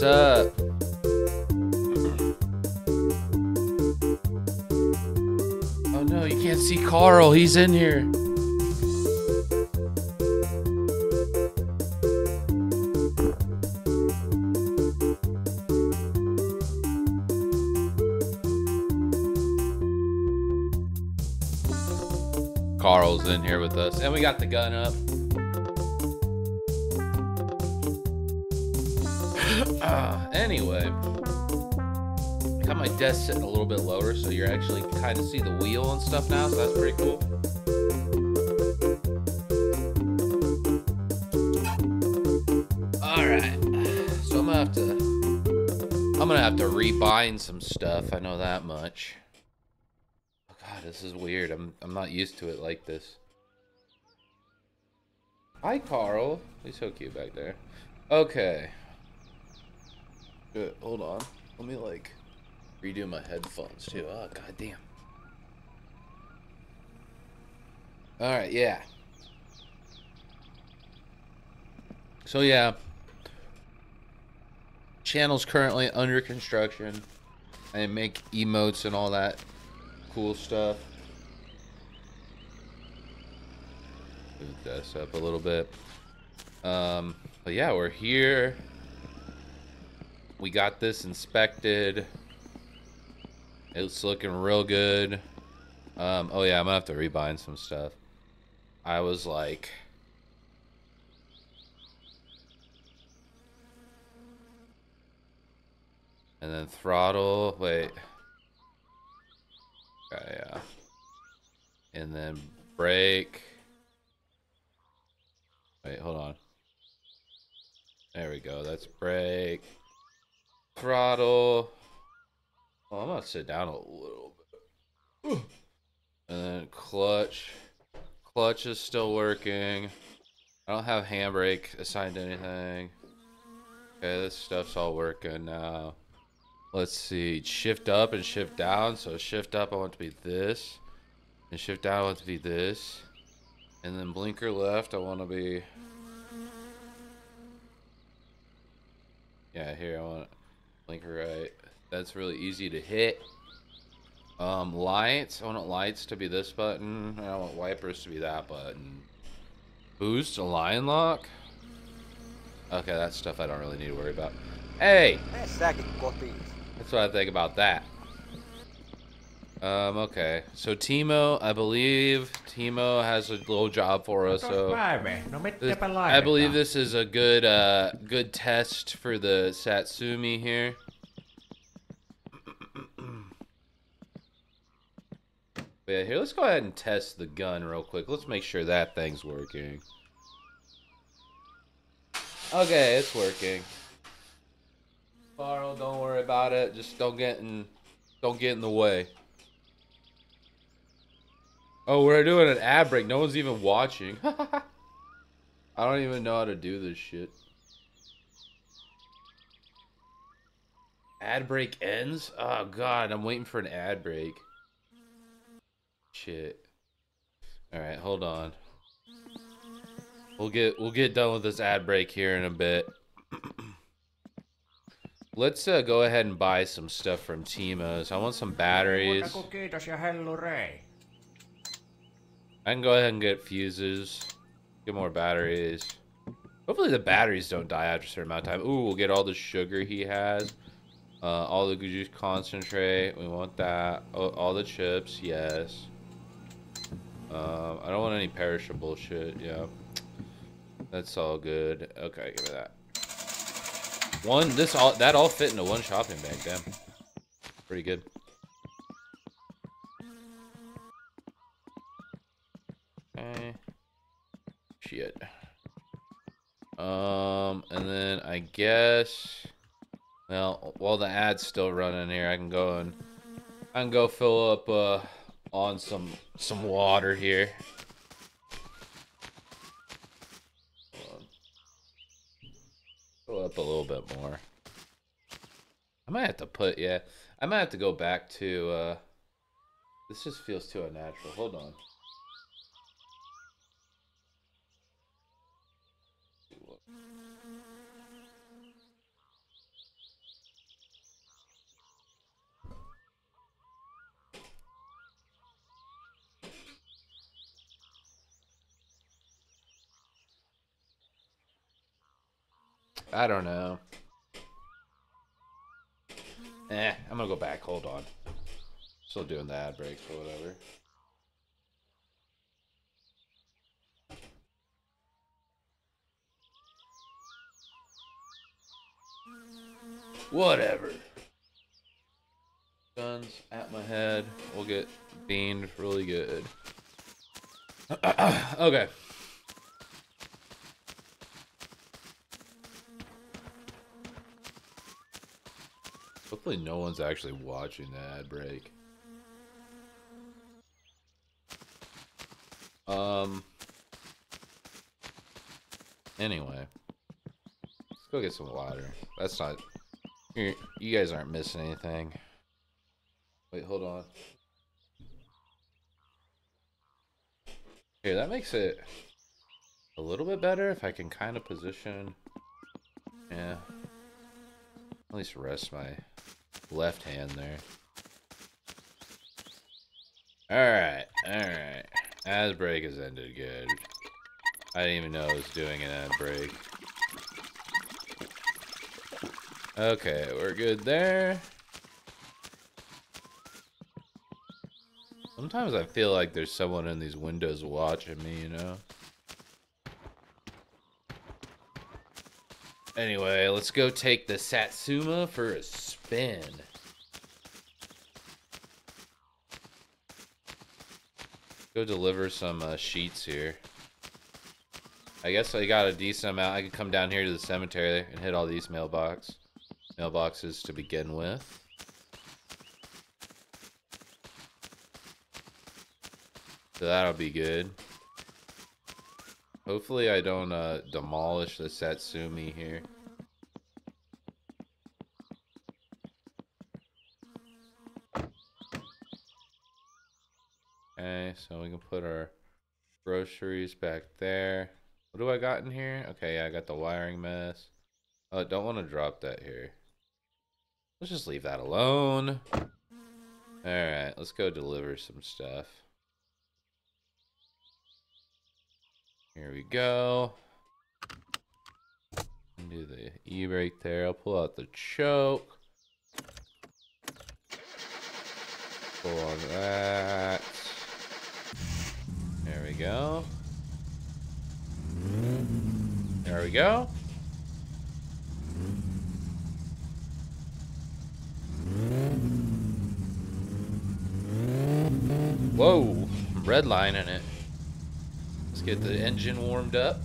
what's up? Oh no, you can't see Carl. He's in here. Carl's in here with us, and we got the gun up. Sitting a little bit lower, so you're actually kind of see the wheel and stuff now. So that's pretty cool. All right, so I'm gonna have to. I'm gonna have to rebind some stuff. I know that much. Oh God, this is weird. I'm I'm not used to it like this. Hi, Carl. He's so cute back there. Okay. Good. Hold on. Let me like redo my headphones too. Oh god damn. Alright, yeah. So yeah. Channel's currently under construction. I make emotes and all that cool stuff. Move this up a little bit. Um, but yeah, we're here. We got this inspected. It's looking real good. Um, oh yeah, I'm gonna have to rebind some stuff. I was like... And then throttle, wait. Okay, yeah. And then brake. Wait, hold on. There we go, that's brake. Throttle. Well, I'm gonna sit down a little bit. And then clutch. Clutch is still working. I don't have handbrake assigned to anything. Okay, this stuff's all working now. Let's see. Shift up and shift down. So shift up, I want to be this. And shift down, I want to be this. And then blinker left, I want to be... Yeah, here I want blinker right. That's really easy to hit. Um, lights. I want lights to be this button. I want wipers to be that button. Boost, a line lock. Okay, that's stuff I don't really need to worry about. Hey! That's what I think about that. Um, okay. So Teimo, I believe Teimo has a little job for us. So this, I believe this is a good, uh, good test for the Satsuma here. Yeah, here, let's go ahead and test the gun real quick. Let's make sure that thing's working. Okay, it's working. Carl, don't worry about it. Just don't get in, don't get in the way. Oh, we're doing an ad break. No one's even watching. I don't even know how to do this shit. Ad break ends? Oh god, I'm waiting for an ad break. Shit. Alright, hold on. We'll get we'll get done with this ad break here in a bit. Let's uh, go ahead and buy some stuff from Teimo's. I want some batteries. I can go ahead and get fuses. Get more batteries. Hopefully the batteries don't die after a certain amount of time. Ooh, we'll get all the sugar he has. Uh, all the juice concentrate. We want that. Oh, all the chips. Yes. Um, I don't want any perishable shit. Yeah. That's all good. Okay, give me that. One, this all, that all fit into one shopping bag. Damn. Pretty good. Okay. Shit. Um, and then I guess, well, while the ad's still running here, I can go and I can go fill up uh on some some water here. Fill up a little bit more. I might have to put yeah. I might have to go back to uh. This just feels too unnatural. Hold on. I don't know. Eh, I'm gonna go back. Hold on. Still doing the ad breaks or whatever. Whatever. Guns at my head. We'll get beamed really good. okay. Hopefully no one's actually watching the ad break. Um. Anyway. Let's go get some water. That's not... You guys aren't missing anything. Wait, hold on. Here, that makes it a little bit better if I can kind of position. Yeah. At least rest my left hand there. Alright, alright. Ad break has ended good. I didn't even know I was doing an ad break. Okay, we're good there. Sometimes I feel like there's someone in these windows watching me, you know? Anyway, let's go take the Satsuma for a spin. Go deliver some uh, sheets here. I guess I got a decent amount. I could come down here to the cemetery and hit all these mailbox mailboxes to begin with. So that'll be good. Hopefully I don't uh, demolish the Satsuma here. Okay, so we can put our groceries back there. What do I got in here? Okay, yeah, I got the wiring mess. Oh, don't want to drop that here. Let's just leave that alone. Alright, let's go deliver some stuff. Here we go. Do the e-brake there. I'll pull out the choke. Pull on that. There we go. There we go. Whoa, red line in it. Let's get the engine warmed up.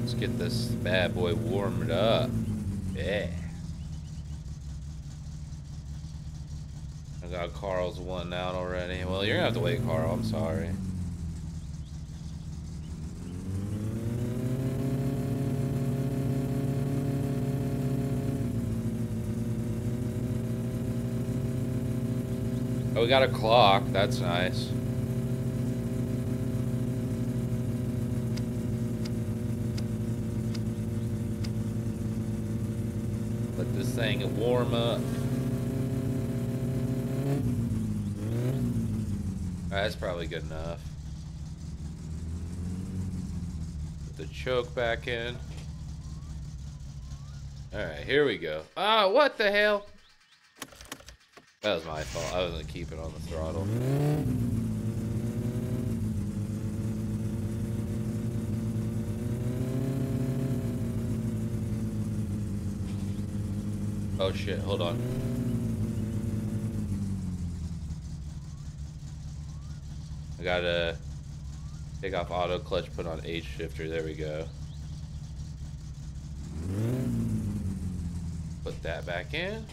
Let's get this bad boy warmed up. Yeah. I got Carl's one out already. Well, you're gonna have to wait, Carl. I'm sorry. Oh, we got a clock. That's nice. Let this thing warm up. That's probably good enough. Put the choke back in. Alright, here we go. Ah, oh, what the hell? That was my fault. I wasn't keeping it on the throttle. Oh shit, hold on. I gotta take off auto clutch, put on H shifter, there we go. Put that back in.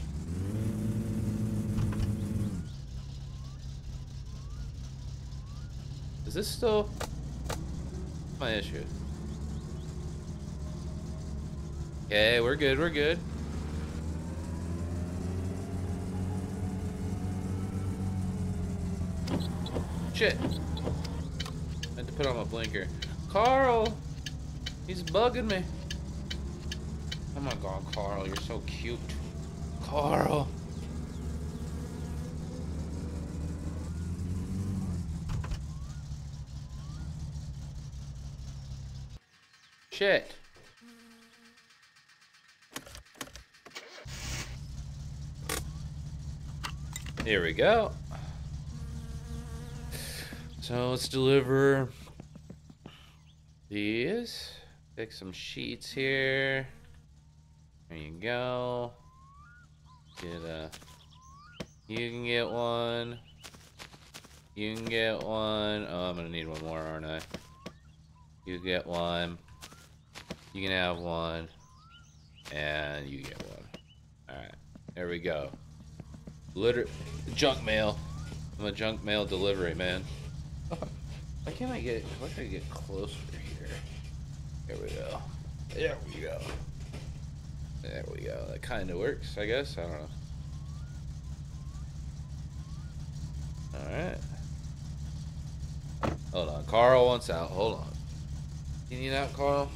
This still my issue? Okay, we're good, we're good. Shit. I had to put on my blinker. Carl! He's bugging me. Oh my god, Carl, you're so cute. Carl! Shit. Here we go. So let's deliver these. Pick some sheets here. There you go. Get a. You can get one. You can get one. Oh, I'm gonna need one more, aren't I? You get one. You can have one. And you get one. Alright. There we go. Liter junk mail. I'm a junk mail delivery man. Why can't I get why can I get closer here? There we go. There we go. There we go. That kinda works, I guess. I don't know. Alright. Hold on. Carl wants out. Hold on. You need out, Carl?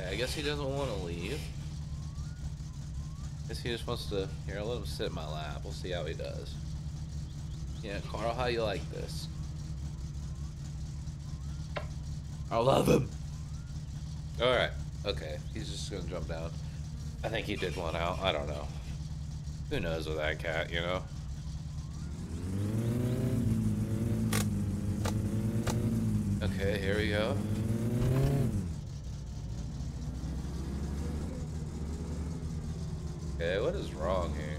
Okay, I guess he doesn't want to leave. Guess he just wants to. Here, let him sit in my lap. We'll see how he does. Yeah, Carl, how you like this? I love him. All right. Okay, he's just gonna jump down. I think he did one out. I don't know. Who knows with that cat, you know? Okay, here we go. Okay, what is wrong here?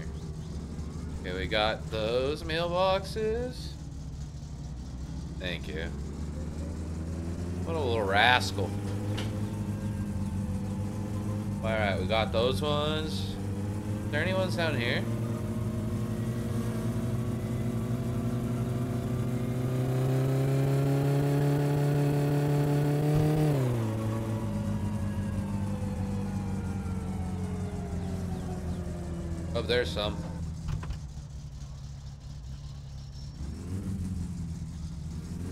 Okay, we got those mailboxes. Thank you. What a little rascal. Alright, we got those ones. Is there any ones down here? There's some.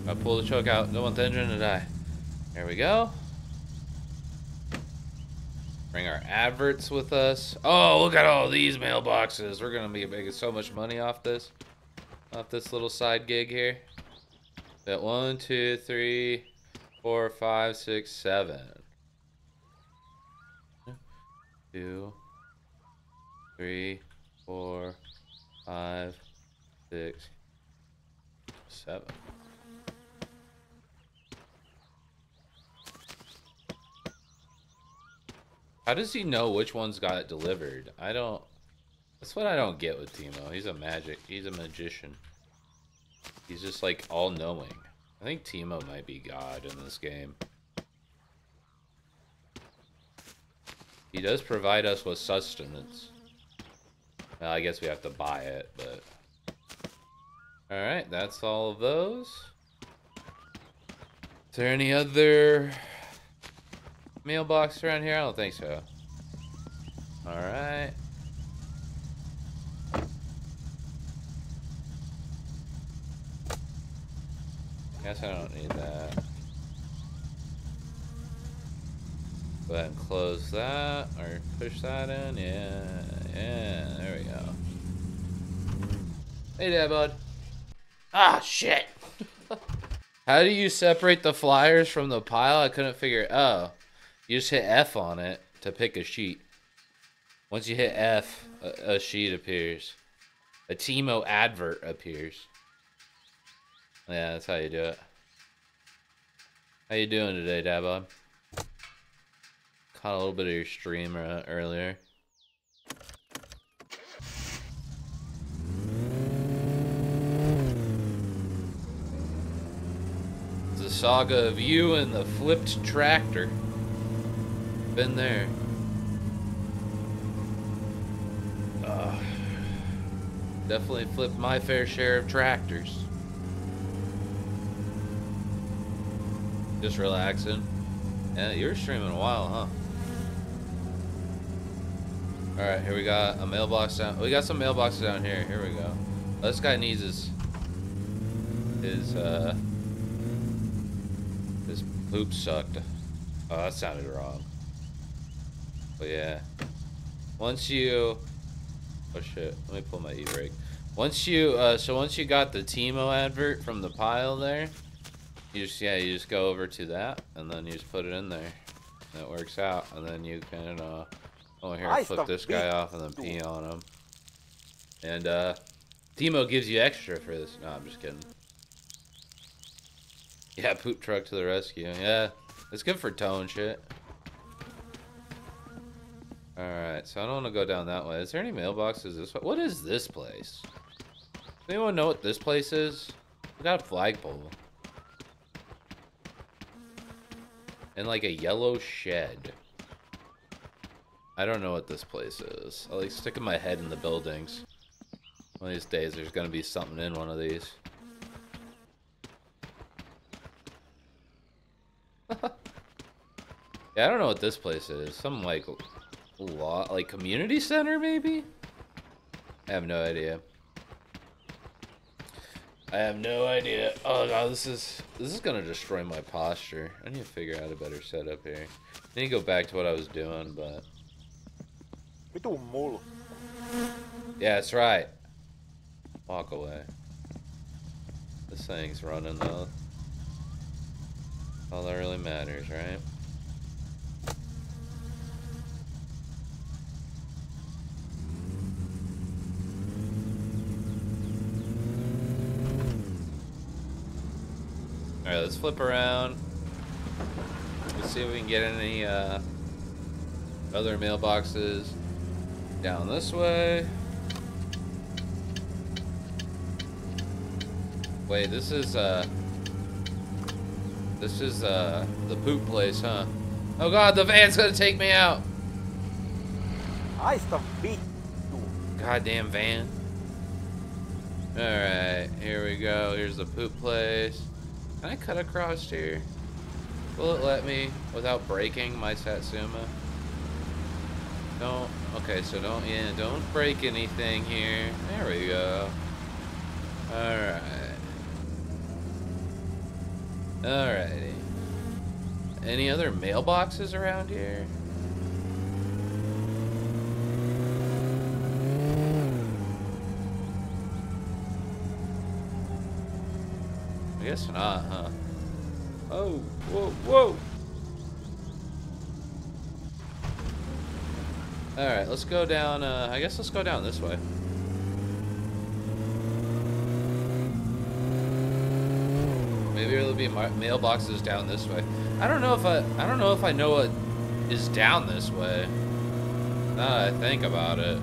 I pull the choke out. Don't want the engine to die. There we go. Bring our adverts with us. Oh, look at all these mailboxes. We're gonna be making so much money off this, off this little side gig here. That one, two, three, four, five, six, seven. Two, three, four, five, six, seven. How does he know which ones got delivered? I don't. That's what I don't get with Teimo. He's a magic. He's a magician. He's just like all knowing. I think Teimo might be God in this game. He does provide us with sustenance. Well, I guess we have to buy it, but... Alright, that's all of those. Is there any other mailbox around here? I don't think so. Alright. Guess I don't need that. Go ahead and close that, or push that in. Yeah, yeah, there we go. Hey there, bud. Ah, shit. How do you separate the flyers from the pile? I couldn't figure. Oh, you just hit F on it to pick a sheet. Once you hit F, a, a sheet appears. A Teimo advert appears. Yeah, that's how you do it. How you doing today, Dabod? Caught a little bit of your stream uh, earlier. It's saga of you and the flipped tractor. Been there. Uh, definitely flipped my fair share of tractors. Just relaxing. Yeah, you were streaming a while, huh? All right, here we got a mailbox down. We got some mailboxes down here. Here we go. This guy needs his his uh his poop sucked. Oh, that sounded wrong. But yeah, once you oh shit, let me pull my e-brake. Once you uh, so once you got the Teimo advert from the pile there, you just yeah you just go over to that and then you just put it in there. That works out, and then you can uh Oh, here, I flip this guy off and then pee on him. And, uh, Teimo gives you extra for this. No, I'm just kidding. Yeah, poop truck to the rescue. Yeah, it's good for towing shit. Alright, so I don't want to go down that way. Is there any mailboxes this way? What is this place? Does anyone know what this place is? We got a flagpole. And like a yellow shed. I don't know what this place is. I like sticking my head in the buildings. One of these days there's gonna be something in one of these. yeah, I don't know what this place is. Some like law like community center maybe? I have no idea. I have no idea. Oh god, this is this is gonna destroy my posture. I need to figure out a better setup here. I need to go back to what I was doing, but Yeah, that's right. Walk away. This thing's running though. All that really matters, right? Alright, let's flip around. Let's see if we can get any uh, other mailboxes down this way. Wait, this is, uh... This is, uh, the poop place, huh? Oh god, the van's gonna take me out! Haista vittu. Goddamn van. Alright, here we go. Here's the poop place. Can I cut across here? Will it let me without breaking my Satsuma? Don't. Okay, so don't. Yeah, don't break anything here. There we go. All right. Alrighty. Any other mailboxes around here? I guess not, huh? Oh, whoa, whoa! Alright, let's go down, uh, I guess let's go down this way. Maybe there'll be mailboxes down this way. I don't know if I, I don't know if I know what is down this way. Now that I think about it.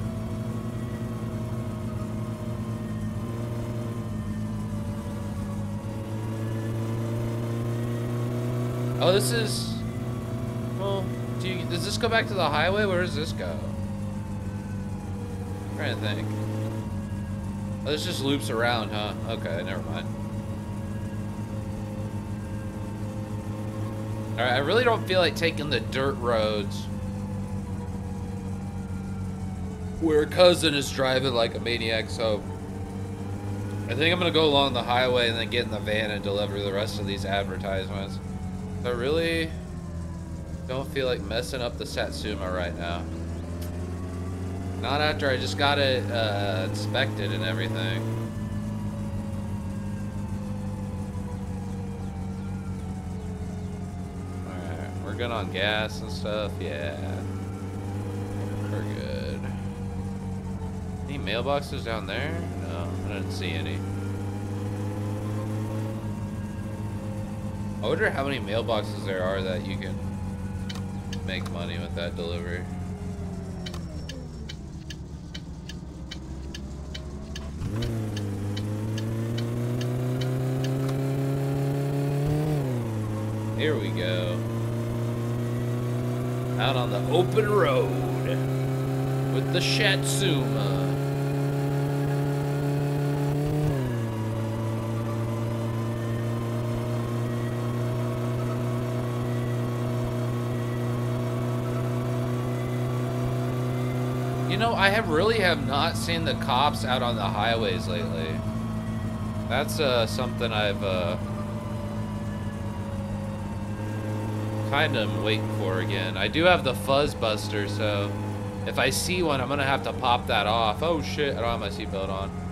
Oh, this is... You, does this go back to the highway? Where does this go? I'm trying to think. Oh, this just loops around, huh? Okay, never mind. Alright, I really don't feel like taking the dirt roads. Where cousin is driving like a maniac, so... I think I'm gonna go along the highway and then get in the van and deliver the rest of these advertisements. I really don't feel like messing up the Satsuma right now. Not after I just got it uh, inspected and everything. Alright, we're good on gas and stuff, yeah. We're good. Any mailboxes down there? No, I didn't see any. I wonder how many mailboxes there are that you can make money with that delivery. Here we go. Out on the open road with the Satsuma. You You know, I have really have not seen the cops out on the highways lately. That's uh, something I've uh, kind of waiting for again. I do have the Fuzz Buster, so if I see one, I'm gonna have to pop that off. Oh shit, I don't have my seatbelt on.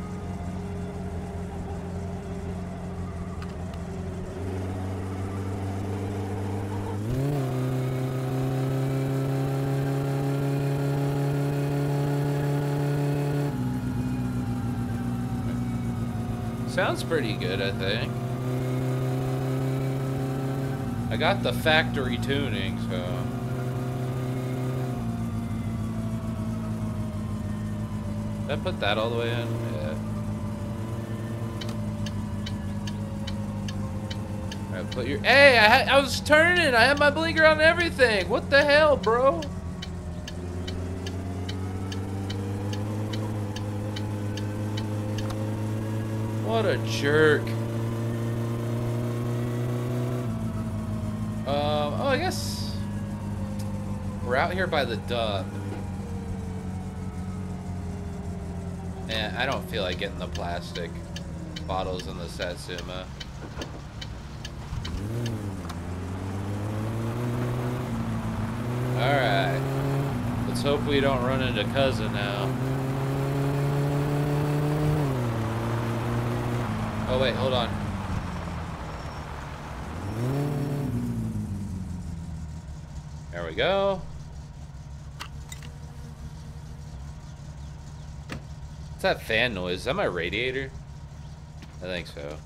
Sounds pretty good, I think. I got the factory tuning, so... Did I put that all the way in? Yeah. Alright, put your... Hey, I, I was turning! I had my blinker on everything! What the hell, bro? What a jerk. Um, oh, I guess we're out here by the dump. Man, I don't feel like getting the plastic bottles in the Satsuma. Alright. Let's hope we don't run into Cousin now. Oh wait, hold on. There we go. What's that fan noise? Is that my radiator? I think so.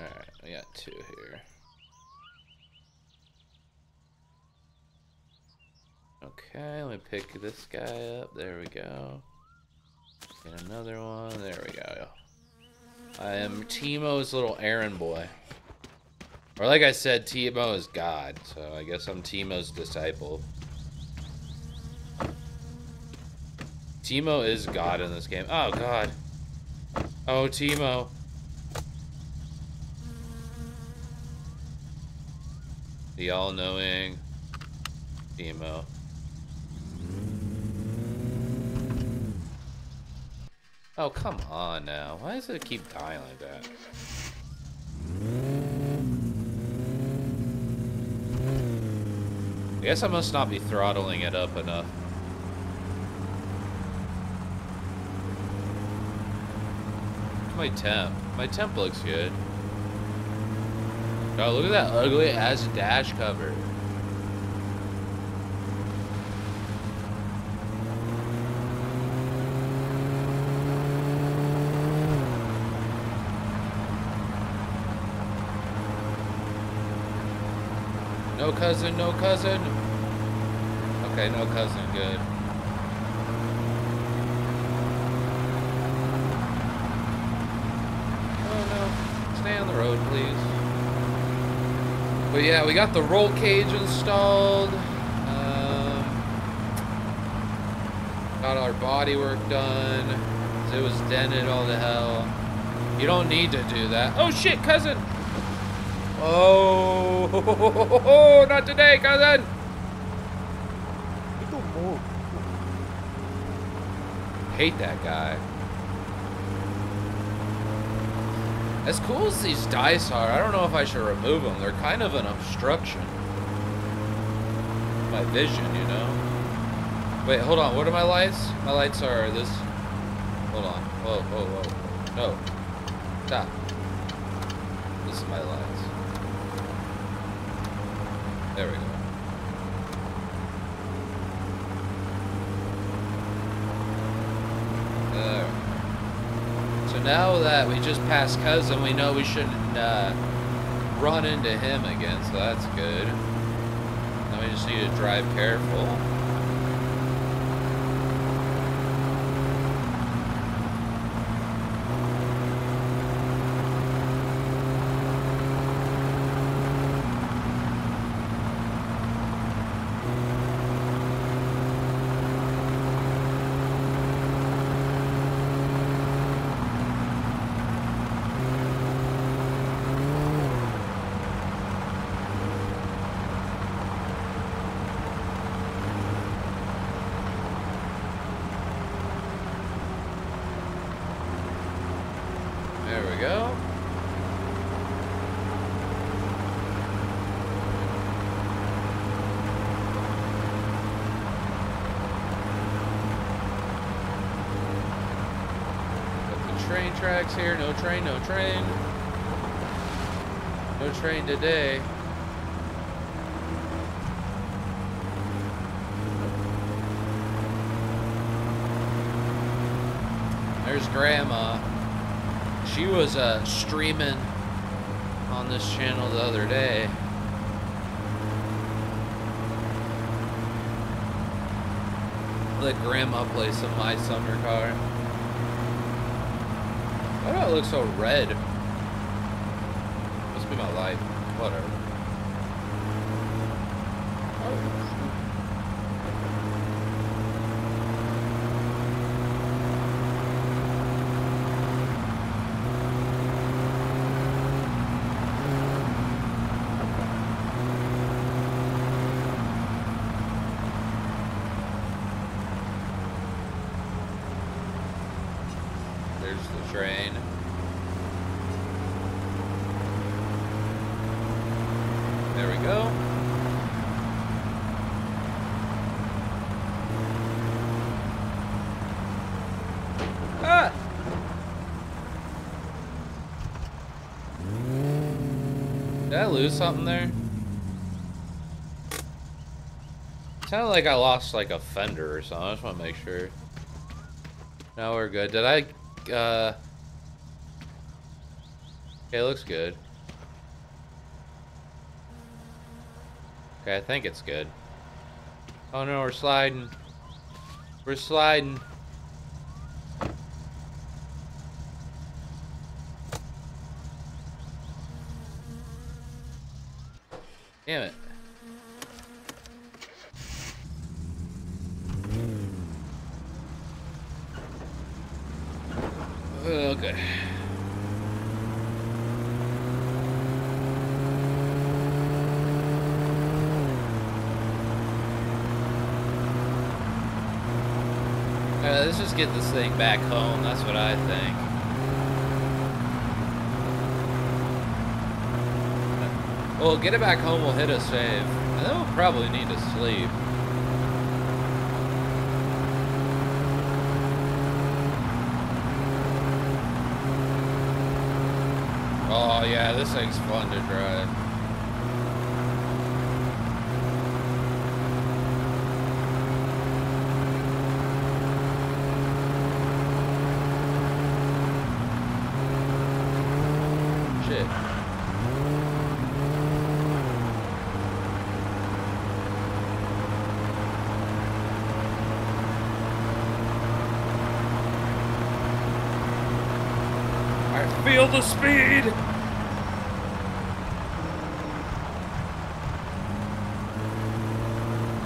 Alright, we got two here. Okay, let me pick this guy up. There we go. Get another one. There we go. Teimo's little errand boy. Or like I said, Teimo is God, so I guess I'm Teimo's disciple. Teimo is God in this game. Oh, God. Oh, Teimo. The all-knowing Teimo. Oh, come on now. Why does it keep dying like that? I guess I must not be throttling it up enough. My temp. My temp looks good. Oh, look at that ugly ass dash cover. No cousin, no cousin. Okay, no cousin, good. Oh no, stay on the road, please. But yeah, we got the roll cage installed. Um, got our body work done. It was dented all the hell. You don't need to do that. Oh shit, cousin! Oh, not today, cousin. Ito mo. Hate that guy. As cool as these dice are, I don't know if I should remove them. They're kind of an obstruction. My vision, you know? Wait, hold on. What are my lights? My lights are this. Hold on. Whoa, whoa, whoa. No. Stop. This is my lights. There we go. There. So now that we just passed Cousin, we know we shouldn't uh, run into him again, so that's good. Now we just need to drive careful. Train, no train. No train today. There's Grandma. She was uh, streaming on this channel the other day. Let Grandma play some My Summer Car. Why do I look so red? Must be my light. Whatever. There's the train. There we go. Ah! Did I lose something there? Sounded like I lost like a fender or something. I just want to make sure. No, we're good. Did I, uh... Okay, looks good. Okay, I think it's good. Oh no, we're sliding. We're sliding. Damn it. Okay. Uh, let's just get this thing back home. That's what I think. Well, get it back home. We'll hit a save, and then we'll probably need to sleep. Oh yeah, this thing's fun to drive. Shit. I feel the speed!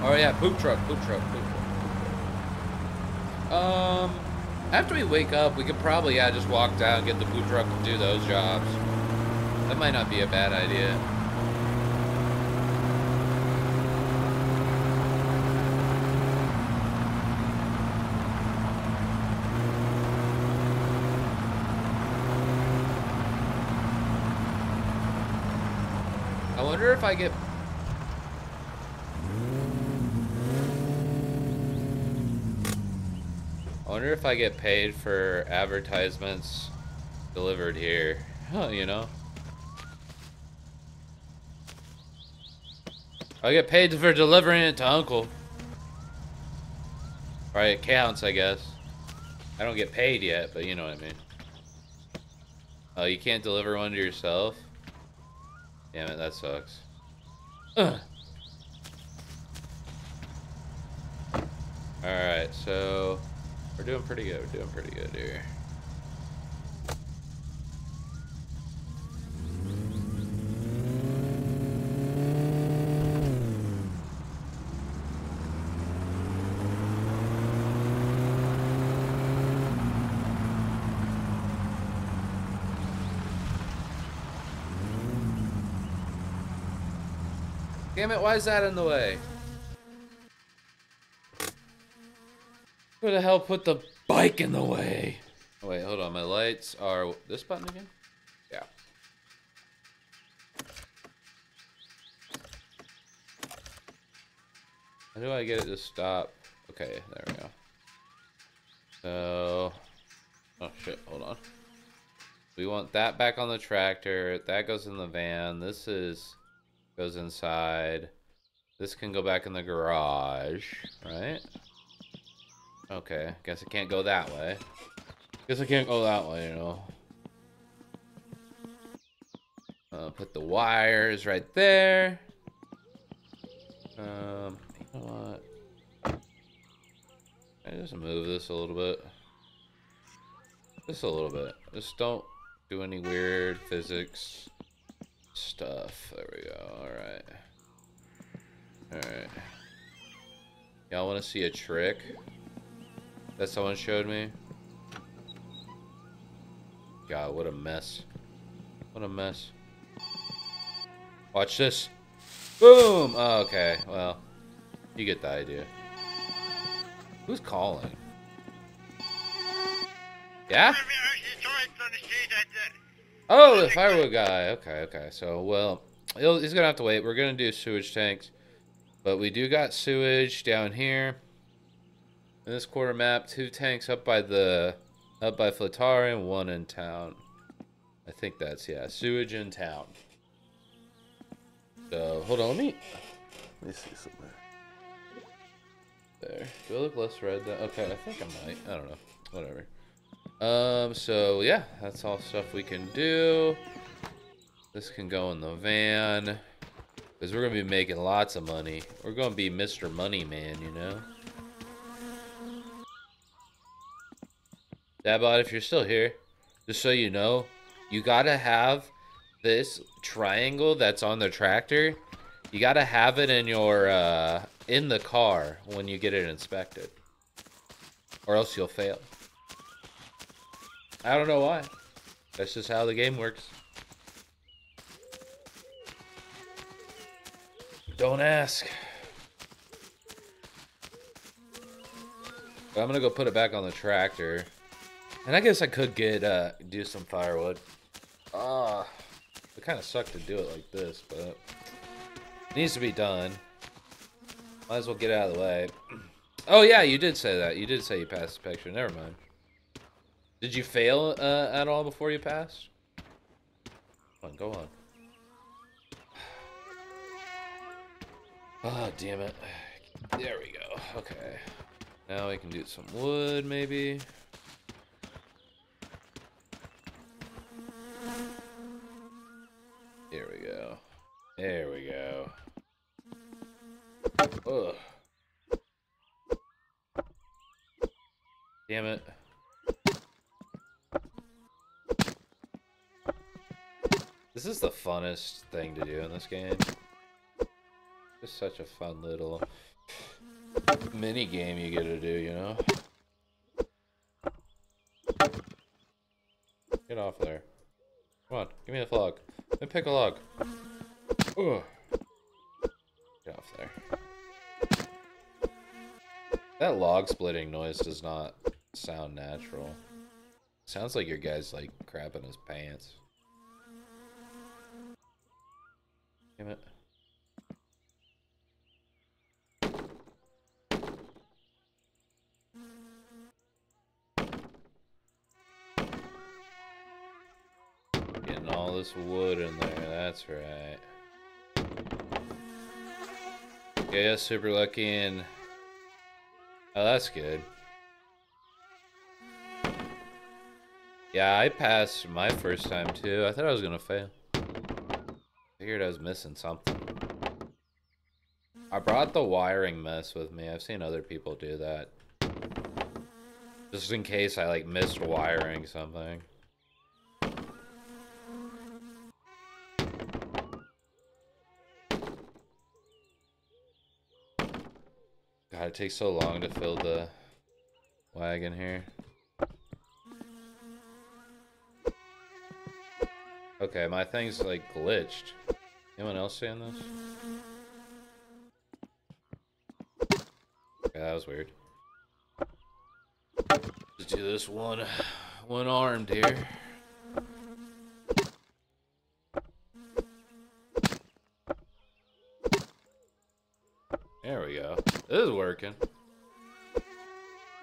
Oh yeah, poop truck, poop truck, poop truck. Um, after we wake up, we could probably yeah just walk down, get the poop truck to do those jobs. That might not be a bad idea. I wonder if I get I wonder if I get paid for advertisements delivered here. Huh, you know? I get paid for delivering it to Uncle. Right, it counts, I guess. I don't get paid yet, but you know what I mean. Oh, you can't deliver one to yourself? Damn it, that sucks. Ugh. Alright, so we're doing pretty good. Doing pretty good here. Damn it, why is that in the way? Who the hell put the bike in the way? Oh, wait, hold on. My lights are this button again? Yeah. How do I get it to stop? Okay, there we go. So, oh shit, hold on. We want that back on the tractor. That goes in the van. This is goes inside. This can go back in the garage, right? Okay, guess I can't go that way. Guess I can't go that way, you know. Uh, put the wires right there. Um, you know what? I just move this a little bit. Just a little bit. Just don't do any weird physics stuff. There we go. Alright. Alright. Y'all want to see a trick that someone showed me? God, what a mess. What a mess. Watch this. Boom! Oh, okay, well, you get the idea. Who's calling? Yeah? Oh, the firewood guy. Okay, okay. So, well, he's gonna have to wait. We're gonna do sewage tanks, but we do got sewage down here in this quarter map. Two tanks up by the up by Flatari and one in town. I think that's yeah, sewage in town. So hold on, let me Let me see something. there. Do I look less red? Than, okay, I think I might. I don't know. Whatever. Um, so yeah, that's all stuff we can do. This can go in the van. Because we're going to be making lots of money. We're going to be Mr. Money Man, you know? Dabot, if you're still here, just so you know, you got to have this triangle that's on the tractor. You got to have it in your, uh, in the car when you get it inspected. Or else you'll fail. I don't know why. That's just how the game works. Don't ask. But I'm gonna go put it back on the tractor. And I guess I could get, uh, do some firewood. Ah, uh, it kind of sucked to do it like this, but it needs to be done. Might as well get out of the way. Oh yeah, you did say that. You did say you passed the picture. Never mind. Did you fail uh, at all before you passed? Come on, go on. Oh, damn it. There we go. Okay. Now we can do some wood, maybe. There we go. There we go. Ugh. Damn it. This is the funnest thing to do in this game. It's such a fun little mini game you get to do, you know? Get off there. Come on, give me the log. Let me pick a log. Ugh. Get off there. That log splitting noise does not sound natural. Sounds like your guy's like crapping his pants. Damn it. Getting all this wood in there, that's right. Yeah, super lucky and... Oh, that's good. Yeah, I passed my first time too. I thought I was gonna fail. Figured I was missing something. I brought the wiring mess with me. I've seen other people do that. Just in case I like missed wiring something. It takes so long to fill the wagon here. Okay, my thing's like glitched. Anyone else seeing this? Yeah, that was weird. Let's do this one one armed here. There we go. This is working.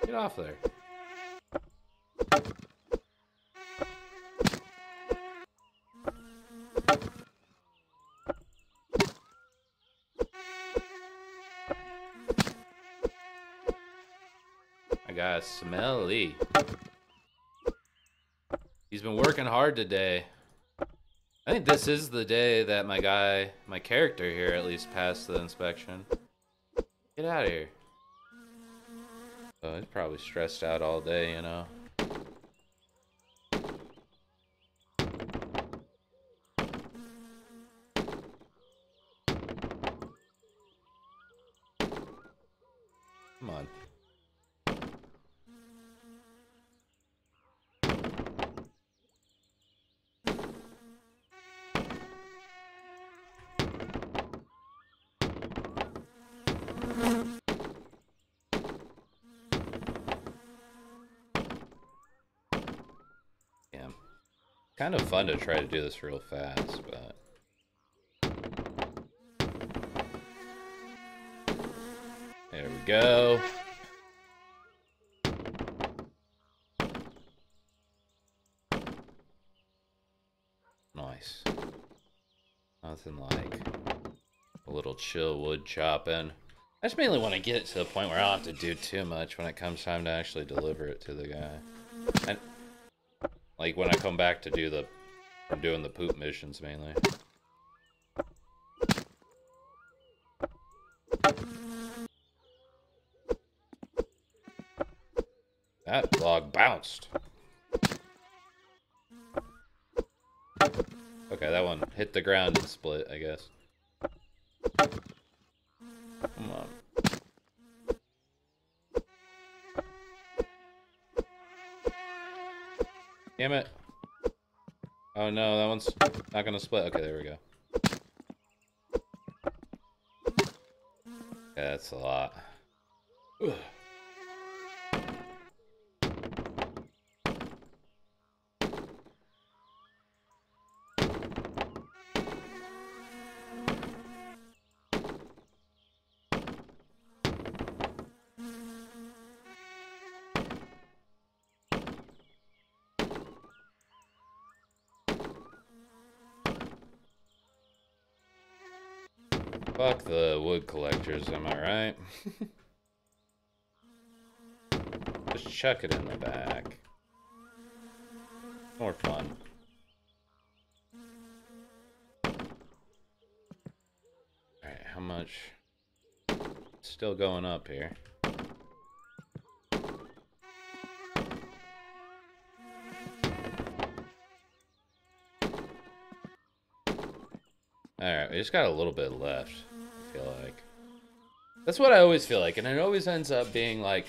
Get off there. I got smelly. He's been working hard today. I think this is the day that my guy, my character here at least passed the inspection. Get out of here. Probably stressed out all day, you know. Come on. Yeah. Kind of fun to try to do this real fast, but. There we go. Nice. Nothing like a little chill wood chopping. I just mainly want to get it to the point where I don't have to do too much when it comes time to actually deliver it to the guy. And like when I come back to do the, I'm doing the poop missions mainly. That log bounced. Okay, that one hit the ground and split, I guess. Come on. Damn it. Oh no, that one's not gonna split. Okay, there we go. Yeah, that's a lot. Ugh. Fuck the wood collectors, am I right? Just chuck it in the back. More fun. Alright, how much? Still going up here. Alright, we just got a little bit left, I feel like. That's what I always feel like, and it always ends up being like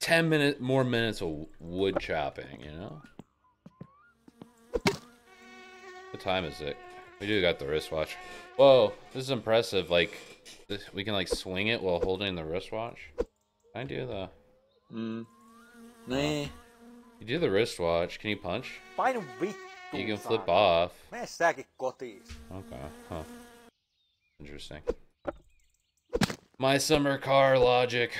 10 minute more minutes of wood chopping, you know? What time is it? We do got the wristwatch. Whoa, this is impressive. Like, this, we can like swing it while holding the wristwatch. Can I do the... Mm. Nee. You do the wristwatch. Can you punch? Painu vittu. You can flip saatana. off. Mene säkin kotiin. Okay, huh. Interesting. My summer car logic.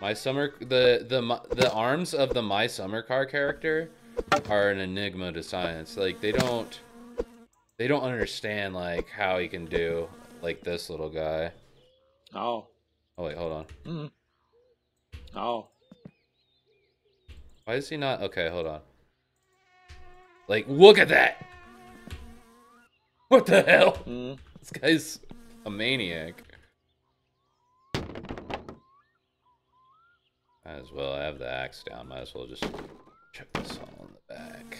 My summer the the the arms of the my summer car character are an enigma to science. Like they don't they don't understand like how he can do like this little guy. No. Oh wait, hold on. Mm. No. Why is he not okay, hold on. Like look at that. What the hell? Mm. This guy's a maniac. Might as well I have the axe down. Might as well just chuck this all in the back.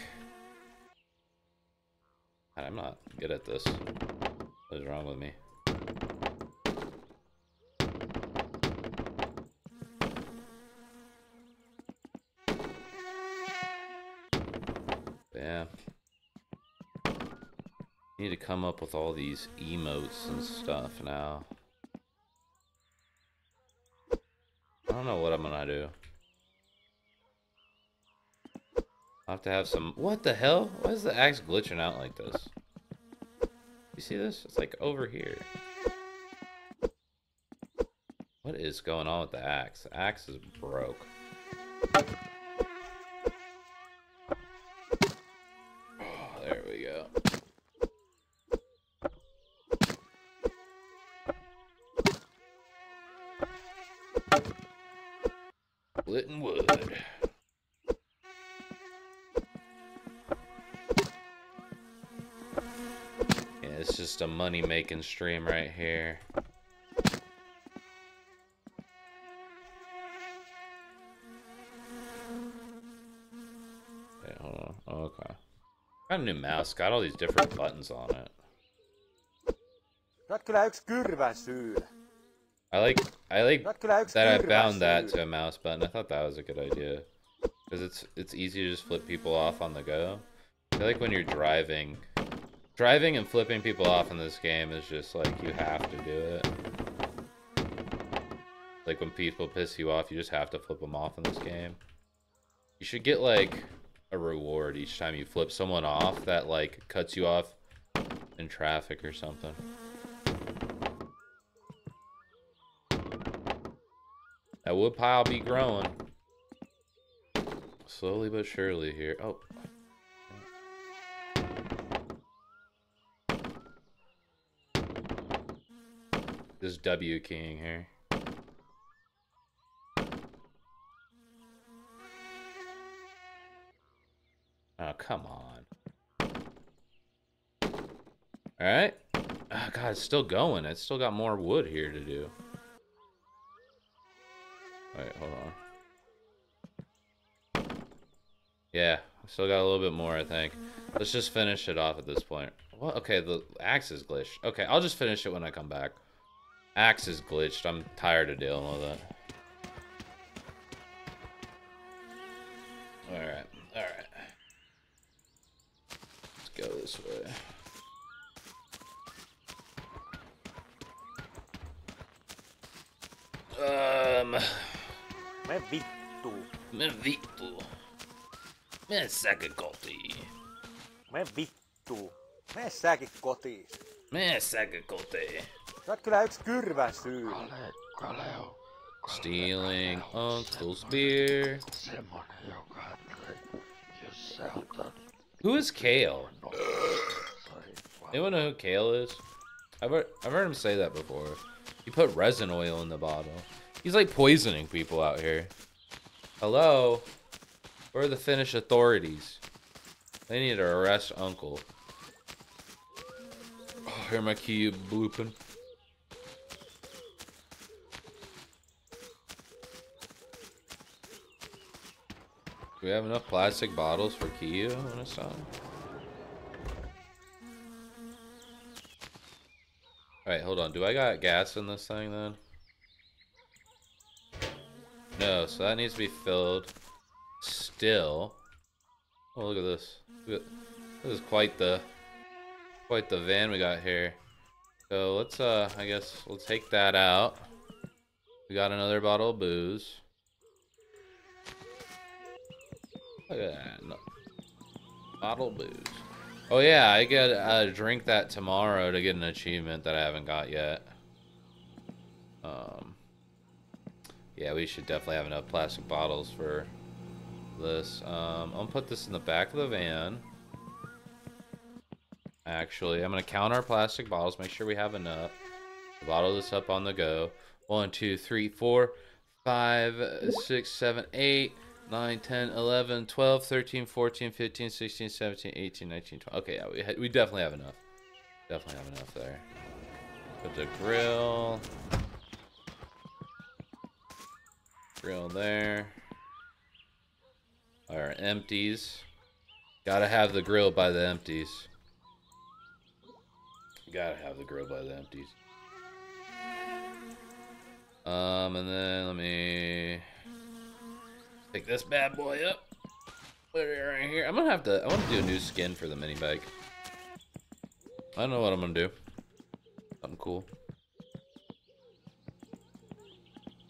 God, I'm not good at this. What is wrong with me? come up with all these emotes and stuff now. I don't know what I'm gonna do. I'll have to have some... What the hell? Why is the axe glitching out like this? You see this? It's like over here. What is going on with the axe? The axe is broke. Money making stream right here. Wait, hold on. Oh, okay. Got a new mouse. Got all these different buttons on it. Sä oot kyllä yksi kyrvän syy. I like I like Sä oot kyllä yksi that I bound that to a mouse button. I thought that was a good idea because it's it's easy to just flip people off on the go. I feel like when you're driving, driving and flipping people off in this game is just like you have to do it. Like when people piss you off, you just have to flip them off in this game. You should get like a reward each time you flip someone off that like cuts you off in traffic or something. That wood pile be growing. Slowly but surely here. Oh. W keying here. Oh, come on. Alright. Oh, God, it's still going. It's still got more wood here to do. Wait, hold on. Yeah, still got a little bit more, I think. Let's just finish it off at this point. What? Okay, the axe is glitched. Okay, I'll just finish it when I come back. Axe is glitched. I'm tired of dealing with that. Alright, alright. Let's go this way. Um... Me vittu. Me vittu. Me säkä kotiin. Me vittu. Mene säkin kotiin. Me säkä kotiin. Oot kyllä. Kale, Kaleo, Stealing Uncle's beer. Who is Kale? Anyone know who Kale is? I've heard, I've heard him say that before. He put resin oil in the bottle. He's like poisoning people out here. Hello? Where are the Finnish authorities? They need to arrest Uncle. Oh, hear my key blooping. Do we have enough plastic bottles for Kia when it's done? Alright, hold on. Do I got gas in this thing then? No, so that needs to be filled still. Oh, look at this. This is quite the quite the van we got here. So let's uh I guess we'll take that out. We got another bottle of booze. Look at that. Bottle booze. Oh yeah, I get uh, drink that tomorrow to get an achievement that I haven't got yet. Um, yeah, we should definitely have enough plastic bottles for this. Um, I'll put this in the back of the van. Actually, I'm gonna count our plastic bottles, make sure we have enough. Bottle this up on the go. One, two, three, four, five, six, seven, eight. 9, 10, 11, 12, 13, 14, 15, 16, 17, 18, 19, 20. Okay, yeah, we, we definitely have enough. Definitely have enough there. Put the grill. Grill there. Our empties. Gotta have the grill by the empties. Gotta have the grill by the empties. Um, and then let me Pick this bad boy up. Put it right here. I'm gonna have to. I want to do a new skin for the mini bike. I don't know what I'm gonna do. Something cool.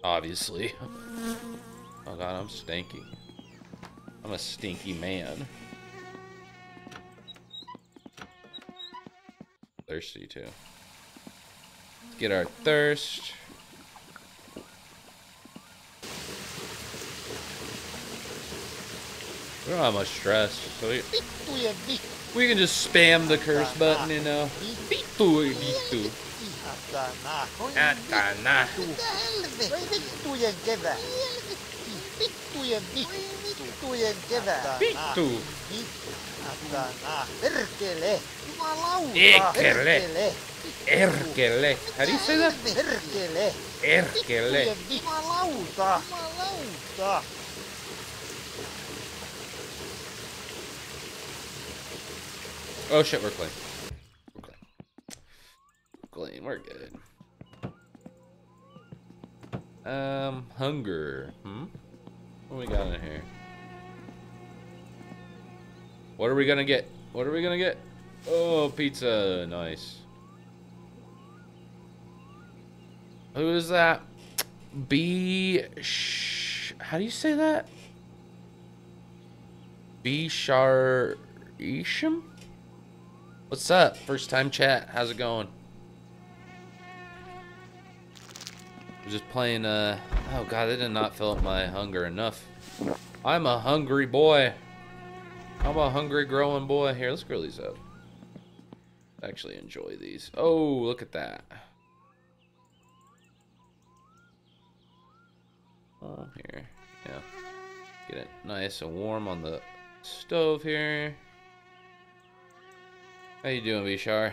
Obviously. Oh god, I'm stanky. I'm a stinky man. Thirsty too. Let's get our thirst. We don't have much stress, so we, we can just spam the curse button, you know. Vittu, vittu. Satana. Satana. Mitä helvettiä? Vittujen kevät. Vittujen vittu. Vittujen kevät. Vittu. Satana. Perkele. Jumalauta. Ekele. Perkele. Erkele. How do you say that? Erkele. Jumalauta. Jumalauta. Oh shit, we're clean. We're clean. Clean, we're good. Um, hunger. Hmm? What we got in here? What are we gonna get? What are we gonna get? Oh, pizza. Nice. Who is that? B. Sh- How do you say that? B. Shar. Isham? What's up? First time chat. How's it going? I'm just playing, uh... Oh, God, they did not fill up my hunger enough. I'm a hungry boy. I'm a hungry growing boy. Here, let's grill these up. Actually enjoy these. Oh, look at that. Oh, here. Yeah. Get it nice and warm on the stove here. How you doing, Vishar?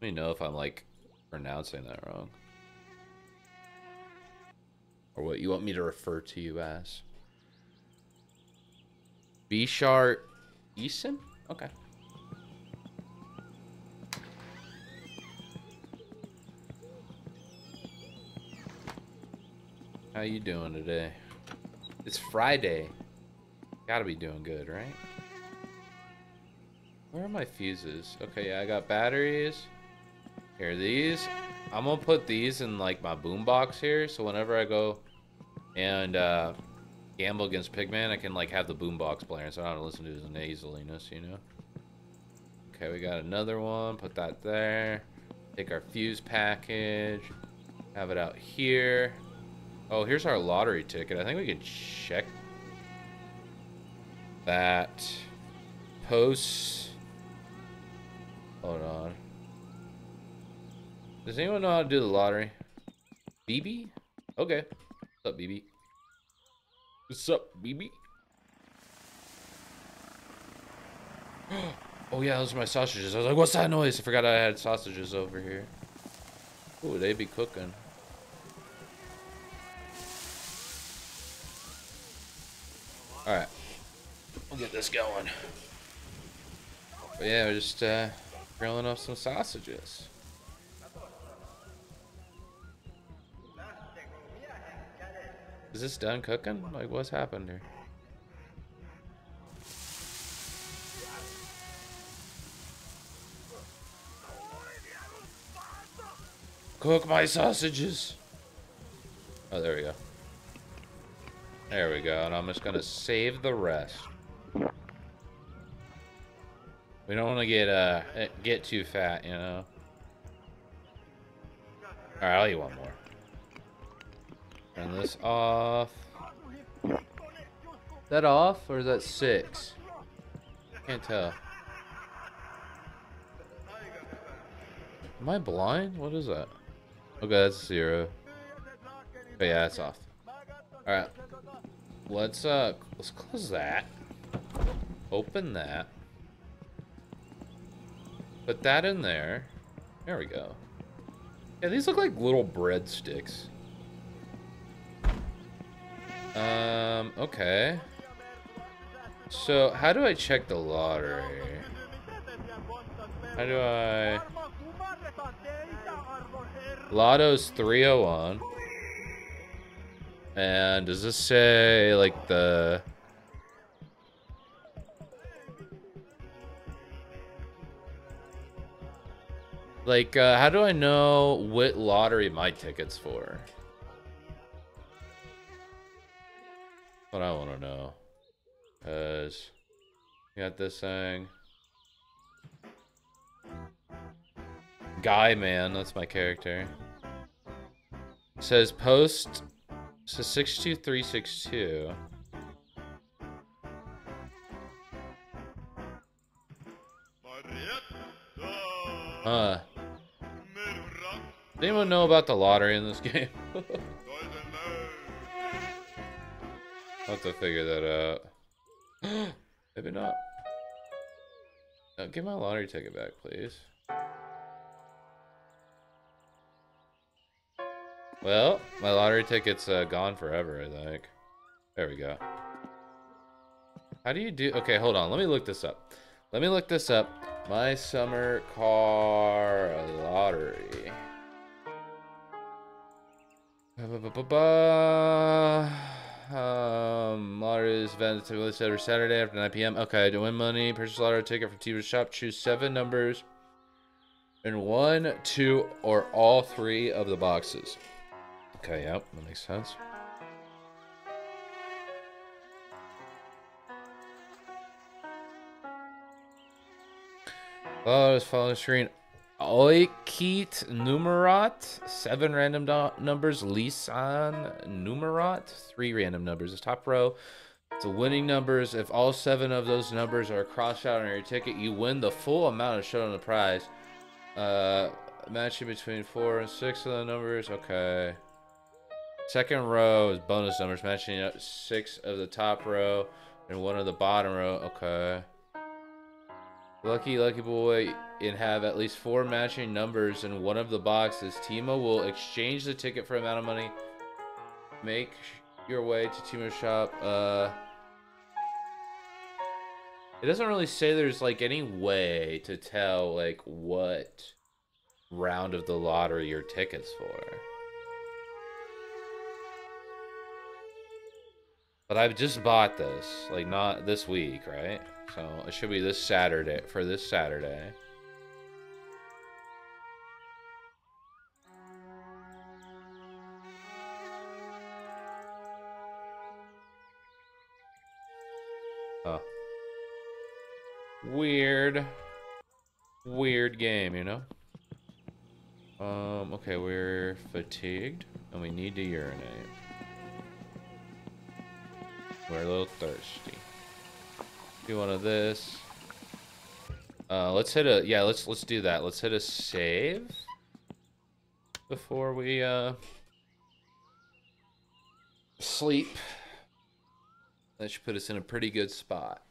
Let me know if I'm like pronouncing that wrong. Or what you want me to refer to you as. Bishar Eason? Okay. How you doing today? It's Friday. Gotta be doing good, right? Where are my fuses? Okay, yeah, I got batteries. Here, these. I'm gonna put these in like my boombox here, so whenever I go and uh, gamble against Pigman, I can like have the boombox playing, so I don't have to listen to his nasaliness, you know. Okay, we got another one. Put that there. Take our fuse package. Have it out here. Oh, here's our lottery ticket. I think we can check that. Post. Hold on. Does anyone know how to do the lottery? BB? Okay. What's up, BB? What's up, BB? oh yeah, those are my sausages. I was like, what's that noise? I forgot I had sausages over here. Ooh, they be cooking. Alright. We'll get this going. But yeah, just uh, grilling up some sausages. Is this done cooking? Like, what's happened here? Cook my sausages. Oh, there we go. There we go. And I'm just gonna save the rest. We don't want to get uh get too fat, you know. All right, I'll eat one more. Turn this off. Is that off or is that six? Can't tell. Am I blind? What is that? Okay, that's zero. Oh yeah, it's off. All right. Let's uh, let's close that. Open that. Put that in there. There we go. Yeah, these look like little breadsticks. Um, okay. So, how do I check the lottery? How do I... Lotto's 301. And does this say, like, the... Like, uh, how do I know what lottery my ticket's for? What I want to know. Cause you got this thing. Guy man, that's my character. says post so 62362. Uh does anyone know about the lottery in this game? I'll have to figure that out. Maybe not. Uh, give my lottery ticket back, please. Well, my lottery ticket's uh, gone forever, I think. There we go. How do you do... Okay, hold on. Let me look this up. Let me look this up. My summer car lottery. Um, lottery is event set every Saturday after 9 p.m. Okay, to win money, purchase a lottery ticket from Tiva's shop. Choose seven numbers in one, two, or all three of the boxes. Okay, yep, that makes sense. Oh, just following the screen. Oikit Numerat, seven random numbers. Lisan Numerat, three random numbers. The top row, the winning numbers. If all seven of those numbers are crossed out on your ticket, you win the full amount of shown on the prize. Uh, matching between four and six of the numbers. Okay. Second row is bonus numbers, matching up six of the top row and one of the bottom row. Okay. Lucky, lucky boy, and have at least four matching numbers in one of the boxes. Teimo will exchange the ticket for amount of money. Make your way to Teimo's shop. Uh, it doesn't really say there's like any way to tell like what round of the lottery your ticket's for. But I've just bought this, like not this week, right? So it should be this Saturday, for this Saturday. Huh. Weird. Weird game, you know? Um, okay, we're fatigued, and we need to urinate. We're a little thirsty. Do one of this. Uh, let's hit a yeah. Let's let's do that. Let's hit a save before we uh sleep. That should put us in a pretty good spot.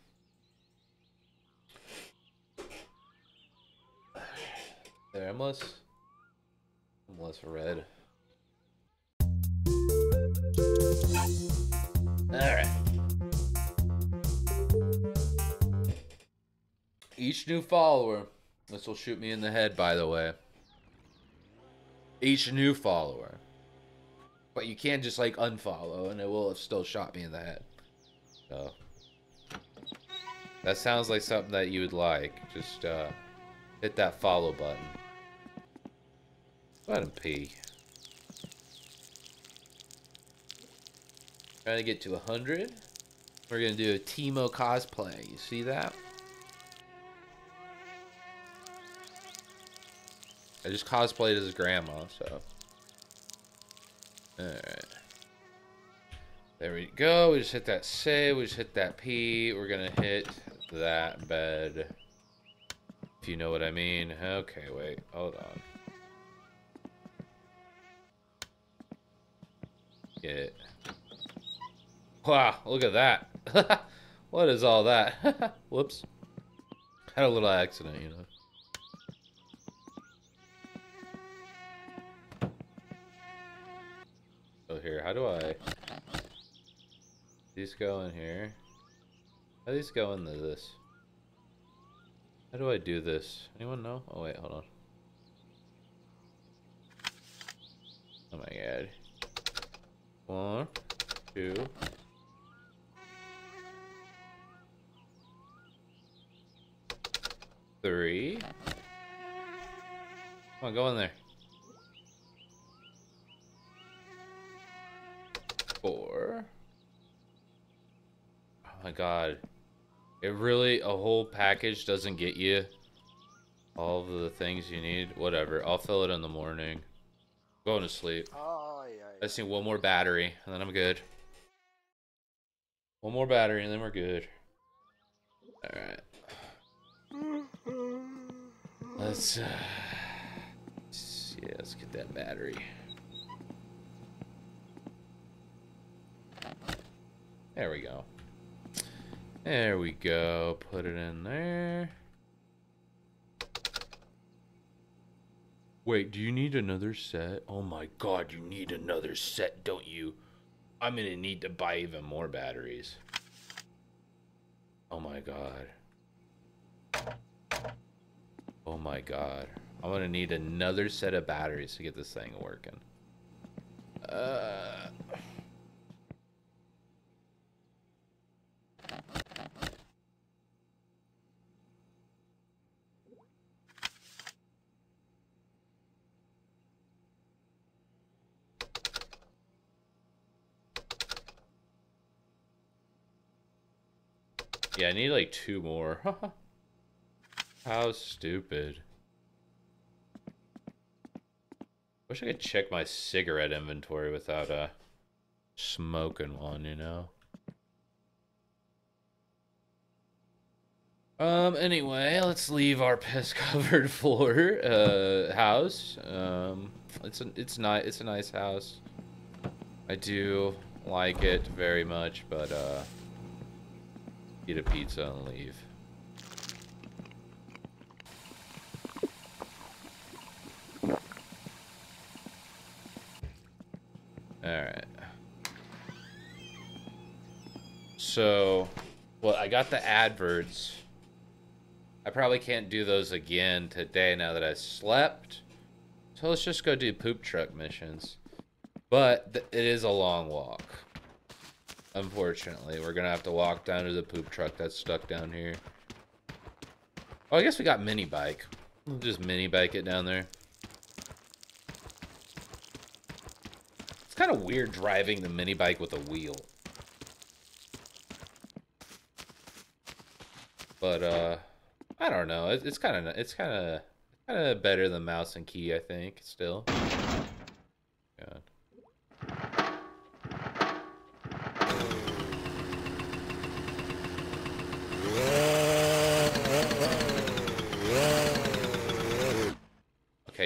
There, I'm less. I'm less red. All right. Each new follower, this will shoot me in the head, by the way. Each new follower. But you can't just like unfollow and it will have still shot me in the head. So. That sounds like something that you would like. Just uh, hit that follow button. Let and pee. Trying to get to 100. We're going to do a Teimo cosplay. You see that? I just cosplayed as grandma, so. Alright. There we go. We just hit that save. We just hit that P. We're going to hit that bed. If you know what I mean. Okay, wait. Hold on. Get Wow, look at that. what is all that? Whoops. Had a little accident, you know. Here. How do I... These go in here. How do these go into this? How do I do this? Anyone know? Oh, wait, hold on. Oh my god. One, two, three. Come on, go in there. Four. Oh, my god. It really, a whole package doesn't get you all the things you need. Whatever, I'll fill it in the morning. Going to sleep. Ai, ai. I just need one more battery, and then I'm good. One more battery, and then we're good. Alright. Let's, uh... let's- Yeah, let's get that battery. There we go. There we go. Put it in there. Wait, do you need another set? Oh my god, you need another set, don't you? I'm gonna need to buy even more batteries. Oh my god. Oh my god. I'm gonna need another set of batteries to get this thing working. Uh. Yeah, I need like two more. How stupid. Wish I could check my cigarette inventory without uh smoking one, you know? Um, anyway, let's leave our piss covered floor uh house. Um it's a it's nice it's a nice house. I do like it very much, but uh eat a pizza and leave. Alright. So, well, I got the adverts. I probably can't do those again today now that I slept. So let's just go do poop truck missions. But it is a long walk. Unfortunately, we're gonna have to walk down to the poop truck that's stuck down here. Oh, I guess we got mini bike. We'll just mini bike it down there. It's kind of weird driving the mini bike with a wheel. But uh, I don't know. It's kind of it's kind of kind of better than mouse and key. I think still.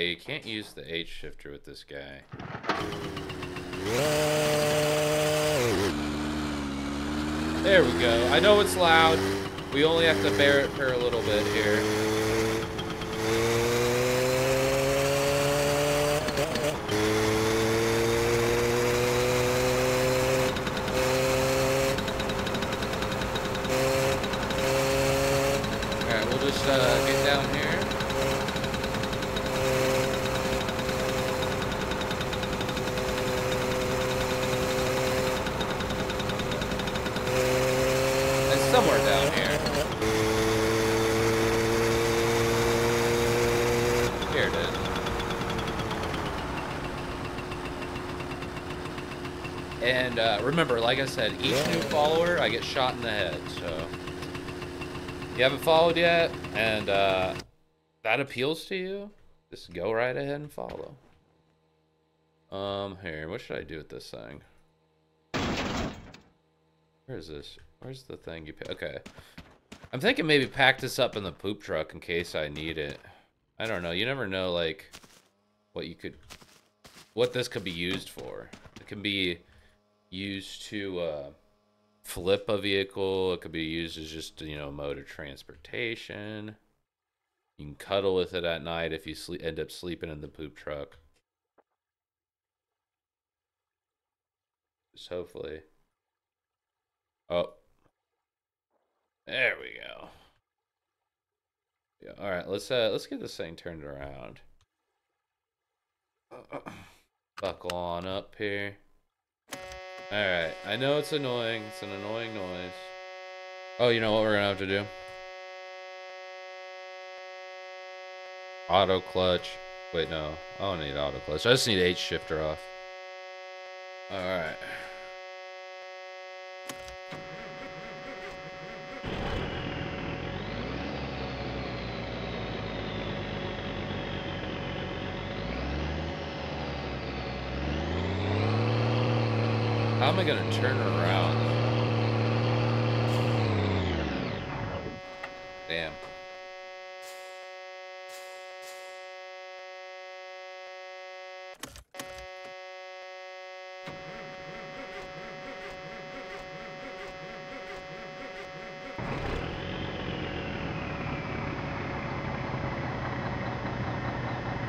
You can't use the H shifter with this guy. There we go. I know it's loud. We only have to bear it for a little bit here. Alright, we'll just uh, get down here. It's somewhere down here. Here it is. And uh, remember, like I said, each new follower, I get shot in the head. So, if you haven't followed yet, and uh, that appeals to you, just go right ahead and follow. Um, here, what should I do with this thing? Where is this? Where's the thing you pick? Okay. I'm thinking maybe pack this up in the poop truck in case I need it. I don't know. You never know, like, what you could... What this could be used for. It can be used to uh, flip a vehicle. It could be used as just, you know, mode of transportation. You can cuddle with it at night if you sleep, end up sleeping in the poop truck. Just hopefully. Oh. There we go. Yeah, all right, let's uh let's get this thing turned around. Buckle on up here. All right, I know it's annoying. It's an annoying noise. Oh, you know what we're gonna have to do? Auto clutch. Wait, no. I don't need auto clutch. I just need H shifter off. All am I gonna turn around? Damn.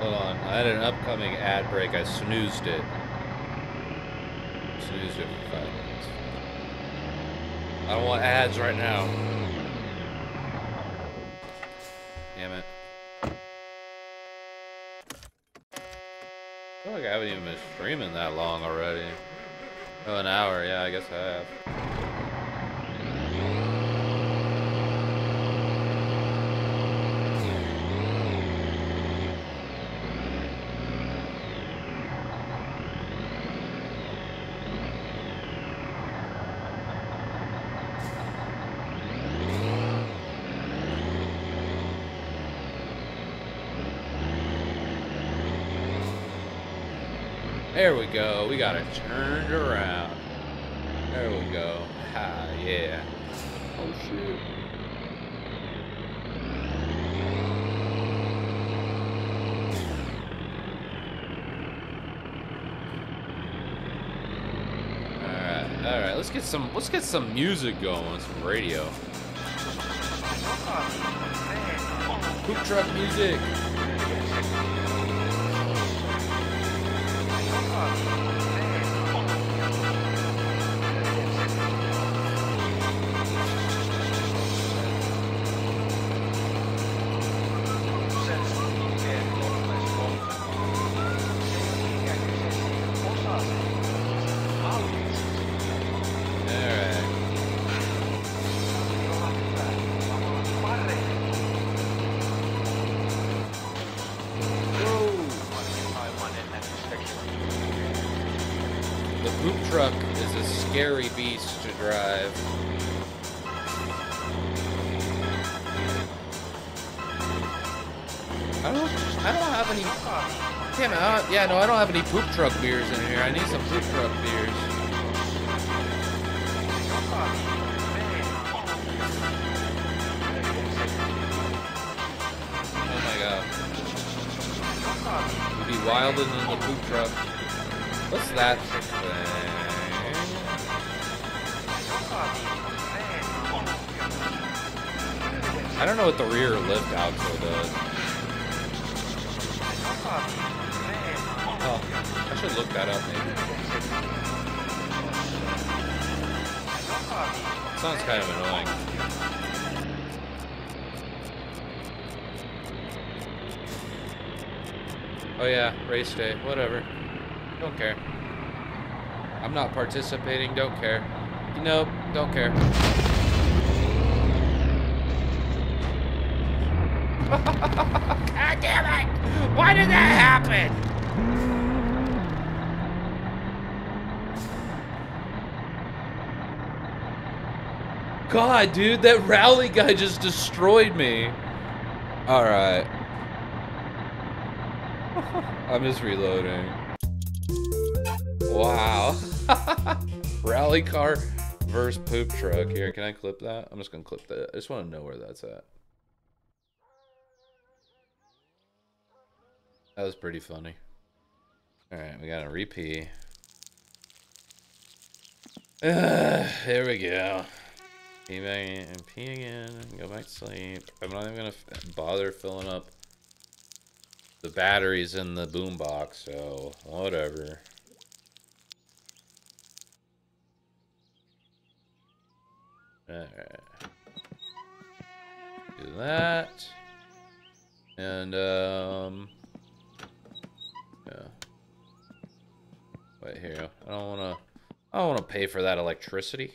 Hold on, I had an upcoming ad break. I snoozed it. Minutes. I don't want ads right now. Damn it. I feel like I haven't even been streaming that long already. Oh, an hour. Yeah, I guess I have. There we go. We got it turned around. There we go. Ha, yeah. Oh, shit. Alright, alright. Let's get some let's get some music going, some radio. Poop truck music. Thank you. I don't, I don't have any. Damn it! Yeah, no, I don't have any poop truck beers in here. I need some poop truck beers. Oh my god. We'd be wilding in the poop truck. What's that thing? I don't know what the rear lift outro does. Oh, I should look that up maybe. Sounds kind of annoying. Oh yeah, race day, whatever. Don't care. I'm not participating, don't care. Nope, don't care. God damn it! Why did that happen? God, dude, that rally guy just destroyed me. Alright. I'm just reloading. Wow. Rally car versus poop truck. Here, can I clip that? I'm just gonna clip that. I just want to know where that's at. That was pretty funny. Alright, we got a repeat. Uh, here we go. Pee back and pee again, and go back to sleep. I'm not even gonna bother filling up the batteries in the boombox, so whatever. Alright. Do that. And, um... Yeah. Wait here. I don't wanna... I don't wanna pay for that electricity.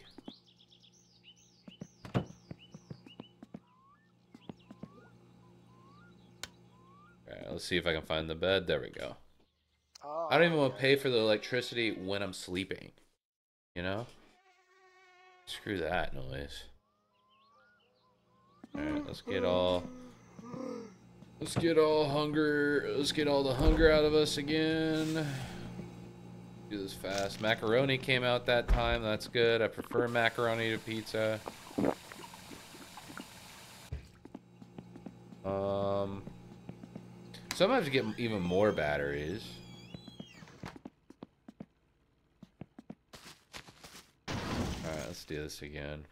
Let's see if I can find the bed. There we go. I don't even want to pay for the electricity when I'm sleeping. You know? Screw that noise. Alright, let's get all... Let's get all hunger... Let's get all the hunger out of us again. Do this fast. Macaroni came out that time. That's good. I prefer macaroni to pizza. Um, so I'm gonna have to get even more batteries. Alright, let's do this again.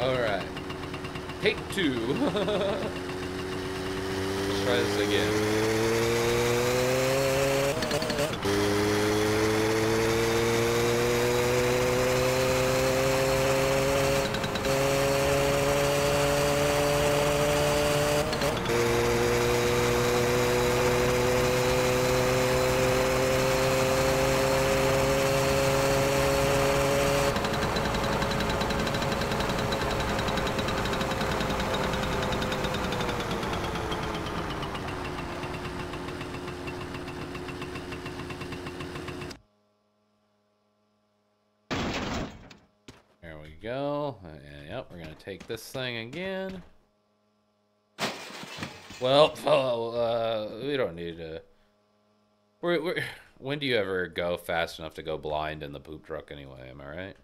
Alright. Take two. Let's try this again. There we go. Uh, yep, we're gonna take this thing again. Well, well, uh, we don't need to. We're, we're, when do you ever go fast enough to go blind in the poop truck anyway? Am I right?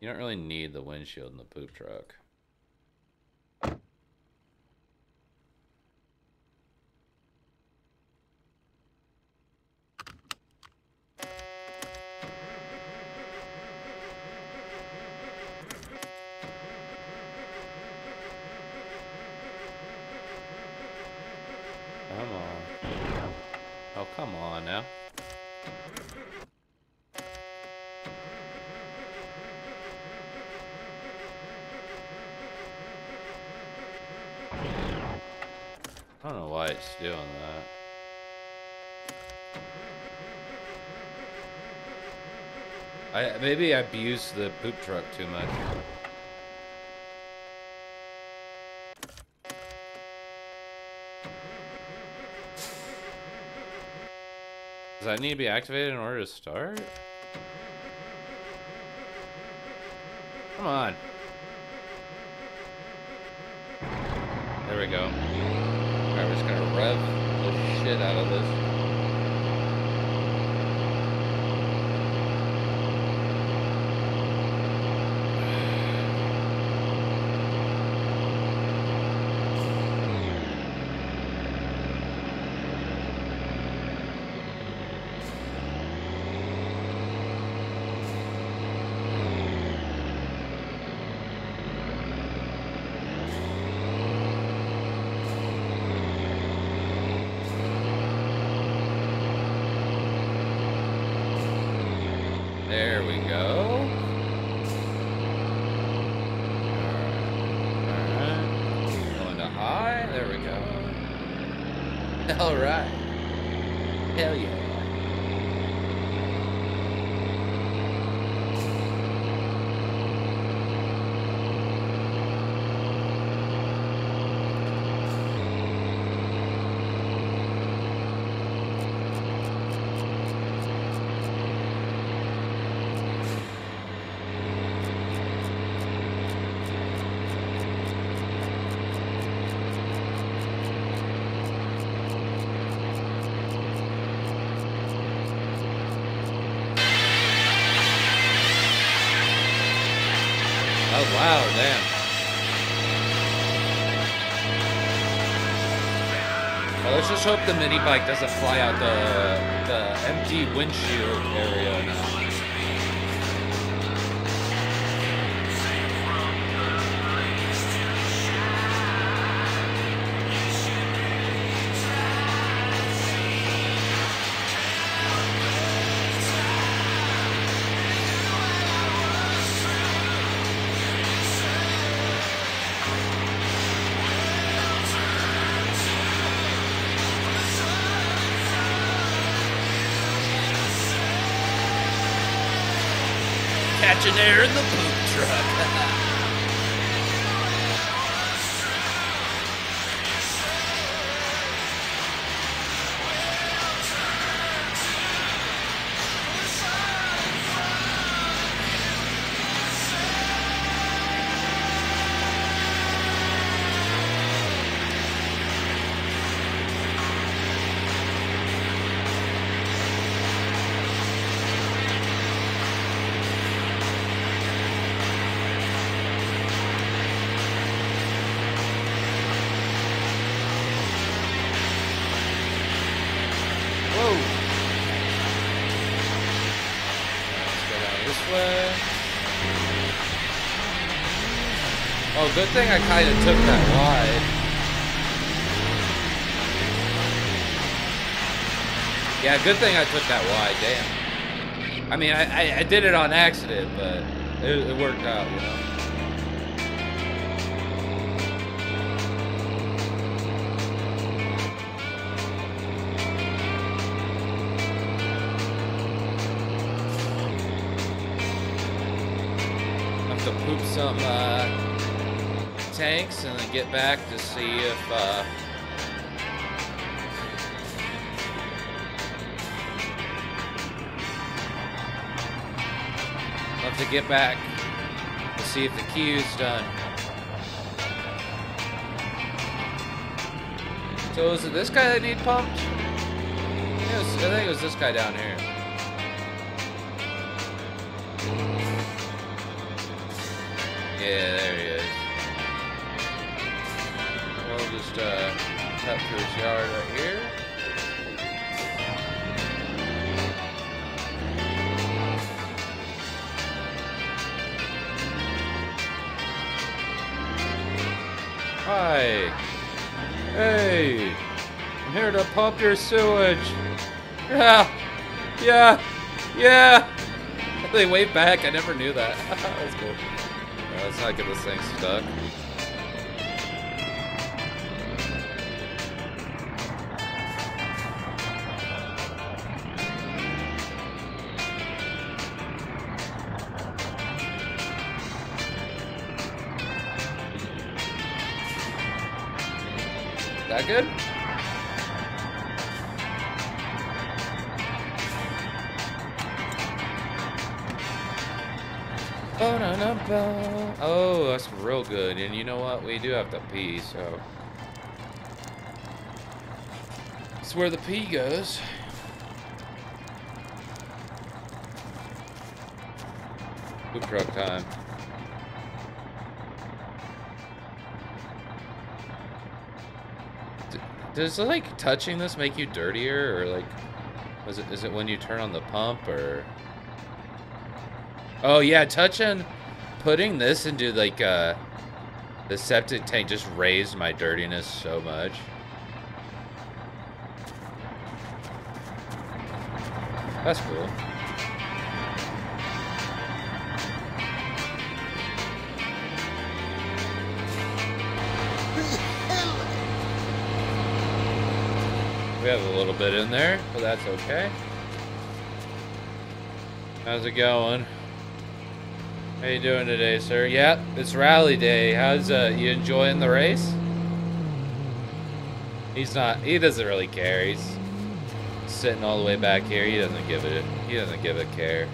You don't really need the windshield in the poop truck. Come on. Oh, come on now. I don't know why it's doing that. I maybe I abused the poop truck too much. Does that need to be activated in order to start? Come on. There we go. Alright, we're just gonna rev the shit out of this. There we go. Alright. Alright. Going to high. There we go. Alright. Hell yeah. Oh wow, damn. Well, let's just hope the mini bike doesn't fly out the the empty windshield area good thing I kind of took that wide. Yeah, good thing I took that wide. Damn. I mean, I, I, I did it on accident, but it, it worked out, know. And get back to see if uh, have to get back to see if the queue's done. So is it this guy that need pumped? I think it was this guy down here. Hi. Hey. I'm here to pump your sewage. Yeah. Yeah. Yeah. They wave back. I never knew that. That's cool. Uh, let's not get this thing stuck. We do have to pee, so. It's where the pee goes. Food time. D- Does like touching this make you dirtier, or like, is it is it when you turn on the pump, or? Oh yeah, touching, putting this into like uh, the septic tank just raised my dirtiness so much. That's cool. We have a little bit in there, but that's okay. How's it going? How you doing today, sir? Yep, it's rally day. How's uh you enjoying the race? He's not he doesn't really care. He's sitting all the way back here. He doesn't give it he doesn't give a care.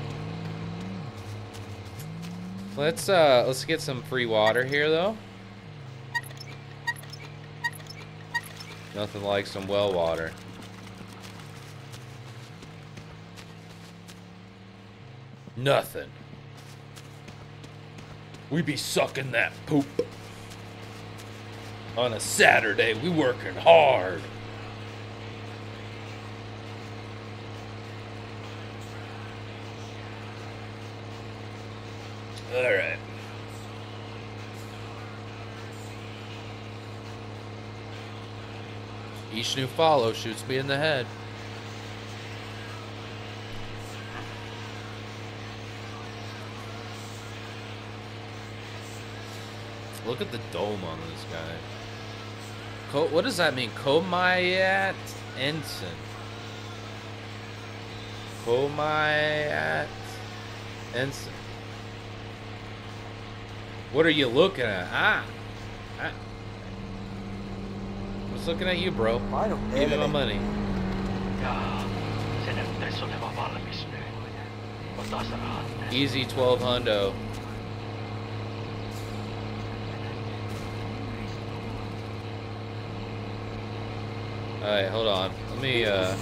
Let's uh let's get some free water here though. Nothing like some well water. Nothing. We be sucking that poop. On a Saturday, we working hard. All right. Each new follow shoots me in the head. Look at the dome on this guy. Co what does that mean? Komayat Ensign. Komayat Ensign. What are you looking at? Ah. ah. I was looking at you, bro. Painu Give me my money. Jaa, se näyttäisi olevan valmis nyt. Ota se rahat. Easy 12 hundo. Alright, hold on. Let me, uh...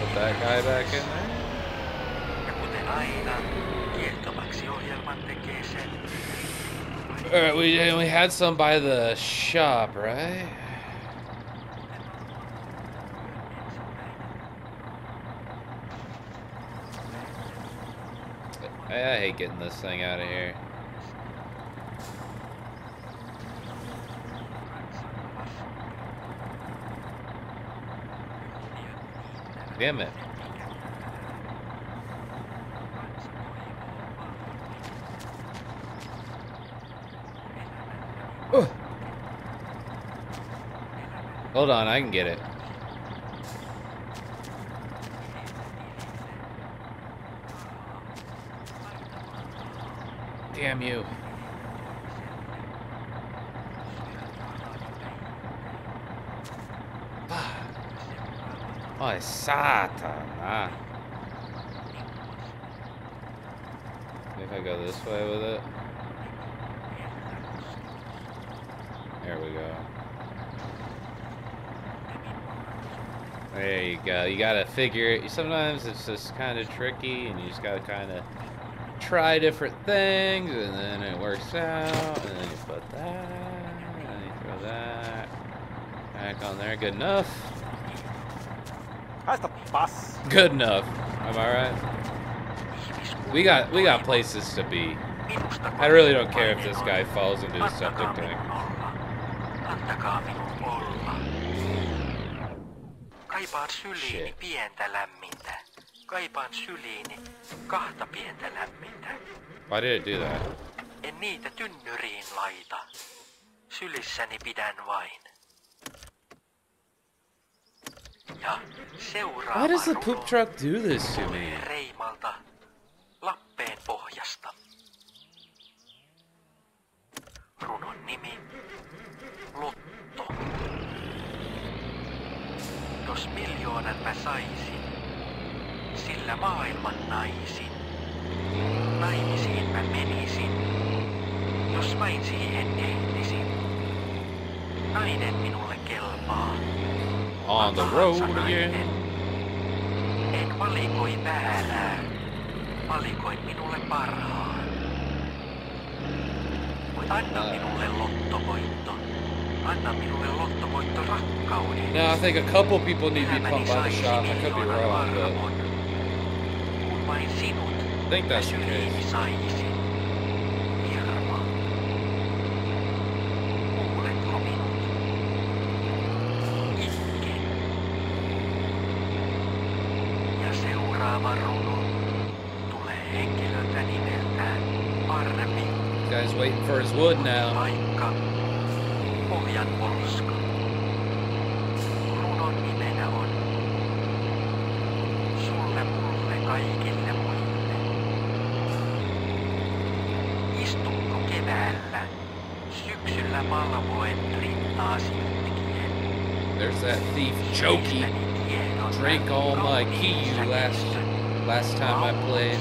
Put that guy back in there. Alright, we, we had some by the shop, right? I hate getting this thing out of here. Damn it. Hold on, I can get it. Damn you. Oi, satana. See if I go this way with it. There we go. There you go. Uh, you gotta figure it. Sometimes it's just kind of tricky, and you just gotta kind of try different things, and then it works out. And then you put that, and then you throw that back on there. Good enough. That's the boss. Good enough. Am I right? We got we got places to be. I really don't care if this guy falls into a septic tank. Kaipaan syliini Shit. pientä lämmintä. Kaipaan syliini kahta pientä lämmintä. Why did it do that? En niitä tynnyriin laita. Sylissäni pidän vain. Ja seuraava Why does the poop truck do this to me? Reimalta Lappeen pohjasta. Runon nimi Jos miljoonan mä saisin, sillä maailman naisin. Naimisiin mä menisin, jos vain siihen ehtisin. Nainen minulle kelpaa. On the road again. En valikoi väärää, valikoin minulle parhaan. Anna minulle lottovoitto, No, I think a couple people need to be pumped by the shop. I could be wrong, but arvon. Kun vain sinut I think that's the case. saisin. Irma. Kuuletko minut? Itken. Ja seuraava runo tulee henkilöltä nimeltään Arvi. Guy's waiting for his wood now. Jokey. Drank all my kilju last last time I played.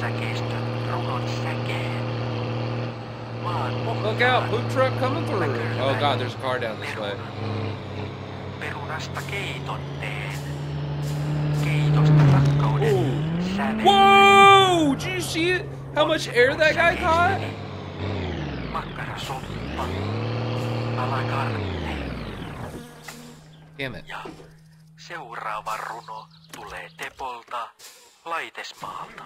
Look out, poop truck coming through. Oh god, there's a car down this way. Ooh. Whoa! Did you see it? How much air that guy caught? Damn it. Seuraava runo tulee Tepolta Laitesmaalta.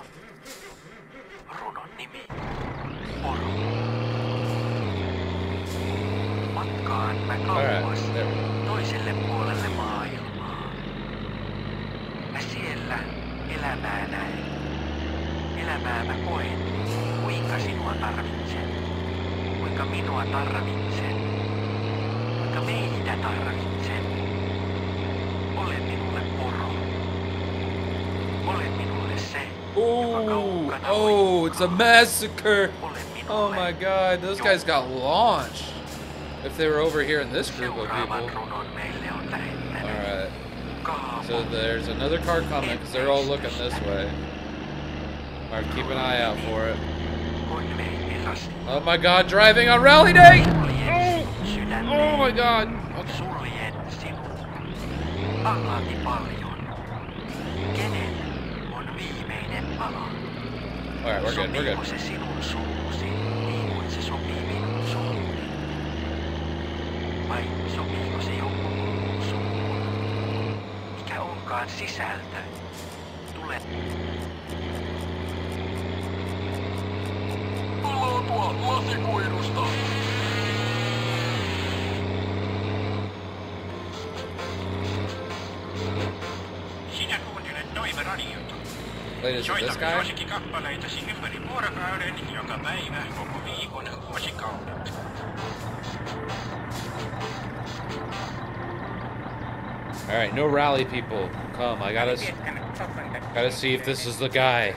Runon nimi Poru. Matkaan mä kauas toiselle puolelle maailmaa. Mä siellä elämää näen. Elämää mä koen, kuinka sinua tarvitsen. Kuinka minua tarvitsen. Kuinka meitä tarvitsen. Ole minulle. Ole minulle se, oh, kaukana oh, it's a massacre. Oh my god, those guys got launched. If they were over here in this group of people. runon meille on lähettänyt Alright, so there's another car coming because they're all looking this way. Alright, keep an eye out for it. Oh my god, driving on rally day! Oh, oh my god. Alati paljon. Kenen on viimeinen pala? Alright, we're good, we're Sopiiko good. se sinun suusi niin kuin se sopii minun suuhun? Vai sopiiko se joku muun suuhun? Mikä onkaan sisältö? Tule Kotikuidusta. Sinä koko viikon, vuosikaudet. All right, no rally people. Come, I gotta, gotta see if this is the guy.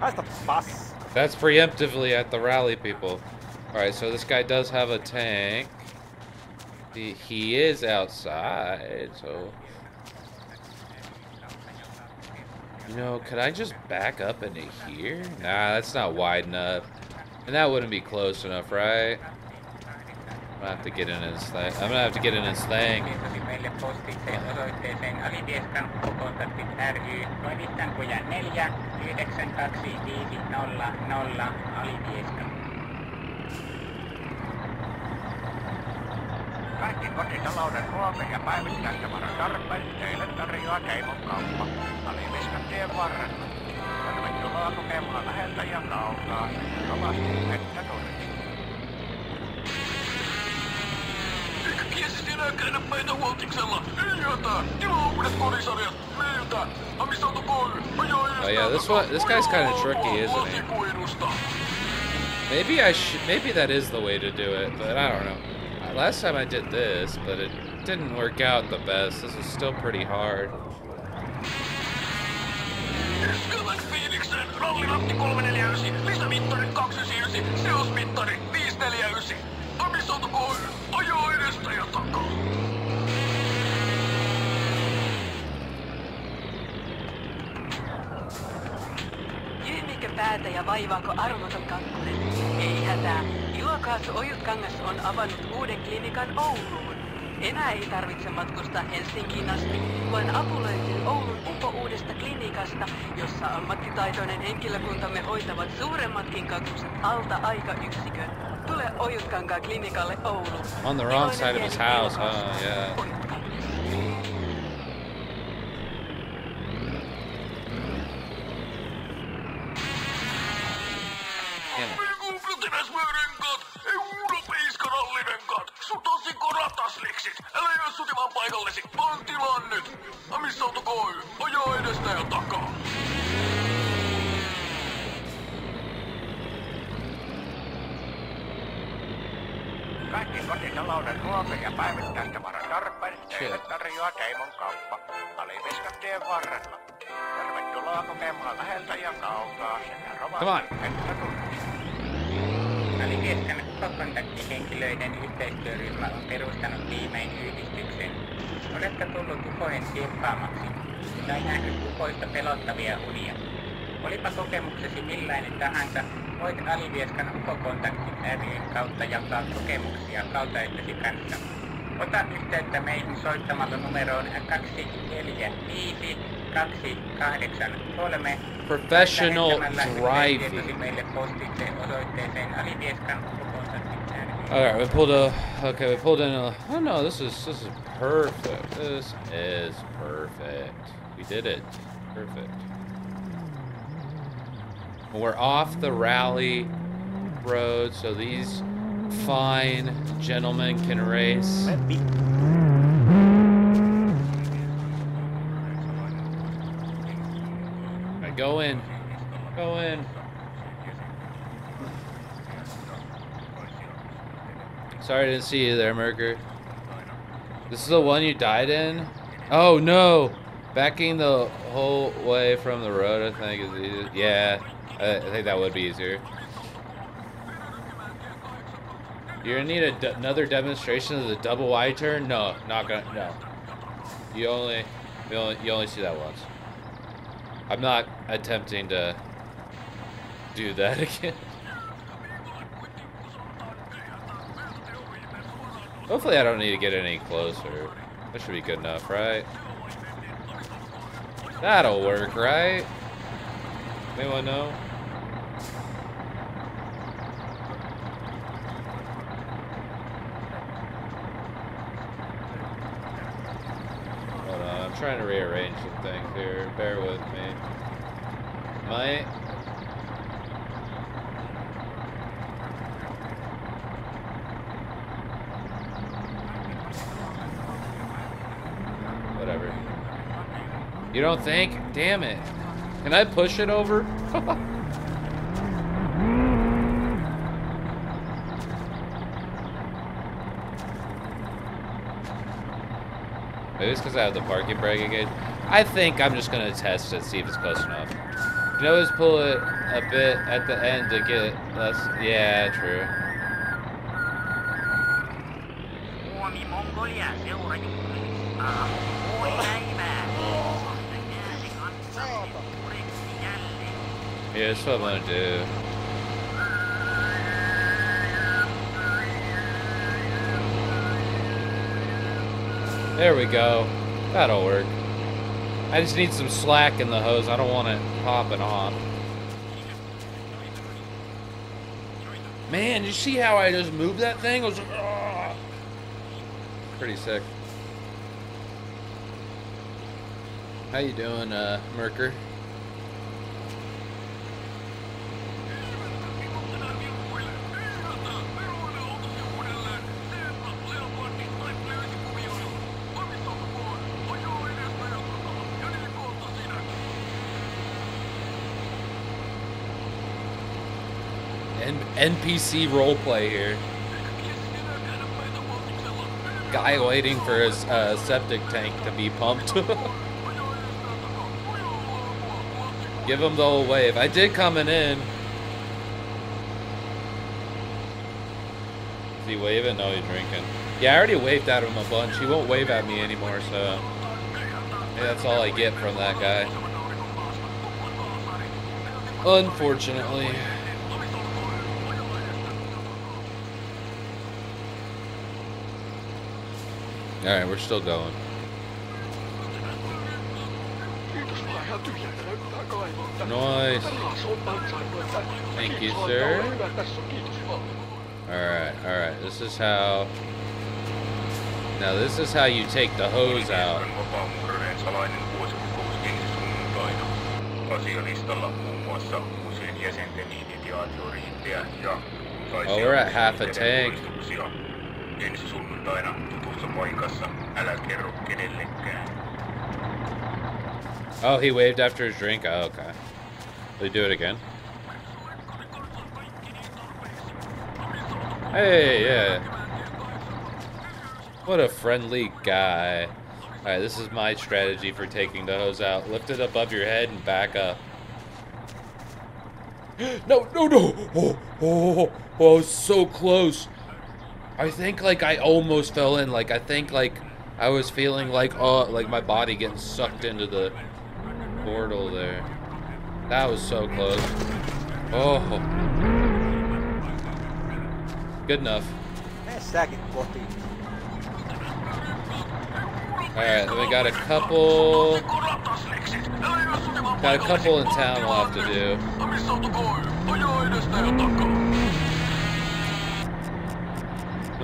That's the pass. That's preemptively at the rally people. All right, so this guy does have a tank. He, he is outside, so. You know, could I just back up into here? Nah, that's not wide enough. And that wouldn't be close enough, right? I'm gonna have to get in his thing. I'm gonna have to get in his thing. Meille Kaikki kotitalouden ruoka- ja päivittäistavaran teille tarjoaa Teimon kauppa. Alivieskantien varrella. Tervetuloa kokemaan läheltä ja kaukaa. Rovasti että turvista. Eikä kiesisi enää käydä meitä huoltiksella. Ei hätää. Tilaa uudet korisarjat. Meiltä. Amisauto Koy. Ajaa edestä. Oh, yeah, this one- this guy's kinda tricky, isn't he? Maybe I should. Maybe that is the way to do it, but I don't know. Last time I did this, but it didn't work out the best. This is still pretty hard. Kevät Phoenixen. Ralliratti 349. Lisämittari 299. Seosmittari 549. Amisauto Koy. Edestä ja takaa. Jyhmikö päätä ja vaivaako armoton kakkonen? Ei hätää. Ilokaasu Ojutkangas on avannut uuden klinikan Ouluun. Enää ei tarvitse matkustaa Helsinkiin asti, vaan apu löytyy Oulun upo-uudesta klinikasta, jossa ammattitaitoinen henkilökuntamme hoitavat suuremmatkin kakkuset alta aikayksikön. Tule Ojutkankaan klinikalle Ouluun. On the wrong side of his house, huh? Yeah. Damn it. Googletenesvyörenkaat, europeiskarallirenkaat, sutosiko ratasliksit, älä jää sutimaan paikallesi, vaan tilaa nyt. Amisauto Koy, ajaa edestä ja takaa. Kaikki kotitalouden ruoka- ja päivittäistavaran tarpeet teille tarjoaa Keimon kauppa. Aliviskantien varrella. Tervetuloa kokemaan läheltä ja kaukaa sekä Come on. rovasti että turvista. Kontaktihenkilöiden yhteistyöryhmä on perustanut viimein yhdistyksen. Oletko tullut ufojen sieppaamaksi? Tai nähnyt ufoista pelottavia unia? Olipa kokemuksesi millainen tahansa, voit Alivieskan ufokontaktit ryn kautta jakaa kokemuksia kaltaistesi kanssa. Ota yhteyttä meihin soittamalla numeroon 2452883 Professional tai lähettämällä driving. meille postitse osoitteeseen Alivieskan ufokontaktit ry. All right, we pulled a. Okay, we pulled in a. Oh no, this is this is perfect. This is perfect. We did it. Perfect. We're off the rally road, so these fine gentlemen can race. Go in. Go in. Sorry I didn't see you there, Merker. This is the one you died in? Oh no! Backing the whole way from the road, I think is easy. Yeah, I, think that would be easier. You're gonna need another demonstration of the double Y turn? No, not gonna. No. You only, you only, you only see that once. I'm not attempting to do that again. Hopefully I don't need to get any closer. That should be good enough, right? That'll work, right? Anyone know? Hold on, I'm trying to rearrange some things here. Bear with me. Might You don't think? Damn it. Can I push it over? Maybe it's because I have the parking brake again. I think I'm just gonna test it, see if it's close enough. You can always pull it a bit at the end to get less. Yeah, true. Yeah, that's what I'm gonna do. There we go. That'll work. I just need some slack in the hose. I don't want it popping off. Man, you see how I just moved that thing? I was "Ah." pretty sick. How you doing, uh, Merker? NPC roleplay here. Guy waiting for his uh, septic tank to be pumped. Give him the old wave. I did coming in. Is he waving? No, he's drinking. Yeah, I already waved at him a bunch. He won't wave at me anymore, so yeah, that's all I get from that guy. Unfortunately. Alright, we're still going. Nice. Thank you, sir. Alright, alright. This is how. Now, this is how you take the hose out. Oh, we're at half a tank. Ensi sunnuntaina tutussa paikassa. Älä kerro kenellekään. Oh, he waved after his drink? Oh, okay. Will he do it again? Hey, yeah. What a friendly guy. Alright, this is my strategy for taking the hose out. Lift it above your head and back up. no, no, no! Oh, oh, oh, oh, oh so close. I think like I almost fell in. Like I think like I was feeling like oh like my body getting sucked into the portal there. That was so close. Oh. Good enough. Säkin kotiin. Alright, then we got a couple got a couple in town we'll have to do.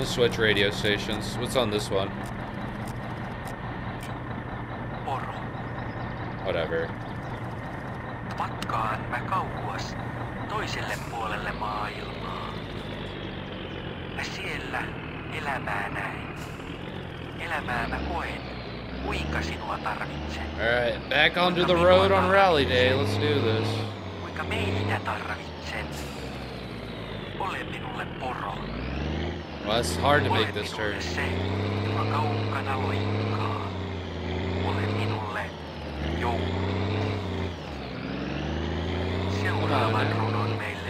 We'll switch radio stations. What's on this one? Whatever. Matkaan mä kauas toiselle puolelle maailmaa. Mä siellä elämää näin. Elämää mä koen, kuinka sinua tarvitsen. Alright, back onto the road on rally day. Let's do this. Kuinka meitä tarvitsen. Ole minulle poro. Well, it's hard to make this turn.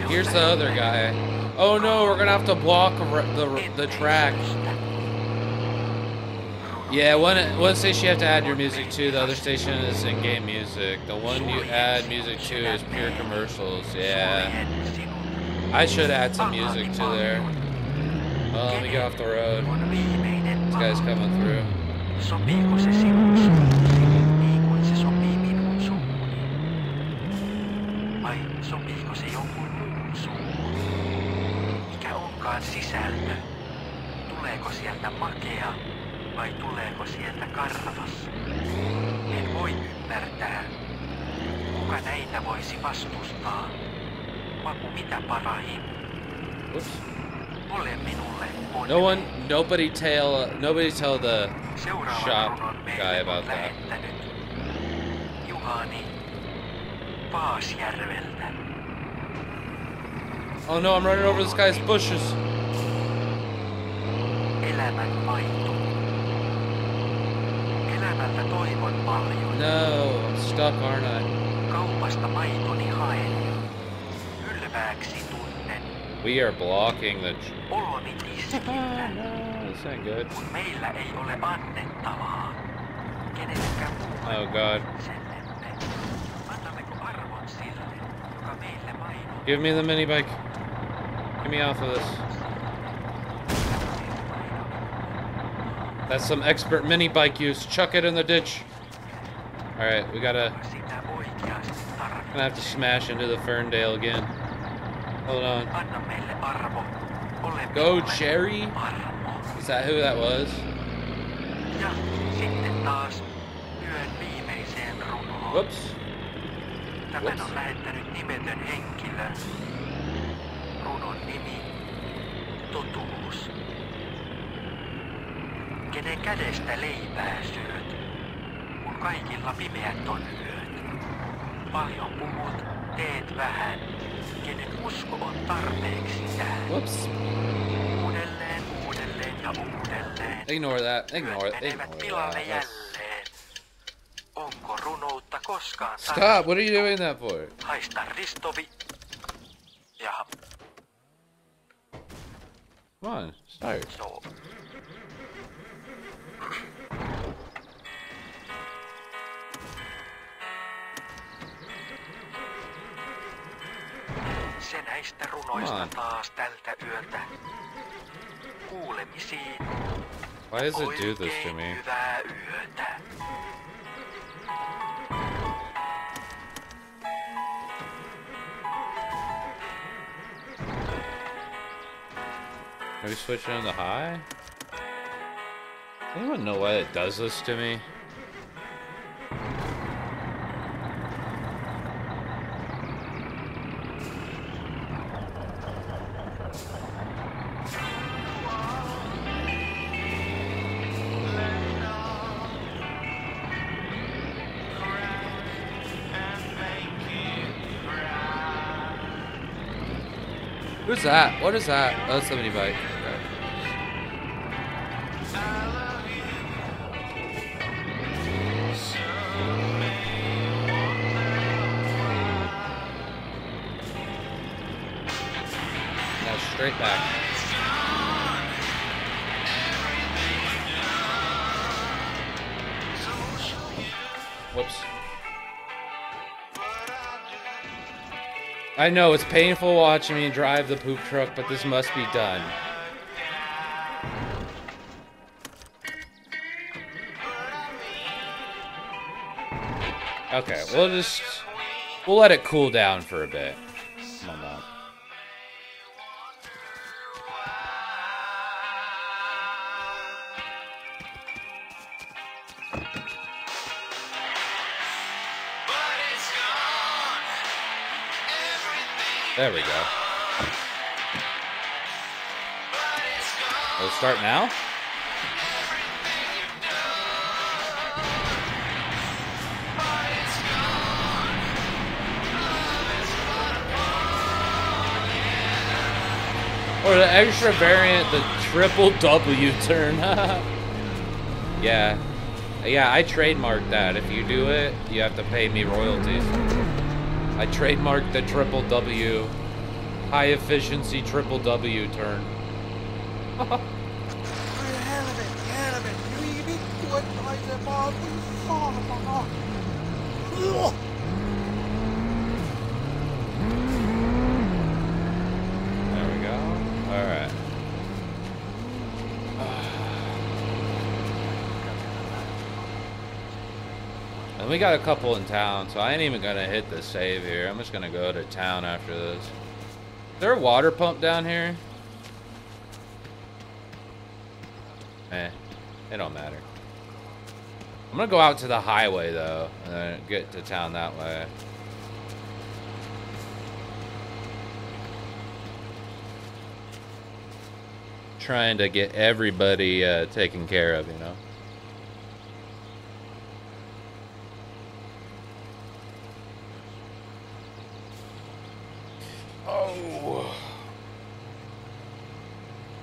Here's the other guy. Oh no, we're gonna have to block the the track. Yeah, one one station you have to add your music to. The other station is in-game music. The one you add music to is pure commercials. Yeah, I should add some music to there. Well, let me get off the road. On viimeinen This guy's coming through. Sopiiko se sinun suuhusi niin kuin se sopii minun suuhuni? Vai sopiiko se jonkun muun suuhun? Mikä onkaan sisältö? Tuleeko sieltä makea vai tuleeko sieltä karvas? En voi ymmärtää. Kuka näitä voisi vastustaa? Maku mitä parahin? Whoops. No one, nobody tell, nobody tell the shop guy about that. Oh no, I'm running over this guy's bushes. Elämän maito. Elämältä toivon paljon. No, I'm stuck, aren't I? We are blocking the. no, this ain't good. Kun meillä ei ole annettavaa. Kenellekään muulle Oh god. itsellemme. Annammeko arvon sille, joka meille mainoo? Give me the mini bike. Get me off of this. That's some expert mini bike use. Chuck it in the ditch. Alright, we gotta. Sitä oikeasti tarvitset. Gonna have to smash into the Ferndale again. Hold on. Go, Cherry. Is that who that was? Ja sitten taas yön viimeiseen runoon. Whoops. Tämän whoops. on lähettänyt nimetön henkilö. Runon nimi. Totuus. Kenen kädestä leipää syöt, kun kaikilla pimeät on yöt. Paljon puhut, teet vähän, kenen usko on tarpeeksi tähän. Whoops. Uudelleen, uudelleen ja uudelleen. Ignore that. Ignore it. Ignore pilalle that. jälleen. Onko runoutta koskaan Stop. What are you doing that for? Haista Ristovi. Ja Come on. Start. so. Näistä runoista taas tältä yöltä. Kuulemisiin. Why does it do this to me? hyvää yötä. Are we switching on the high? Anyone know why it does this to me? Who's that? What is that? Oh, somebody. Now straight back. I know it's painful watching me drive the poop truck, but this must be done. Okay, we'll just we'll let it cool down for a bit. There we go. Let's start now. Or the extra variant, the triple W turn. yeah. Yeah, I trademarked that. If you do it, you have to pay me royalties. I trademarked the triple W, high efficiency triple W turn. We got a couple in town, so I ain't even gonna hit the save here. I'm just gonna go to town after this. There a water pump down here? Eh, it don't matter. I'm gonna go out to the highway though, and then get to town that way. Trying to get everybody uh, taken care of, you know. Oh.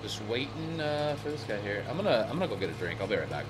Just waiting uh, for this guy here. I'm gonna I'm gonna go get a drink. I'll be right back.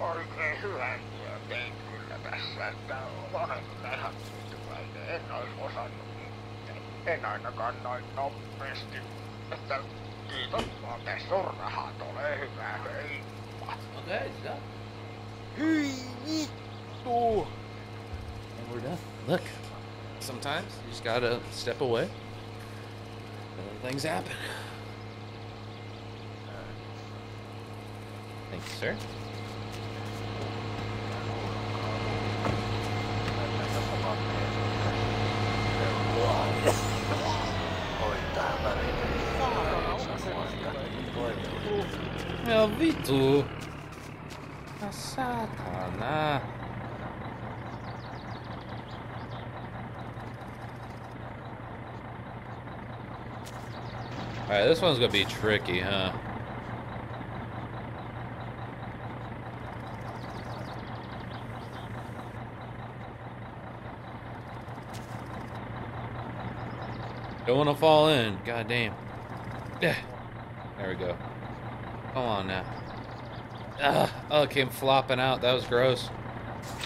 Oikein hyvän työn tein kyllä tässä, että olen ihan tyytyväinen. En olisi osannut itse. En ainakaan noin nopeasti. Että kiitos vaan surrahat, ole hyvä, hei. Okay, it's done. Hyi vittu! And we're done. Look, sometimes you just gotta step away. And things happen. Uh, thank you, sir. Ja vitu. Ah, Satana. Alright, this one's gonna be tricky, huh? Don't wanna fall in. God damn. Yeah. There we go. Come on now. Ugh. Oh, it came flopping out. That was gross.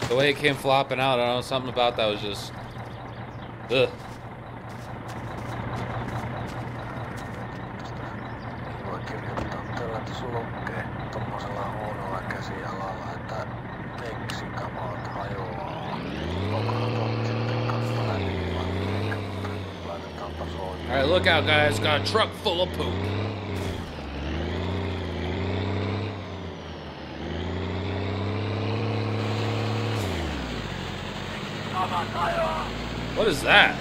The way it came flopping out, I don't know, something about that was just. Ugh. Look out, guys. Got a truck full of poop. What is that?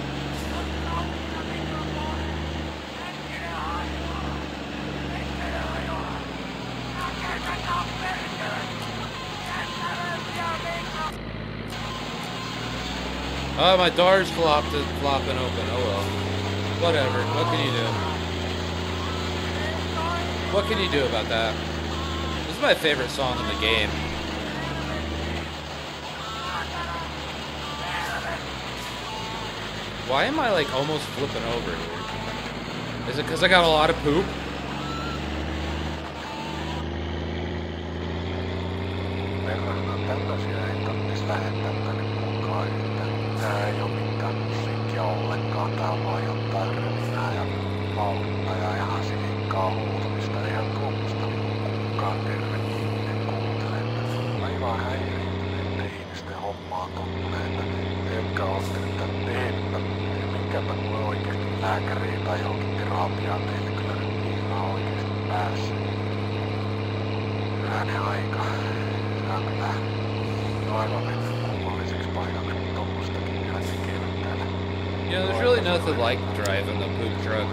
Oh, my door's flopped, flopping open. Oh well. Whatever. What can you do? What can you do about that? This is my favorite song in the game. Why am I like almost flipping over Is it because I got a lot of poop? Niin minkäpä mulle oikeesti lääkäriin tai johonkin terapiaan teille kyllä nyt ihan oikeesti päässä. Hyvänen aika. Se on kyllä aivan kummalliseksi paikaksi, kun tommostakin ihan tekevät täällä. You know, there's really nothing like driving a poop truck.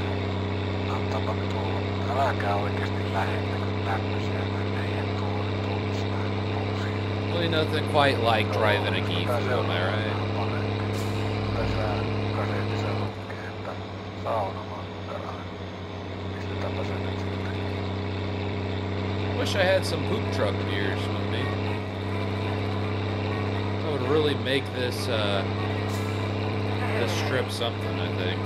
Antaapa nyt olla. Älkää oikeesti lähettäkö tämmösiä tänne. Ei tuo nyt tuu mistään kummallisia. Really nothing quite like driving a geek, am I right? Tässä kasetissa lukee, että saunamakkara. Pistetäänpä se nyt sitten. Wish I had some poop truck beers with me. That would really make this uh, this strip something, I think.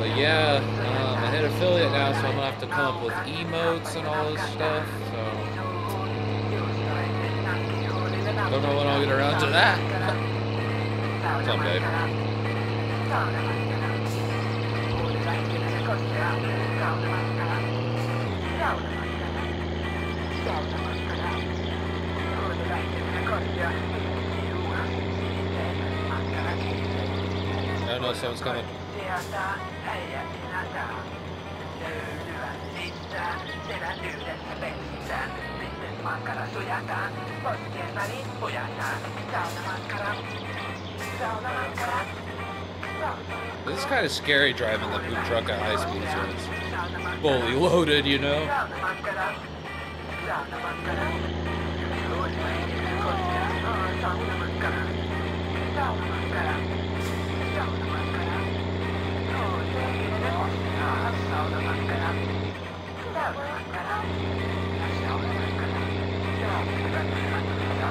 But yeah, um, I hit affiliate now, so I'm gonna have to come up with emotes and all this stuff. Don't know when I'll get around to that. Someday. I don't know, if someone's coming. Kind of scary driving the poop truck at high speeds when it's fully loaded, you know?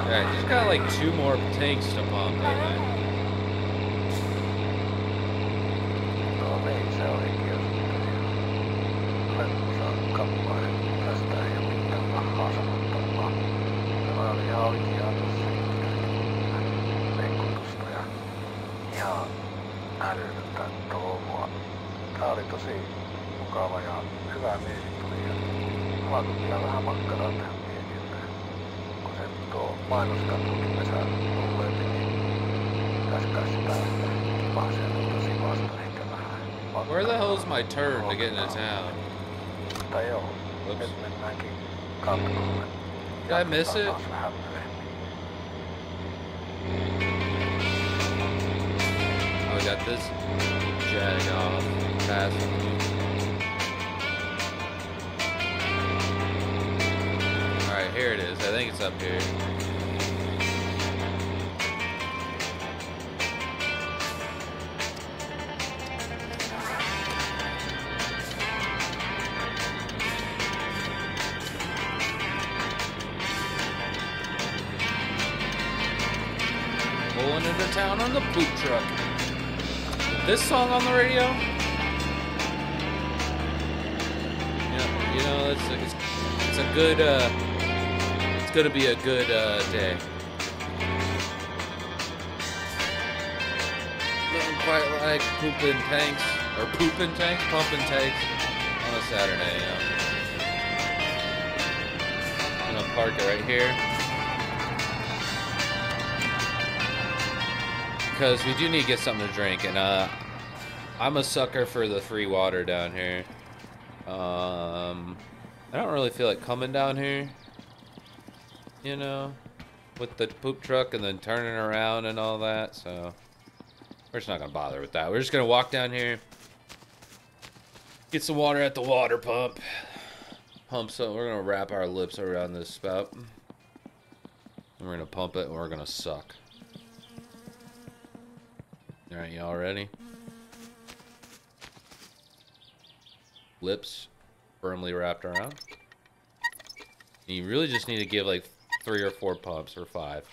Yeah, just got like two more tanks to pump, I think. No niin, se olikin jo sitten. Leppusan kappale tästä ei ole mitään pahaa sanottavaa. Tämä oli ihan oikea tossa leikkutusta ja ihan älytöntä touhua. Tää oli tosi mukava ja hyvä mieli tuli ja alkoi kyllä vähän makkaraa tähän miehille. Kun se tässä tosi vasta eikä vähän. Where the hell is my turn to get into town? Mutta joo, Oops. Did I miss it? Oh, I got this jag off fast. Alright, here it is. I think it's up here. The poop truck. This song on the radio? Yeah, you know, it's a, it's, a good, uh, it's gonna be a good, uh, day. Nothing quite like pooping tanks, or pooping tanks, pumping tanks on a Saturday, you. I'm gonna park it right here. Because we do need to get something to drink, and uh, I'm a sucker for the free water down here. Um, I don't really feel like coming down here, you know, with the poop truck and then turning around and all that. So we're just not gonna bother with that. We're just gonna walk down here, get some water at the water pump, pump some. We're gonna wrap our lips around this spout. And we're gonna pump it, and we're gonna suck. Alright, y'all ready? Lips firmly wrapped around. And you really just need to give like three or four pumps or five.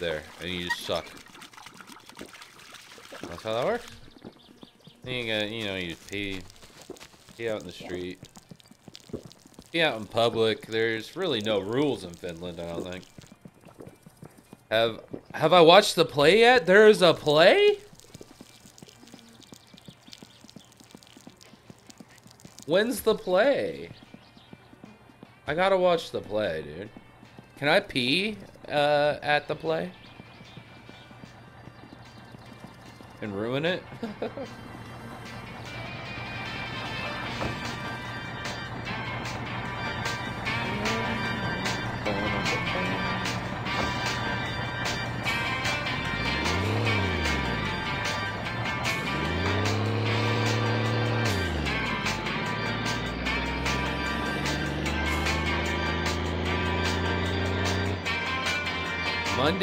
There, and you just suck. That's how that works. Then you got, you know, you just pee, pee out in the street, pee out in public. There's really no rules in Finland, I don't think. Have have I watched the play yet? There is a play? When's the play? I gotta watch the play, dude. Can I pee uh, at the play? And ruin it?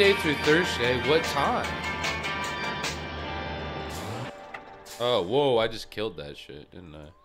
Monday through Thursday, what time? Oh, whoa, I just killed that shit, didn't I?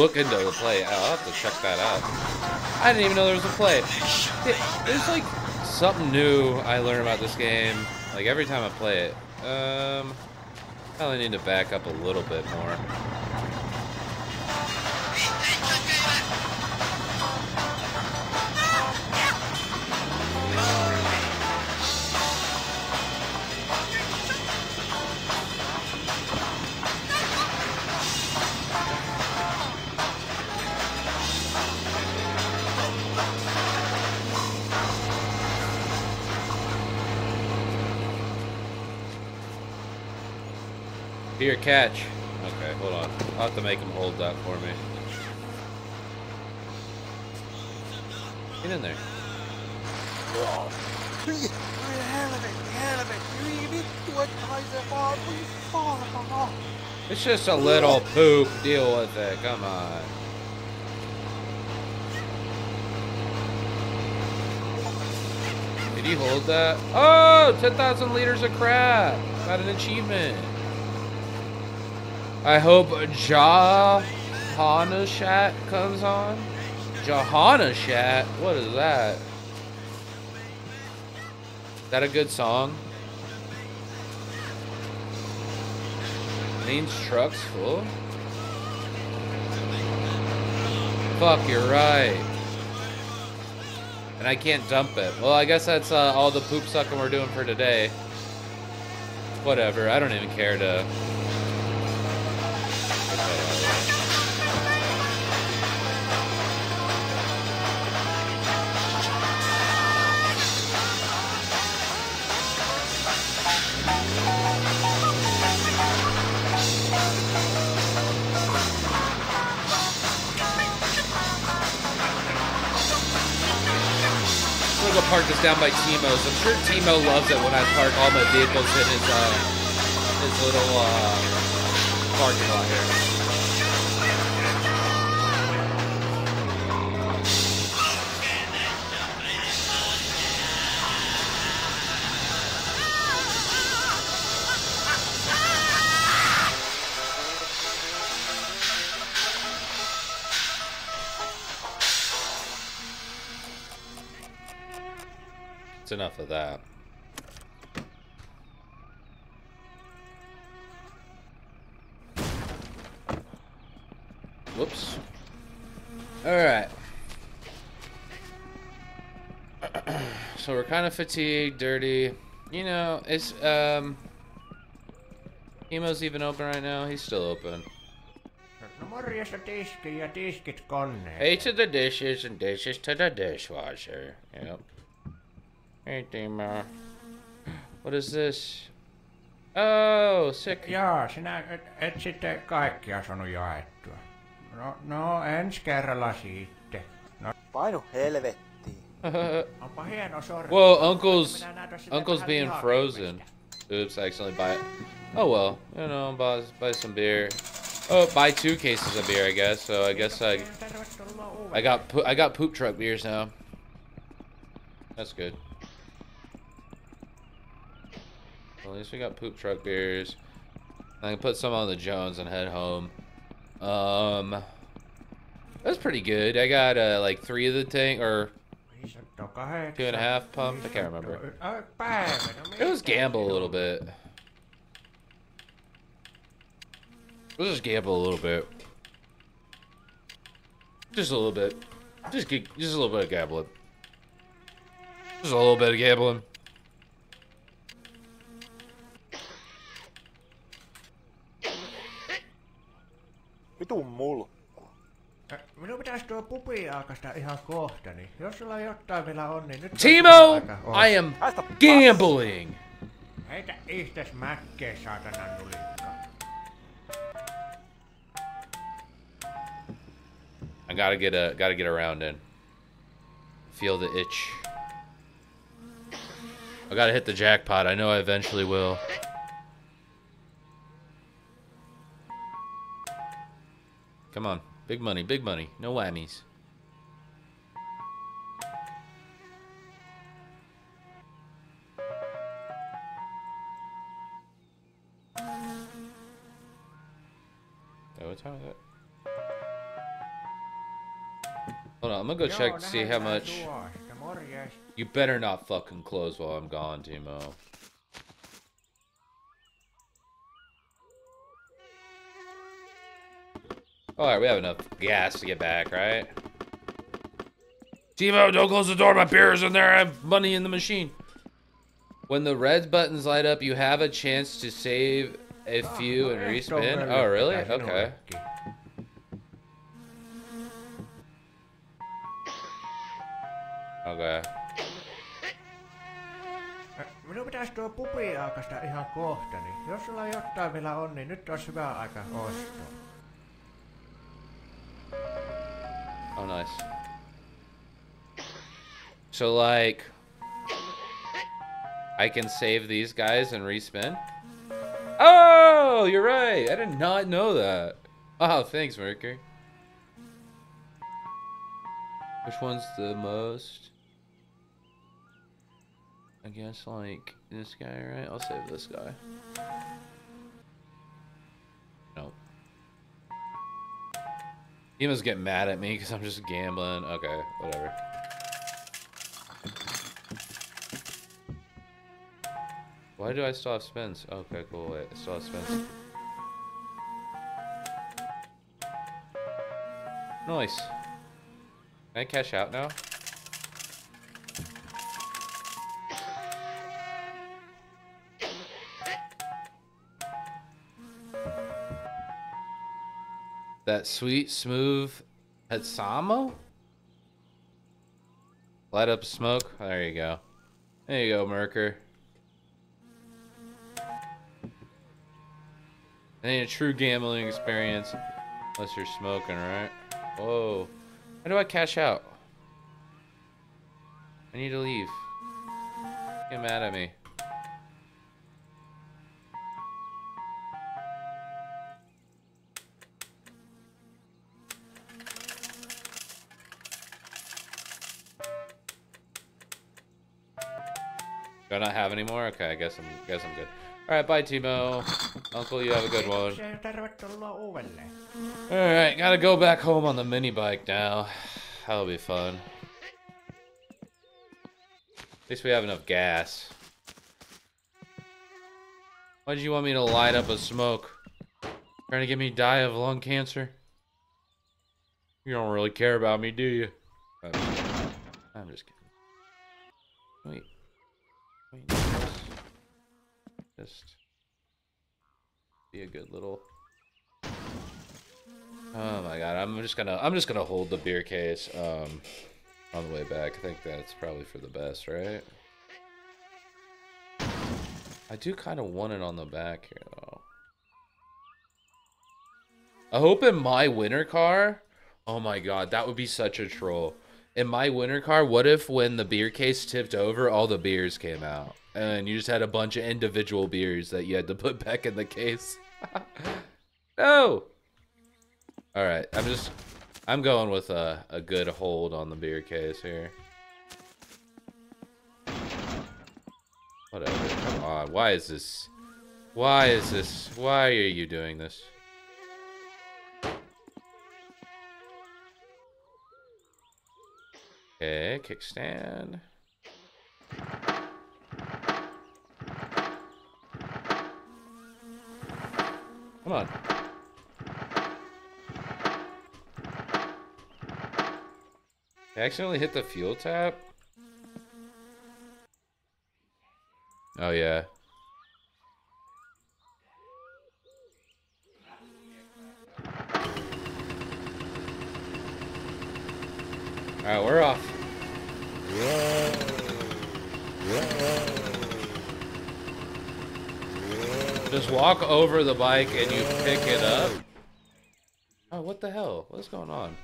Look into the play. I'll have to check that out. I didn't even know there was a play. There's like something new I learn about this game. Like every time I play it. Um, I probably need to back up a little bit more. Catch. Okay, hold on. I'll have to make him hold that for me. Get in there. It's just a little poop. Deal with it. Come on. Did he hold that? Oh, 10,000 liters of crap. Got an achievement. I hope Jahana Shat comes on. Jahana Shat? What is that? Is that a good song? Means trucks full? Fuck, you're right. And I can't dump it. Well, I guess that's uh, all the poop sucking we're doing for today. Whatever, I don't even care to I'm park this down by Teimo's. I'm sure Timo loves it when I park all my vehicles in his uh, his little uh, parking lot here. It's enough of that. Whoops. Alright. so we're kind of fatigued, dirty. You know, it's, um... Emo's even open right now? He's still open. No morjesta tiski ja tiskit koneeseen. Hey to the dishes and dishes to the dishwasher. Yep. Hey, Teimo. What is this? Oh, sick. Jaa, sinä et, et sitten kaikkia saanut jaettua. No, no ensi kerralla sitten. No, Painu helvettiin. onpa hieno sormi. Whoa, Uncle's Minä näytän sitä Uncle's being frozen. Oops, I accidentally buy it. Oh well, you know, buy buy some beer. Oh, buy two cases of beer, I guess. So I guess I I got po- I got poop truck beers now. That's good. Well, at least we got poop truck beers. I can put some on the Jonnez and head home. Um, that's pretty good. I got uh, like three of the tank or two and a half pumped. I can't remember. It was gamble a little bit. Let's just gamble a little bit. Just a little bit. Just just a little bit of gambling. Just a little bit of gambling. Vitun mulkku. Minun pitäisi tuo pupi aukasta ihan kohta, niin jos sulla jotain vielä on, niin nyt... Teimo. I am gambling. Heitä ihtes mäkkeä, saatanan nulikka. I gotta get a gotta get around in. Feel the itch. I gotta hit the jackpot. I know I eventually will. Come on, big money, big money, no whammies. what time is it? Hold on, I'm gonna go check to see how much. You better not fucking close while I'm gone, Teimo. Alright, we have enough gas to get back, right? Teimo, don't close the door. My beer is in there. I have money in the machine. When the red buttons light up, you have a chance to save a ah, few and respin. Oh, really? Okay. Okay. Eh, minun pitäisi tuo pubi aukasta ihan kohta, niin jos sulla jotain vielä on, niin nyt olisi hyvä aika ostaa. Nice. So, like, I can save these guys and respin? Oh, you're right. I did not know that. Oh, thanks, Mercury. Which one's the most? I guess, like, this guy, right? I'll save this guy. He must get mad at me because I'm just gambling. Okay, whatever. Why do I still have spins? Okay, cool. Wait, I still have spins. Nice. Can I cash out now? That sweet, smooth Hetsamo? Light up smoke. There you go. There you go, Merker. Ain't a true gambling experience unless you're smoking, right? Whoa. How do I cash out? I need to leave. Get mad at me. Have any more? Okay, I guess I'm guess I'm good. Alright, bye Teimo. Uncle, you have a good one. Uudelleen. Alright, gotta go back home on the mini bike now. That'll be fun. At least we have enough gas. Why did you want me to light up a smoke? Trying to get me die of lung cancer? You don't really care about me, do you? I'm just kidding. Wait. Wait. Just be a good little. Oh my god, I'm just gonna I'm just gonna hold the beer case um on the way back. I think that's probably for the best, right? I do kind of want it on the back here though. I hope in my winter car. Oh my god, that would be such a troll. In my winter car, what if when the beer case tipped over, all the beers came out? And you just had a bunch of individual beers that you had to put back in the case. no! Alright, I'm just... I'm going with a, a good hold on the beer case here. Whatever, come on. Why is this... Why is this... Why are you doing this? Okay, kickstand. Come on. I accidentally hit the fuel tap? Oh, yeah. Alright, we're off. Just walk over the bike and you pick it up. Oh, what the hell? What's going on?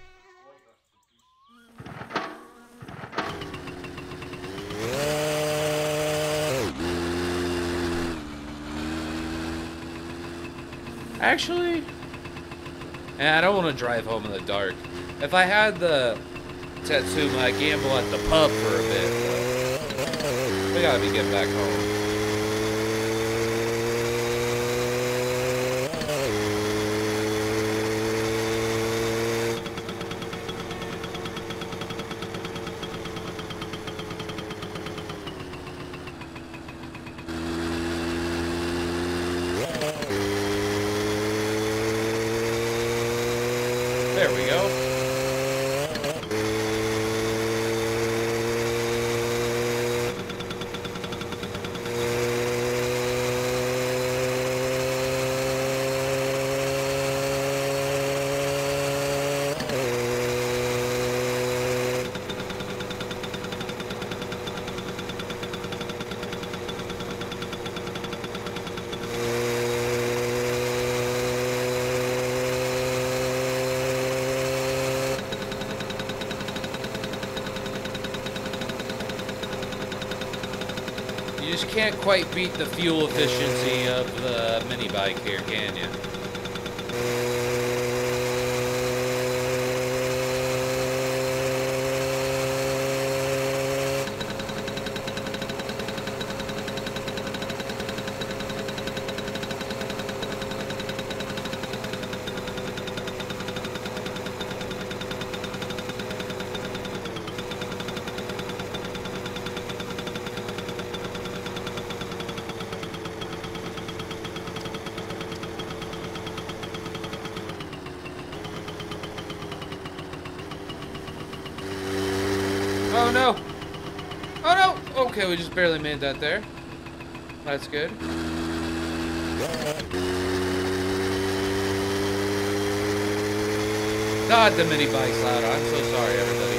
Actually, eh, I don't want to drive home in the dark. If I had the Satsuma, I gamble at the pub for a bit. We gotta be getting back home. There we go. You just can't quite beat the fuel efficiency of the mini bike here, can you? Oh no! Oh no! Okay, we just barely made that there. That's good. God, the mini bike's loud. I'm so sorry, everybody.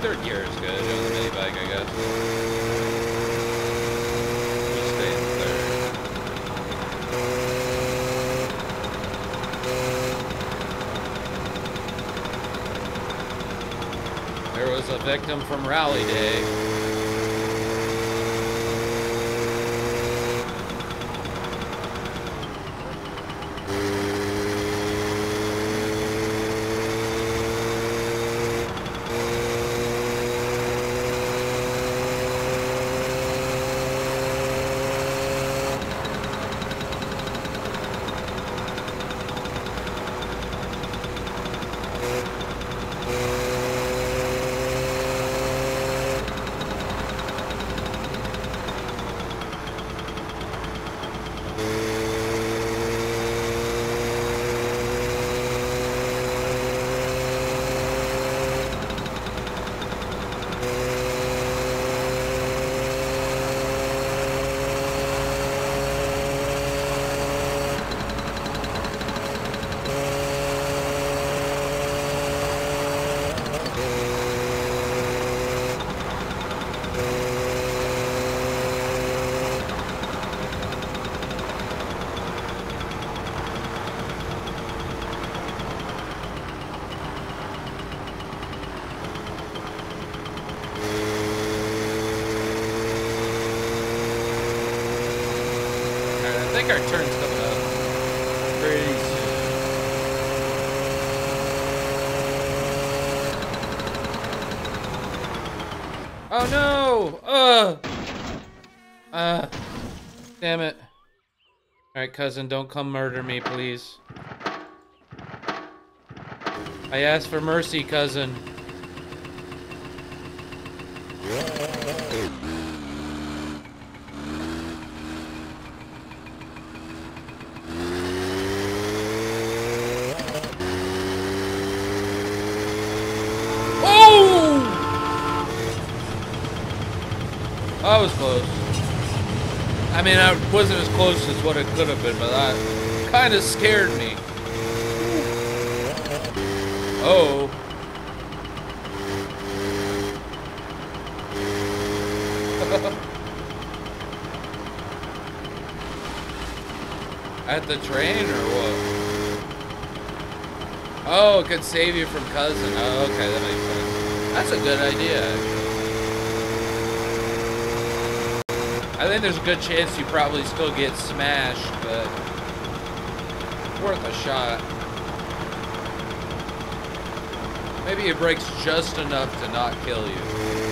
Third gear is good on the mini bike, I guess. Just stay in third. There victim from Rally Day. Alright, I think our turn's coming up pretty soon. Oh no! Ugh! Uh, damn it. Alright, cousin, don't come murder me, please. I asked for mercy, cousin. Oh! That was close. I mean, I wasn't as what it could have been, but that kind of scared me. Oh. At the train or what? Oh, it could save you from cousin. Oh, okay, that makes sense. That's a good idea. I think there's a good chance you probably still get smashed, but worth a shot. Maybe it breaks just enough to not kill you.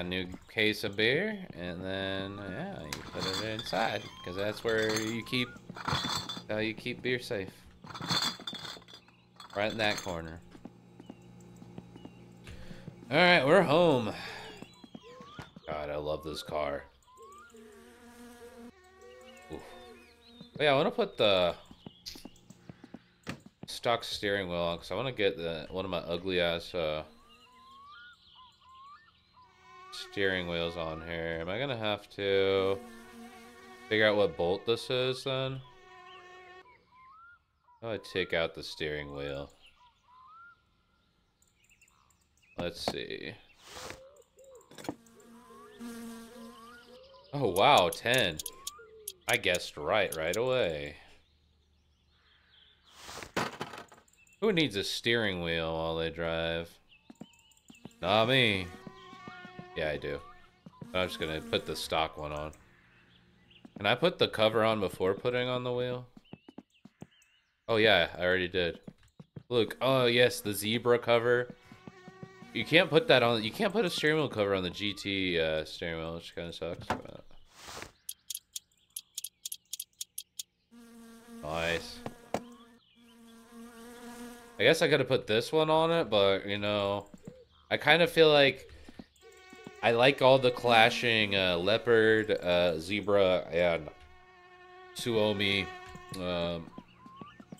A new case of beer, and then yeah, you put it inside because that's where you keep how you keep beer safe. Right in that corner. All right, we're home. God, I love this car. Oof. Yeah, I want to put the stock steering wheel on because I want to get the one of my ugly ass uh, steering wheels on here. Am I gonna have to figure out what bolt this is then? How do I take out the steering wheel? Let's see. Oh wow, 10. I guessed right right away. Who needs a steering wheel while they drive? Not me. Yeah, I do. I'm just gonna put the stock one on. Can I put the cover on before putting on the wheel? Oh yeah, I already did. Look, oh yes, the zebra cover. You can't put that on. You can't put a steering wheel cover on the GT uh, steering wheel, which kind of sucks. But... Nice. I guess I could have put this one on it, but you know, I kind of feel like I like all the clashing uh, leopard, uh, zebra, and Suomi um,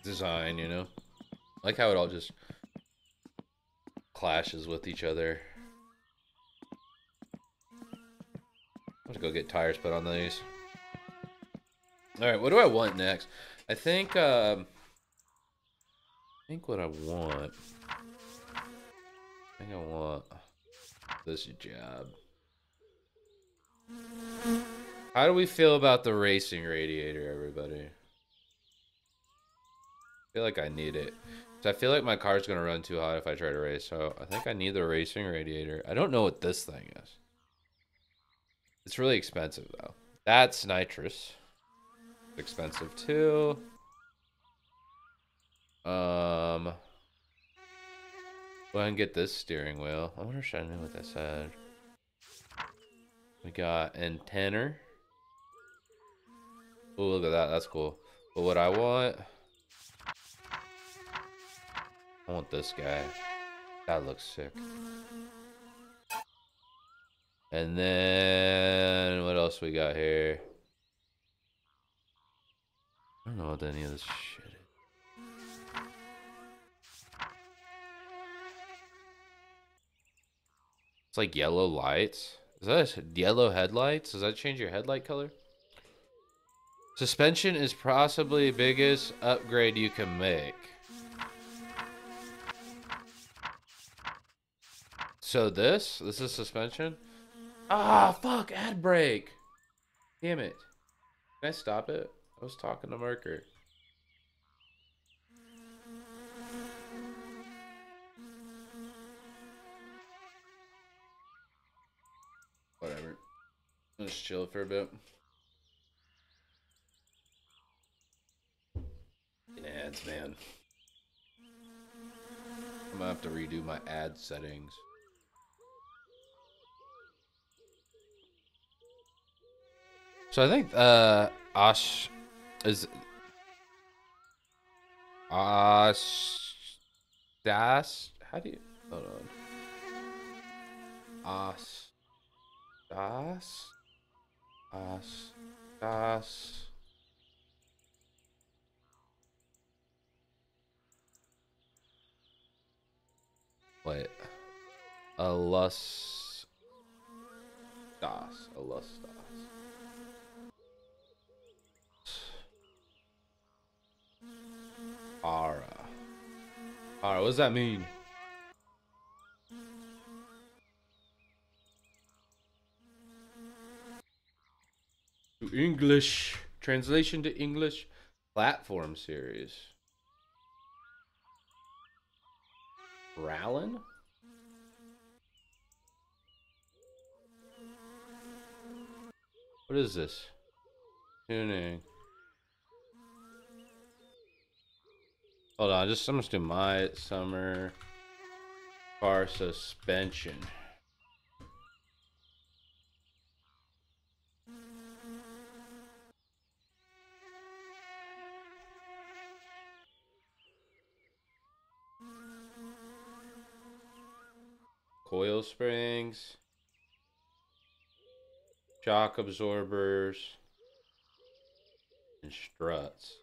design. You know, I like how it all just clashes with each other. I'm gonna go get tires put on these. Alright, what do I want next? I think, um... I think what I want... I think I want this job. How do we feel about the racing radiator, everybody? I feel like I need it. So I feel like my car's gonna run too hot if I try to race. So I think I need the racing radiator. I don't know what this thing is. It's really expensive though. That's nitrous. Expensive too. Um. Go ahead and get this steering wheel. I wonder if I knew what that said. We got antenna. Oh, look at that. That's cool. But what I want... I want this guy. That looks sick. And then... What else we got here? I don't know what any of this shit is. It's like yellow lights. Is that yellow headlights? Does that change your headlight color? Suspension is possibly the biggest upgrade you can make. So this? This is suspension? Ah, fuck, ad brake. Damn it. Can I stop it? I was talking to Merker. Whatever. Let's chill for a bit. Ads, man. I'm gonna have to redo my ad settings. So I think uh Osh is Osh Das how do you hold on Ash Das Os Das Wait. Alus Das. Alus Das. Ara. Ara, what does that mean? To English. Translation to English. Platform series. Rallin? What is this? Tuning. Hold on, just I'm just do my summer car suspension. Springs, shock absorbers, and struts.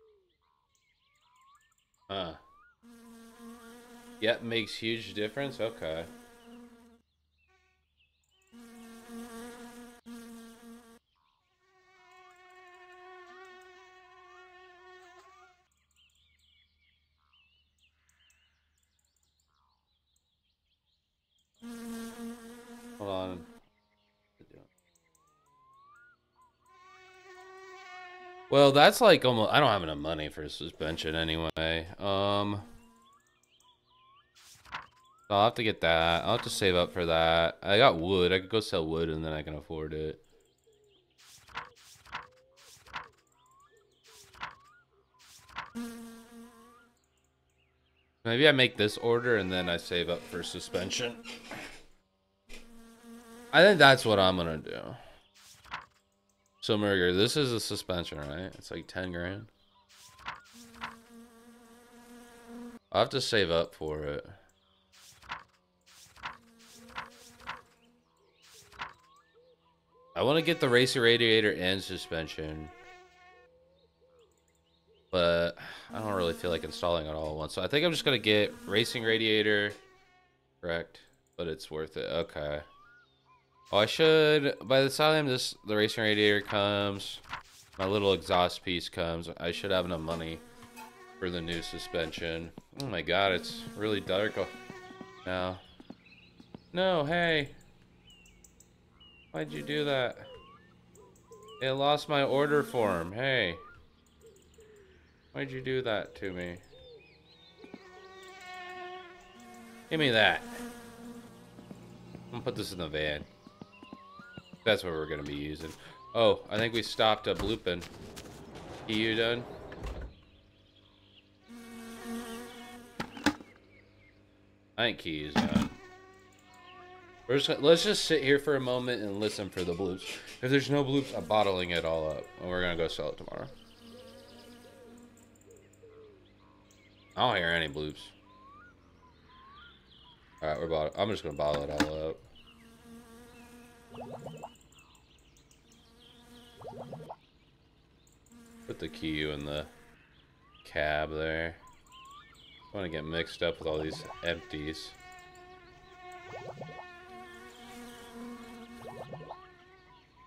Huh. Yep, makes huge difference. Okay. Hold on. Well, that's like almost. I don't have enough money for suspension anyway. Um, I'll have to get that. I'll have to save up for that. I got wood. I could go sell wood and then I can afford it. Maybe I make this order and then I save up for suspension. I think that's what I'm gonna do. So Murger, this is a suspension, right? It's like 10 grand. I'll have to save up for it. I want to get the racer radiator and suspension. but I don't really feel like installing it all at once. So I think I'm just gonna get racing radiator, correct? But it's worth it. Okay. Oh, I should. By the time this the racing radiator comes, my little exhaust piece comes, I should have enough money for the new suspension. Oh my god, it's really dark now. No, hey. Why'd you do that? It lost my order form. Hey. Why'd you do that to me? Give me that. I'm gonna put this in the van. That's what we're gonna be using. Oh, I think we stopped a blooping. You done? I think Key's done. Just, let's just sit here for a moment and listen for the bloops. If there's no bloops, I'm bottling it all up. And we're gonna go sell it tomorrow. I don't hear any bloops. Alright, we're bottle I'm just gonna bottle it all up. Put the key in the cab there. I want to get mixed up with all these empties.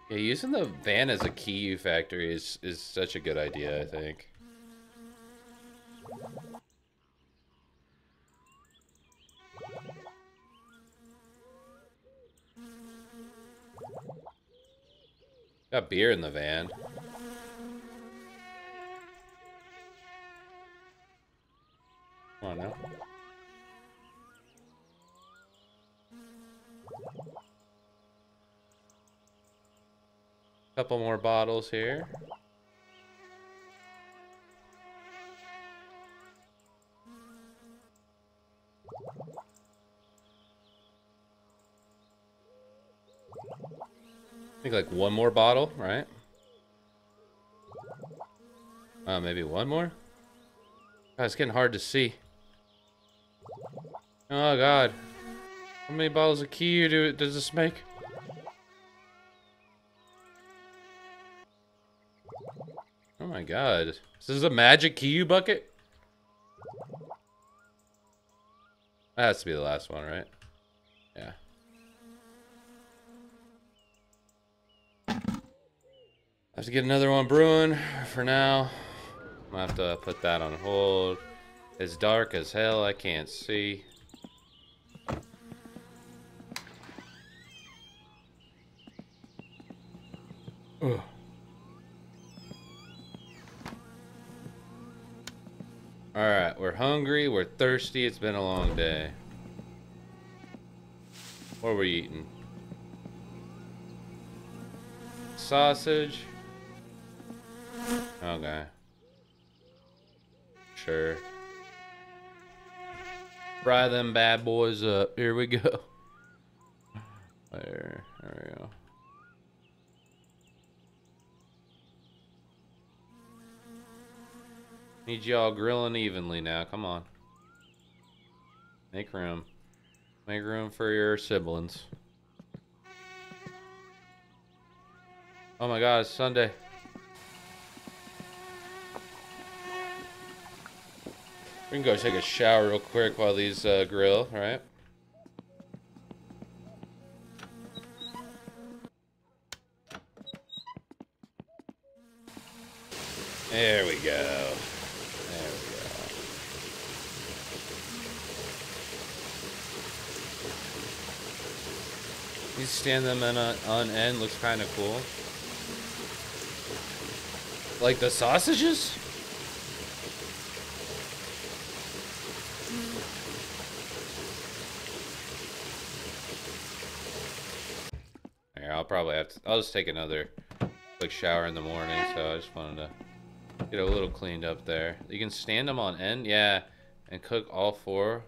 Yeah, using the van as a key factory is, is such a good idea, I think. Got beer in the van. Come on now. Couple more bottles here. I think like one more bottle, right? Uh, maybe one more? God, it's getting hard to see. Oh god. How many bottles of key do does this make? Oh my god. This is a magic key bucket? That has to be the last one, right? Yeah. I have to get another one brewing for now. I'm gonna have to put that on hold. It's dark as hell, I can't see. Ugh. Alright, we're hungry, we're thirsty, it's been a long day. What are we eating? Sausage? Okay. Sure. Fry them bad boys up. Here we go. There. There we go. Need y'all grilling evenly now. Come on. Make room. Make room for your siblings. Oh my god, it's Sunday. We can go take a shower real quick while these uh, grill, alright? There we go. There we go. You stand them in a, on end, looks kind of cool. Like the sausages? Here, I'll probably have to, I'll just take another quick shower in the morning, so I just wanted to get a little cleaned up there. You can stand them on end, yeah, and cook all four.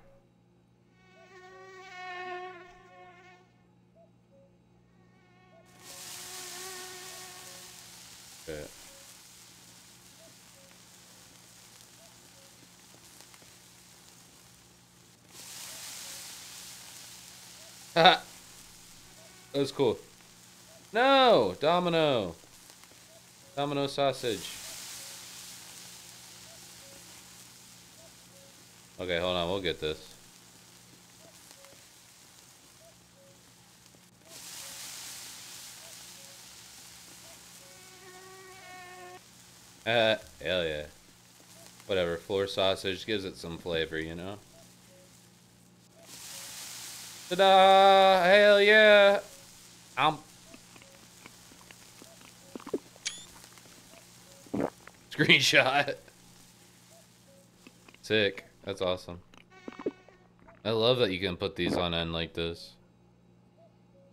Good. Haha. that was cool. No! Domino! Domino sausage. Okay, hold on. We'll get this. Uh, hell yeah. Whatever, floor sausage gives it some flavor, you know? Ta-da! Hell yeah! I'm... Screenshot. Sick. That's awesome. I love that you can put these on end like this.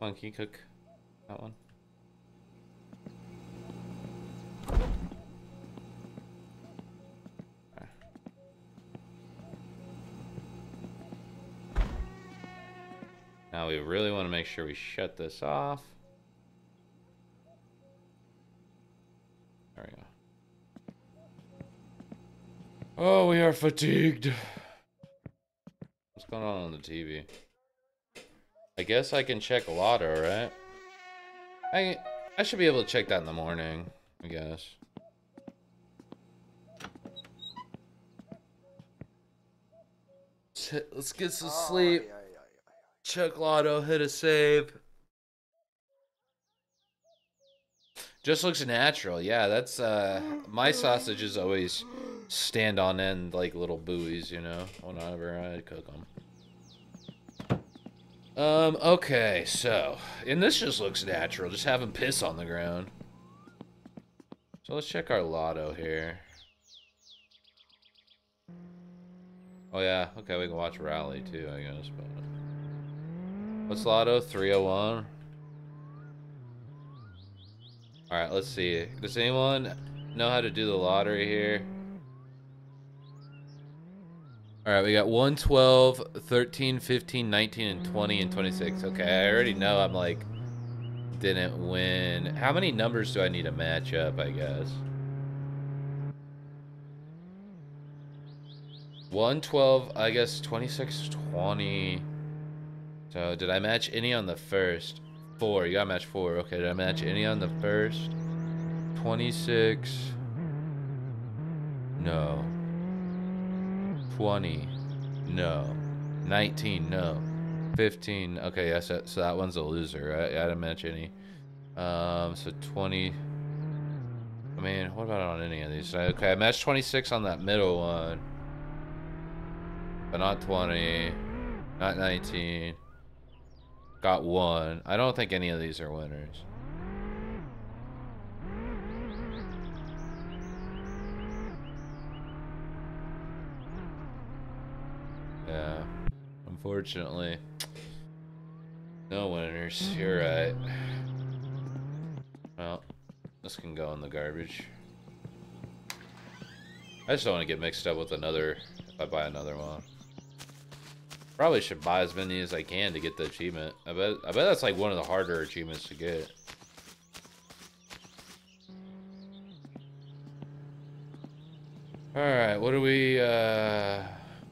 You cook that one? Now we really want to make sure we shut this off. There we go. Oh, we are fatigued. What's going on on the TV? I guess I can check Lotto, right? I I should be able to check that in the morning, I guess. Let's, let's get some sleep. Check Lotto, hit a save. Just looks natural. Yeah, that's uh my sausages always stand on end like little buoys, you know, whenever I cook them. Um, okay, so, and this just looks natural, just having piss on the ground. So let's check our lotto here. Oh yeah, okay, we can watch Rally too, I guess, but... What's Lotto? 301? Alright, let's see. Does anyone know how to do the lottery here? Alright, we got 1, 12, 13, 15, 19, and 20, and 26. Okay, I already know I'm like, didn't win. How many numbers do I need to match up, I guess? 1, 12, I guess 26, 20. So, did I match any on the first? Four. You gotta match four. Okay, did I match any on the first? 26. No. 20. No. 19. No. 15. Okay, yes, so, so that one's a loser? I didn't match any. Um, so 20. I mean, what about on any of these? Okay, I matched 26 on that middle one. But not 20. Not 19. Got one. I don't think any of these are winners. Yeah. Unfortunately. No winners. You're right. Well, this can go in the garbage. I just don't want to get mixed up with another if I buy another one. Probably should buy as many as I can to get the achievement. I bet I bet that's like one of the harder achievements to get. Alright, what do we uh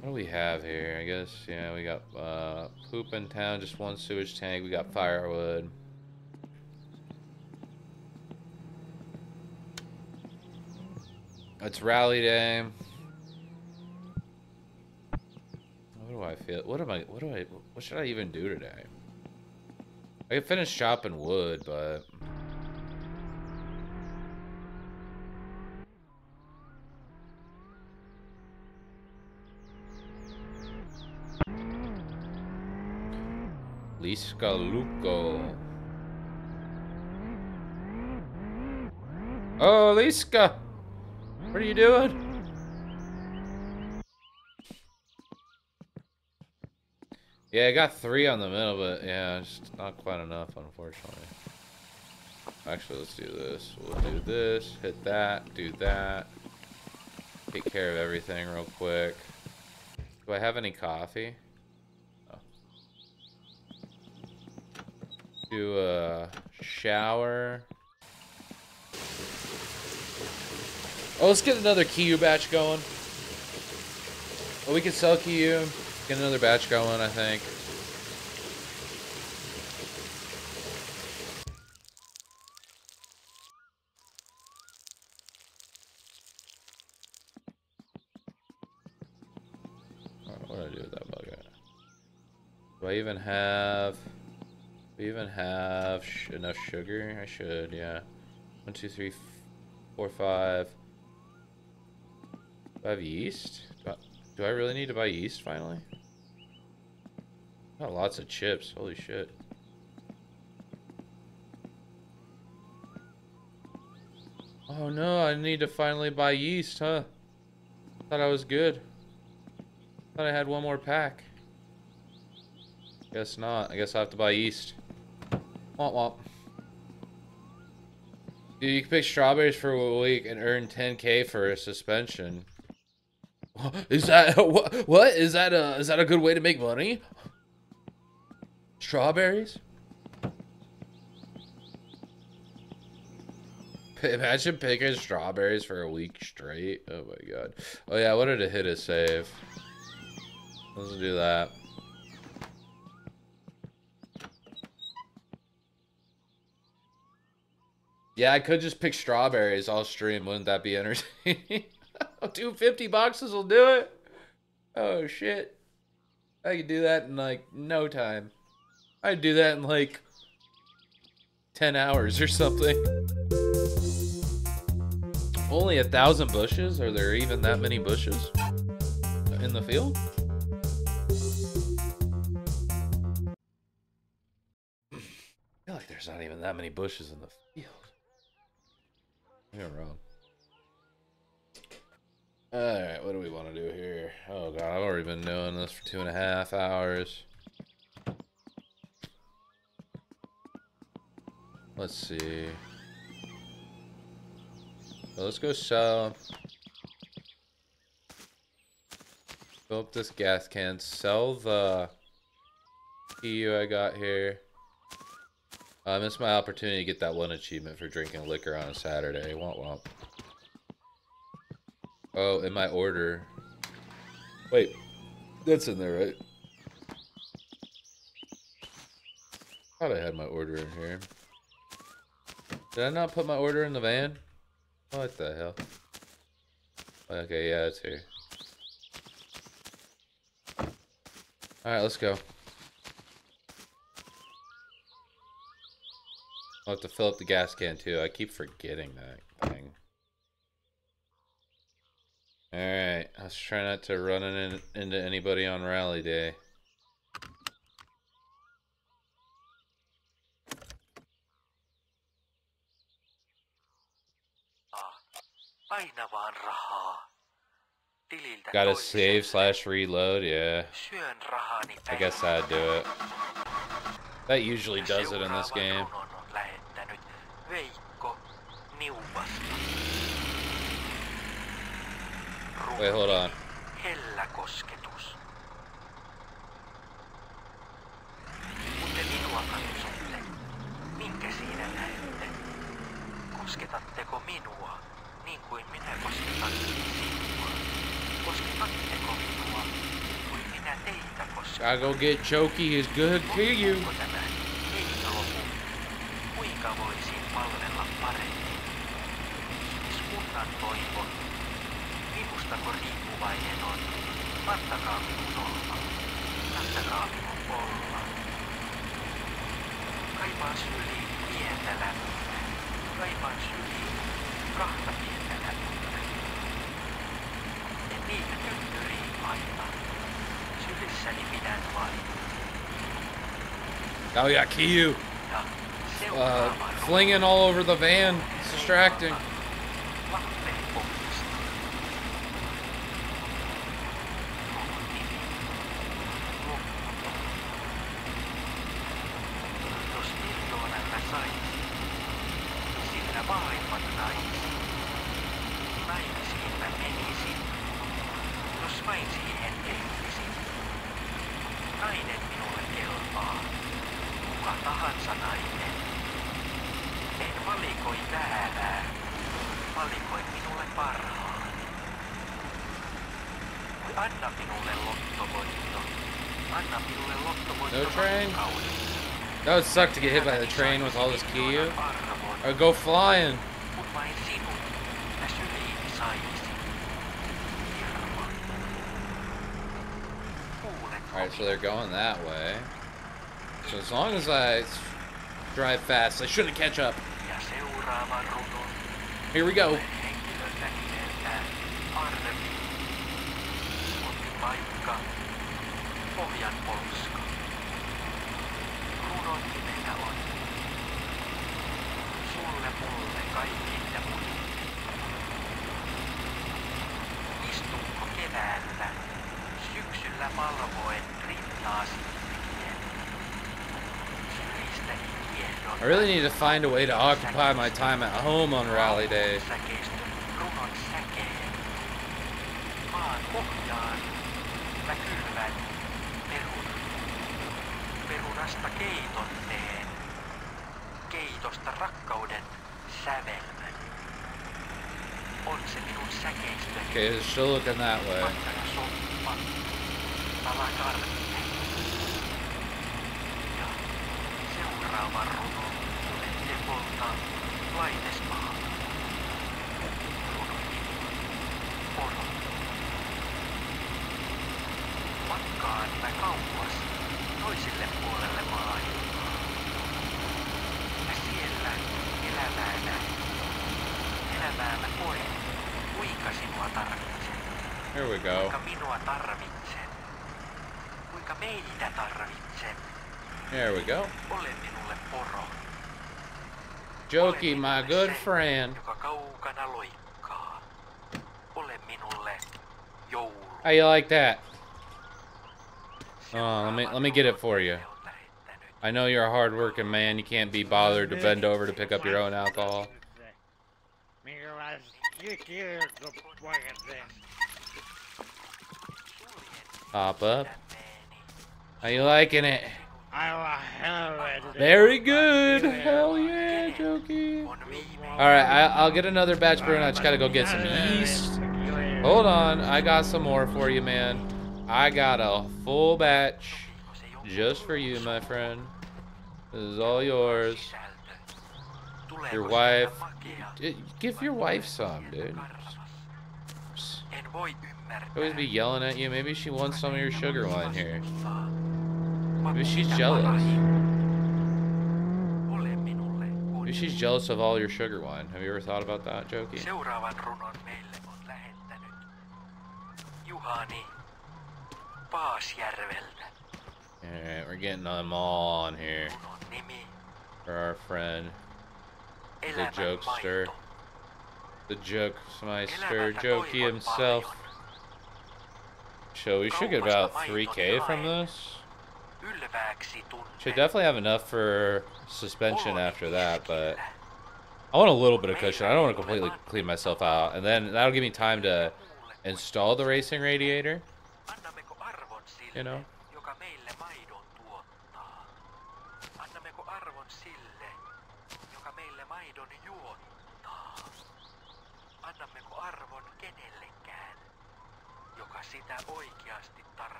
what do we have here? I guess yeah, we got uh poop in town, just one sewage tank, we got firewood. It's rally day. What do I feel? What am I? What do I? What should I even do today? I could finish chopping wood, but Liska. Oh, Liska! What are you doing? Yeah, I got three on the middle, but yeah, just not quite enough, unfortunately. Actually, let's do this. We'll do this, hit that, do that. Take care of everything real quick. Do I have any coffee? Oh. Do a shower. Oh, let's get another Kilju batch going. Oh, we can sell Kilju. Get another batch going, I think. Oh, what do I do with that? Do I even have... Do we even have enough sugar? I should, yeah. One, two, three, four, five. Do I have yeast? Do I, really need to buy yeast finally? Got lots of chips. Holy shit. Oh no, I need to finally buy yeast, huh? Thought I was good. Thought I had one more pack. Guess not. I guess I have to buy yeast. Womp womp. Dude, you can pick strawberries for a week and earn 10k for a suspension. Is that what? What is that? A is that a good way to make money? Strawberries? Imagine picking strawberries for a week straight. Oh my god. Oh yeah, I wanted to hit a save. Let's do that. Yeah, I could just pick strawberries all stream. Wouldn't that be entertaining? Two fifty boxes will do it. Oh shit. I could do that in like no time. I'd do that in like 10 hours or something. Only a thousand bushes? Are there even that many bushes in the field? I feel like there's not even that many bushes in the field. You're wrong. Alright, what do we want to do here? Oh god, I've already been doing this for two and a half hours. Let's see. So let's go sell. Fill up this gas can. Sell the EU I got here. Uh, I missed my opportunity to get that one achievement for drinking liquor on a Saturday. Womp womp. Oh, in my order. Wait, that's in there, right? Thought I had my order in here. Did I not put my order in the van? What the hell? Okay, yeah, it's here. Alright, let's go. I'll have to fill up the gas can too. I keep forgetting that thing. Alright, let's try not to run in, into anybody on rally day. Aina vaan rahaa. Tililtä Gotta save slash reload, yeah. I guess I'd do it. That usually does it in this game. runon on lähettänyt Veikko Niuvasta. Wait, hold on. Hellä kosketus. Kun te minua katsotte, minkä siinä näette? Kosketatteko minua niin kuin minä kosketan sinua? Kosketatteko minua niin kuin minä teitä kosketan? Gotta go get Jokke, his good kill you. Onko tämä heittopuhe? Kuinka voisin palvella paremmin? Kunnan vain. Oh yeah, Kilju. Uh, flinging all over the van. It's distracting. Lappeen pohjasta. Tuon nimi. Lopputon. Jos miljoonan mä saisin, sillä maailman naisiin. Naimisiin mä menisin, jos vain siihen ehtisin. Nainen minulle kelpaa, kuka tahansa nainen. En valikoi väärää, valikoin minulle parhaan. Anna minulle lottovoitto. Anna minulle lottovoitto No train? rakkauden. That would suck to get hit by the train with all this Kilju. Or go flying. Alright, so they're going that way. So as long as I drive fast, I shouldn't catch up. Here we go. Really need to find a way to occupy my time at home on rally day. Okay, it's still looking that way. Makkara Ja Tepolta Laitesmaa. Poro. Matkaan mä kauas toiselle puolelle maailmaa. Mä siellä elämää näin. Elämää mä koen, kuinka sinua tarvitsen. Here we go. Kuinka minua tarvitsen? Kuinka meitä tarvitsen? There we go. Ole minulle poro. Jokke, my good friend. How you like that? Oh, let me let me get it for you. I know you're a hard-working man. You can't be bothered to bend over to pick up your own alcohol. Pop up. How you liking it? Very good. Hell yeah, Jokke. All right, I, I'll get another batch brewing. I just gotta go get some yeast. Hold on, I got some more for you, man. I got a full batch just for you, my friend. This is all yours. Your wife. Give your wife some, dude. Always be yelling at you. Maybe she wants some of your sugar wine here. Vaan Maybe she's jealous. pahin. Ole minulle Maybe she's jealous of all your sugar wine. Have you ever thought about that, Jokke? Seuraavan runon meille on lähettänyt Juhani Paasjärveltä. Alright, we're getting them all on here for our friend, the jokester, the jokesmeister, Elävältä Jokke himself. paljon. So we should get about 3k from this. Should definitely have enough for suspension oh, after that, but. I want a little bit of cushion. I don't want to completely clean myself out, and then that'll give me time to install the racing radiator. Annammeko arvon sille, You know.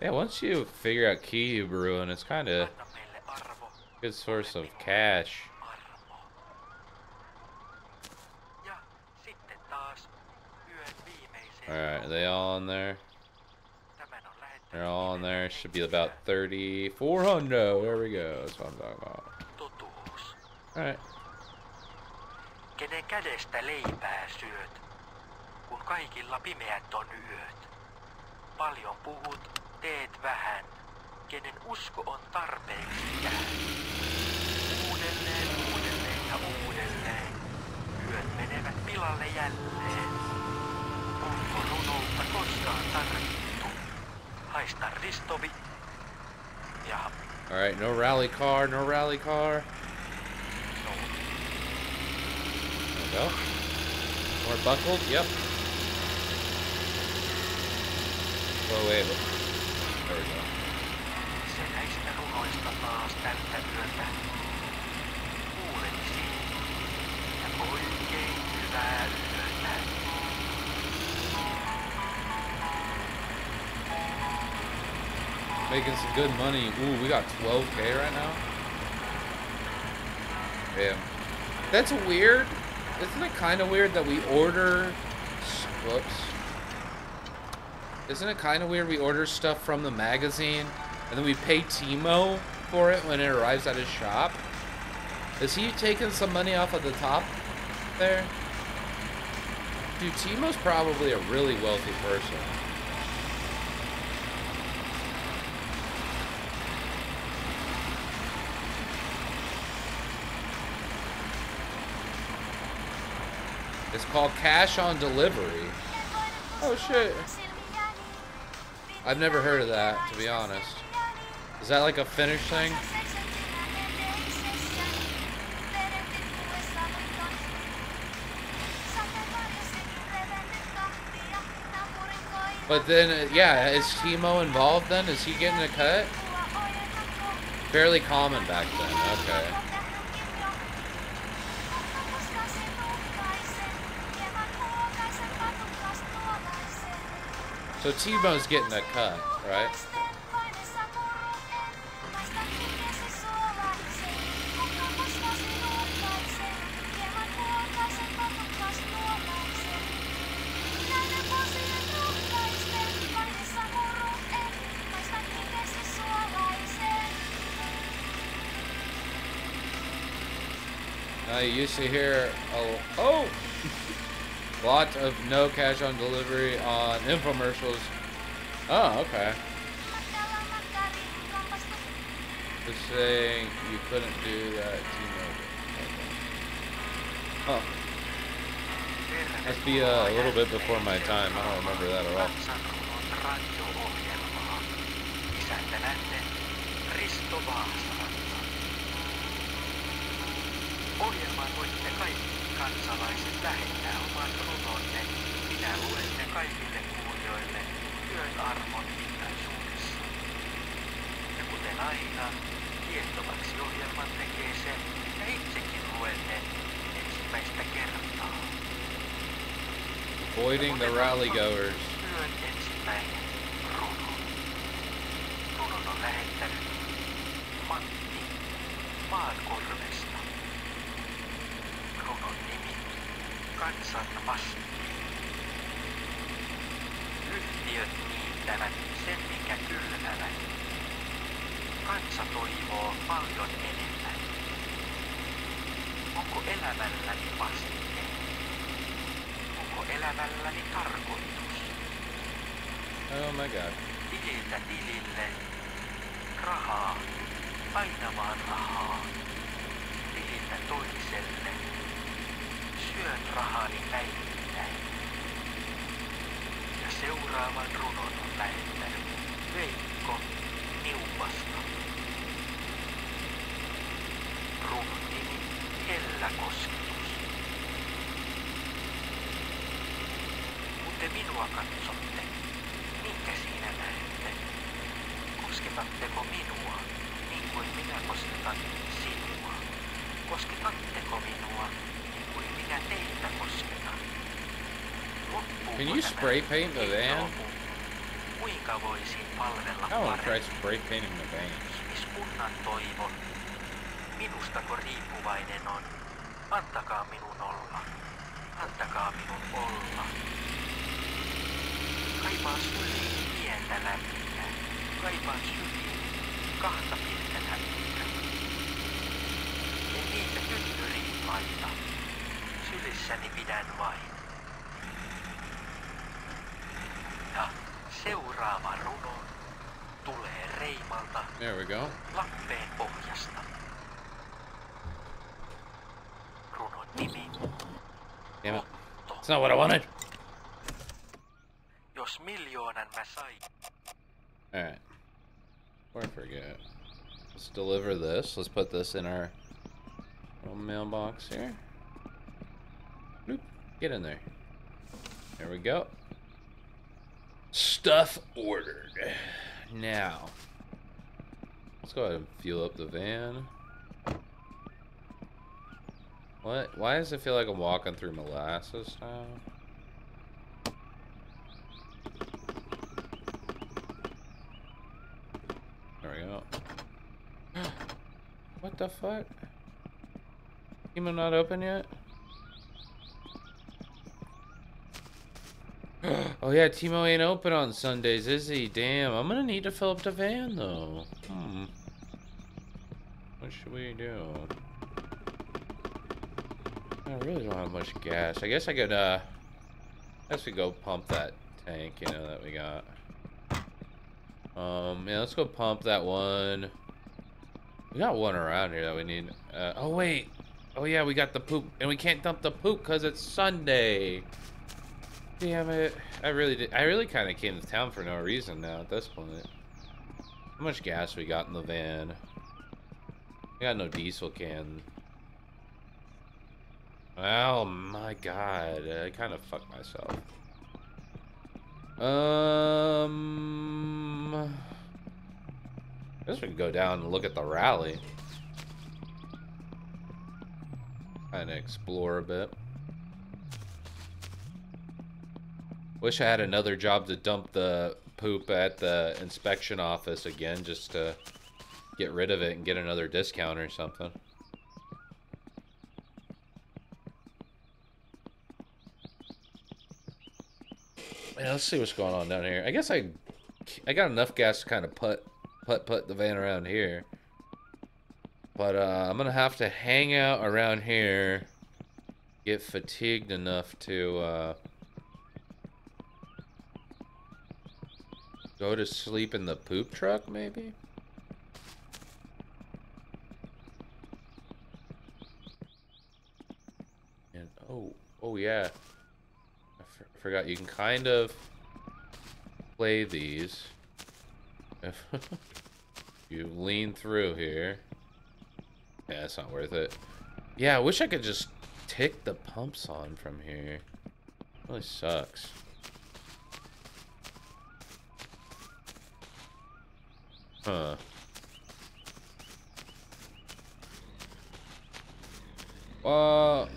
Yeah, once you figure out kilju brewing, it's kind of good source of cash. Alright, are they all in there? They're all in there. Should be about 30, 400. There we go. That's what I'm talking about. Alright. Teet vähän, kenen usko on tarpeeksi. Uudelleen, uudelleen ja uudelleen, yöt menevät pilalle jälleen. Onko runolta koskaan tarvittu? Haista Ristovi. Ja Alright, no rally car, no rally car. There we go. More buckled, yep. Oh, wait. There we go. se näistä runoista taas tältä yöltä. Kuulisi ja oikein hyvää yötä. Making some good money. Ooh, we got 12k right now. Damn. That's weird. Isn't it kind of weird that we order... Whoops. Isn't it kind of weird we order stuff from the magazine and then we pay Teimo for it when it arrives at his shop? Is he taking some money off of the top there? Dude, Teimo's probably a really wealthy person. It's called cash on delivery. Oh shit. I've never heard of that, to be honest. Is that like a Finnish thing? But then, uh, yeah, is Teimo involved then? Is he getting a cut? Fairly common back then, okay. So Teimo's getting a cut, right? I used to hear a oh lot of no cash on delivery on infomercials. Oh, okay. Just saying you couldn't do that T-Mobile. Huh. Must be uh, a little bit before my time. I don't remember that at all. Risto Vaasaranta. Kaikki kansalaiset lähettää oman runonne. Minä kaikille kuulijoille yön armon hiljaisuudessa. Ja kuten aina, kiehtovaksi ohjelman tekee itsekin luen ne ensimmäistä kertaa. Avoiding the rally goers. Yön ensimmäinen runo. Runon on lähettänyt Matti. Kansan vastuu. Yhtiöt niittävät sen, mikä kylvävät. Kansa toivoo paljon enemmän. Onko elämälläni vastikkeet? Onko elämälläni tarkoitus? Oh my god. Tililtä tilille. Rahaa. Aina vaan rahaa. Tililtä toiselle. Syön rahani päivittäin. Ja seuraavan runon on lähettänyt Veikko Niuvasta. Runon nimi Hellä kosketus. Kun te minua katsotte, minkä siinä näette? Kosketatteko minua niin kuin minä kosketan sinua? Kosketatteko minua teitä? Loppuuko Can you spray paint the van? Kuinka voisin palvella I want to try spray painting the van. ihmiskunnan toivon. Minustako riippuvainen on? Antakaa minun olla. Antakaa minun olla. Kaipaan syliin pientä lämmintä. Kaipaan syliin kahta pientä lämmintä. En niitä tynnyriin laita. Vain. Ja seuraava runo tulee Reimalta There we go. Lappeen pohjasta. Runon nimi Damn it. It's not what I wanted. Jos miljoonan mä sain. Alright. Before I forget. Let's deliver this. Let's put this in our little mailbox here. Get in there. There we go. Stuff ordered. Now. Let's go ahead and fuel up the van. What? Why does it feel like I'm walking through molasses now? There we go. what the fuck? Teimo not open yet? Oh yeah, Teimo ain't open on Sundays, is he? Damn, I'm gonna need to fill up the van though. Hmm. What should we do? I really don't have much gas. I guess I could, uh... I guess we go pump that tank, you know, that we got. Um, yeah, let's go pump that one. We got one around here that we need. Uh, oh, wait. Oh, yeah, we got the poop. And we can't dump the poop because it's Sunday. Damn it. I really did. I really kind of came to town for no reason now at this point. How much gas we got in the van? We got no diesel can. Oh my god, I kind of fucked myself. Um, I guess we can go down and look at the rally. Kind of explore a bit. Wish I had another job to dump the poop at the inspection office again, just to get rid of it and get another discount or something. Yeah, let's see what's going on down here. I guess I, I got enough gas to kind of put, put, put the van around here. But uh, I'm gonna have to hang out around here. Get fatigued enough to uh, go to sleep in the poop truck, maybe. And oh, oh yeah I forgot you can kind of play these if you lean through here. Yeah, it's not worth it. Yeah, I wish I could just tick the pumps on from here. Really sucks. Huh. Uh,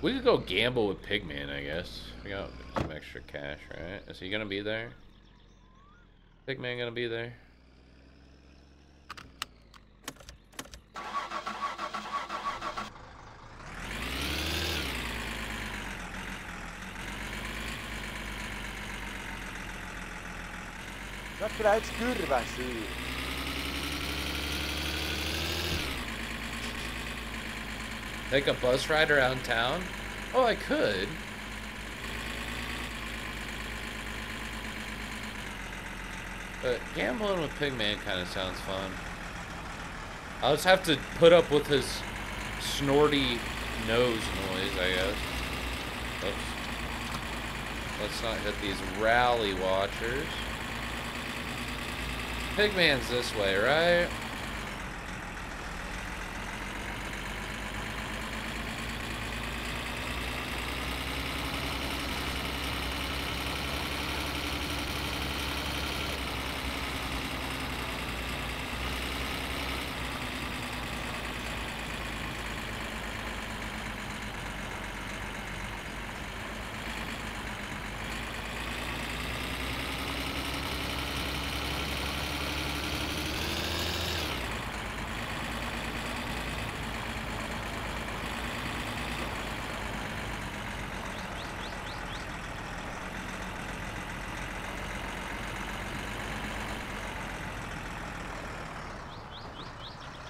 we could go gamble with Pigman, I guess. We got some extra cash, right? Is he gonna be there? Pigman gonna be there? Mä kyllä yksi kyrvän siinä. Take a bus ride around town? Oh, I could. But gambling with Pigman kind of sounds fun. I'll just have to put up with his snorty nose noise, I guess. Oops. Let's not hit these rally watchers. Pigman's this way, right?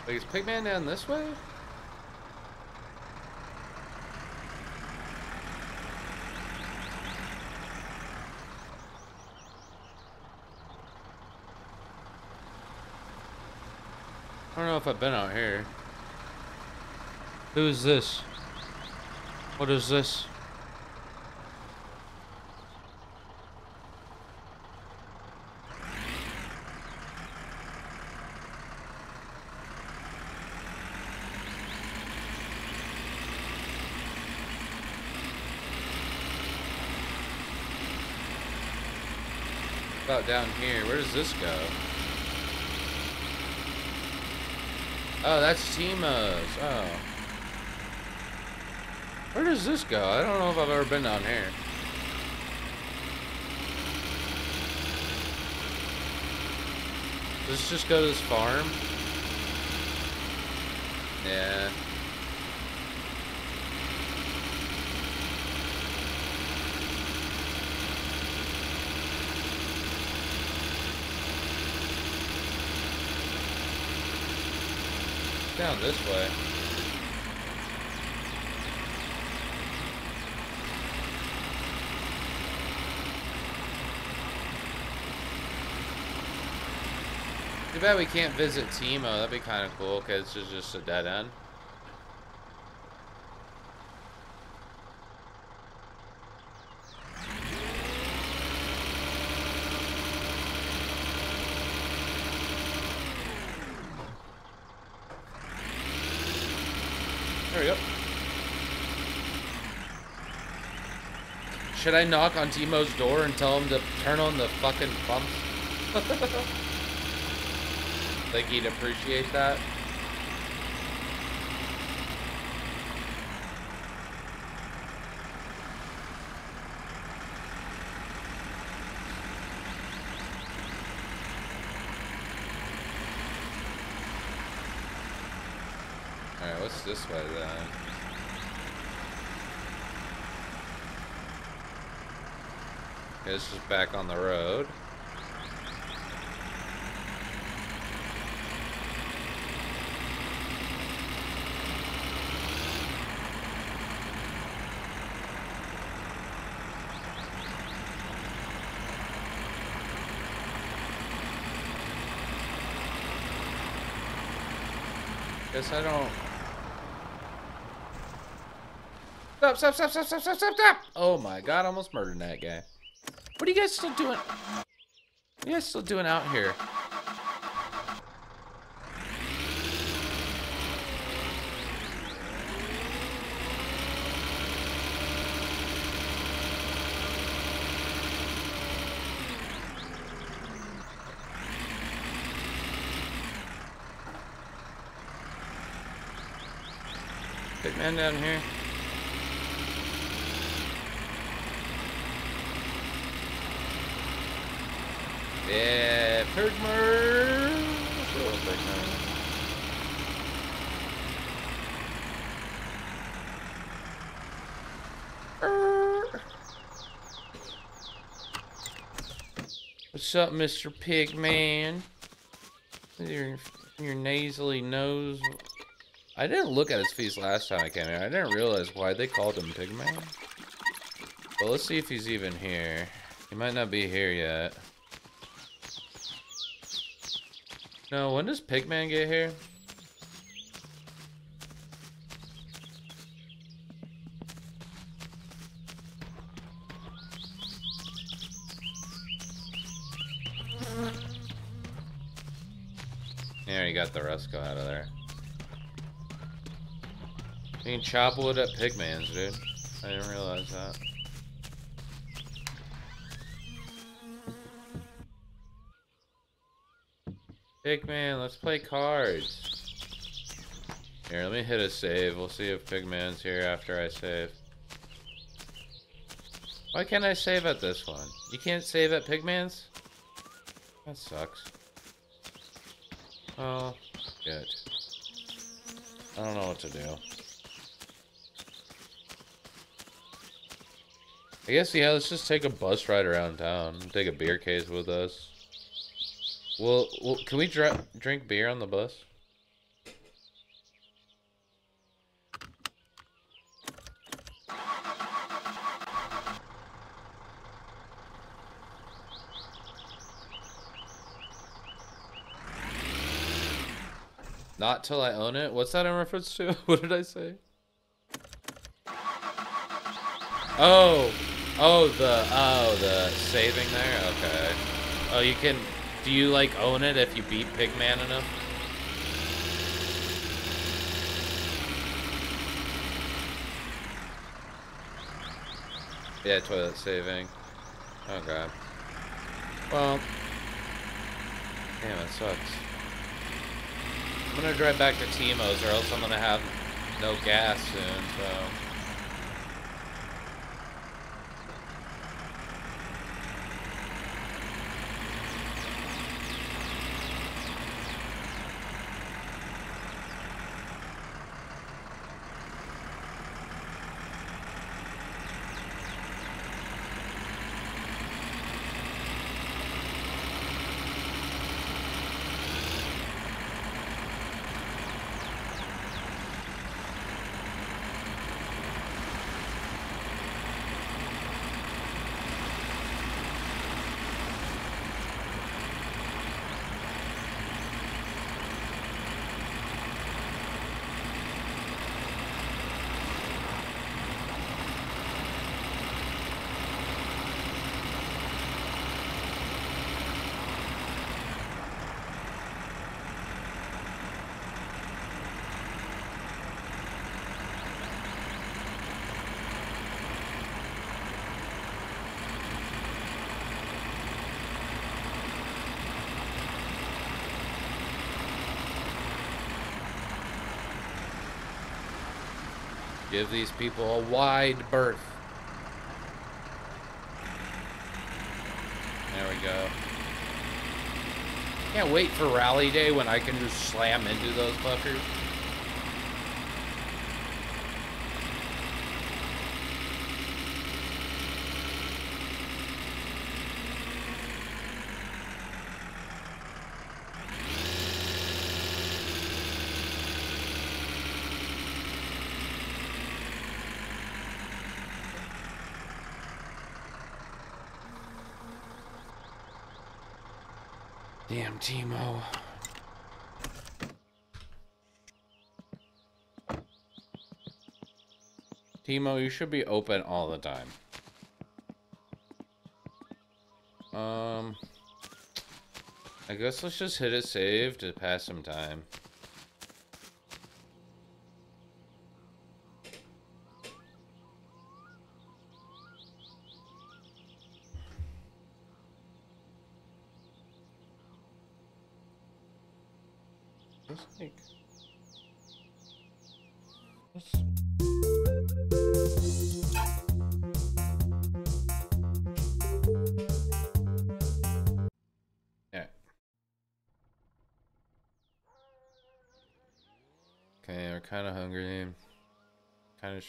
Like, is Pigman down this way? I don't know if I've been out here. Who is this? What is this? Down here? Where does this go? Oh, that's Teimo's. Oh. Where does this go? I don't know if I've ever been down here. Does this just go to this farm? Yeah. Down this way. Too bad we can't visit Teimo. That'd be kind of cool because it's just a dead end. There we go. Should I knock on Teimo's door and tell him to turn on the fucking pumps? Think he'd appreciate that? Alright, what's this way then? Okay, this is back on the road. Guess I don't. Stop, stop, stop, stop, stop, stop, stop, stop! Oh my god, I almost murdered that guy. What are you guys still doing? What are you guys still doing out here? Pigman down here. What's up, Mr. Pigman? Your your nasally nose. I didn't look at his face last time I came here. I didn't realize why they called him Pigman. But let's see if he's even here. He might not be here yet. No, when does Pigman get here? There, he got the Ruscko out of there. You can chop wood at Pigman's, dude. I didn't realize that. Pigman, let's play cards. Here, let me hit a save. We'll see if Pigman's here after I save. Why can't I save at this one? You can't save at Pigman's? That sucks. Oh, shit. I don't know what to do. I guess, yeah, let's just take a bus ride around town. Take a beer case with us. Well, well can we dr drink beer on the bus? Not till I own it? What's that in reference to? What did I say? Oh, oh, the, oh, the saving there? Okay. Oh, you can, do you, like, own it if you beat Pigman enough? Yeah, toilet saving. Oh, God. Well, damn, it sucks. I'm gonna drive back to Teimo's or else I'm gonna have no gas soon, so... Give these people a wide berth. There we go. Can't wait for rally day when I can just slam into those fuckers. Teimo. Teimo, you should be open all the time. Um, I guess let's just hit it save to pass some time.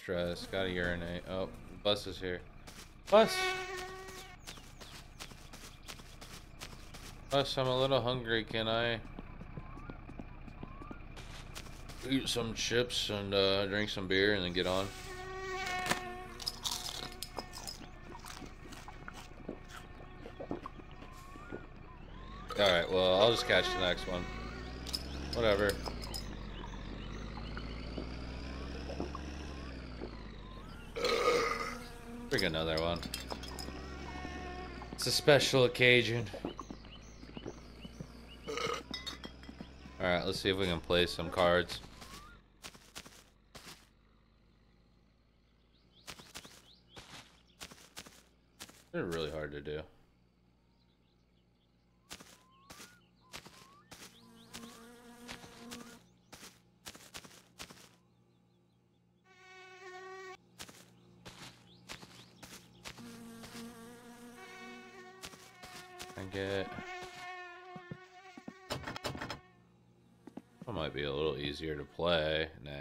Stressed. Gotta urinate. Oh, bus is here. Bus! Bus, I'm a little hungry. Can I eat some chips and uh, drink some beer and then get on? Alright, well, I'll just catch the next one. Whatever. Another one. It's a special occasion. Alright, let's see if we can play some cards. They're really hard to do. I get. That might be a little easier to play. Nah,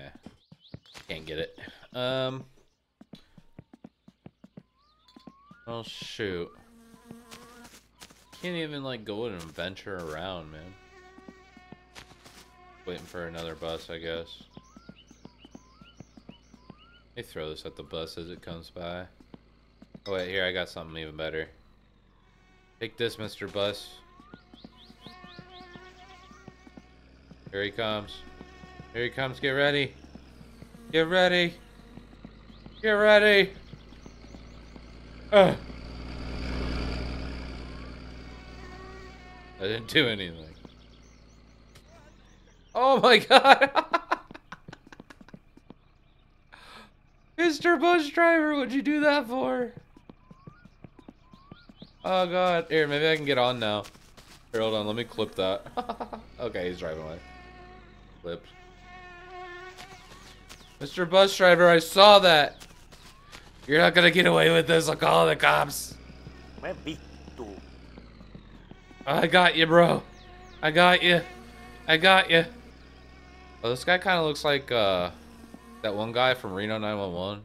can't get it. Um. Oh shoot. Can't even venture around, man. Waiting for another bus, I guess. They throw this at the bus as it comes by. Oh wait, here I got something even better. Take this, Mr. Bus. Here he comes. Here he comes. Get ready. Get ready. Get ready. Ugh. I didn't do anything. Oh my god. Mr. Bus Driver, what'd you do that for? Oh god. Here, maybe I can get on now. Here, hold on, let me clip that. okay, he's driving away. Clipped. Mr. Bus Driver, I saw that. You're not gonna get away with this. I'll call the cops. Vittu. I got you, bro. I got you. I got you. Oh, this guy kind of looks like uh, that one guy from Reno 911.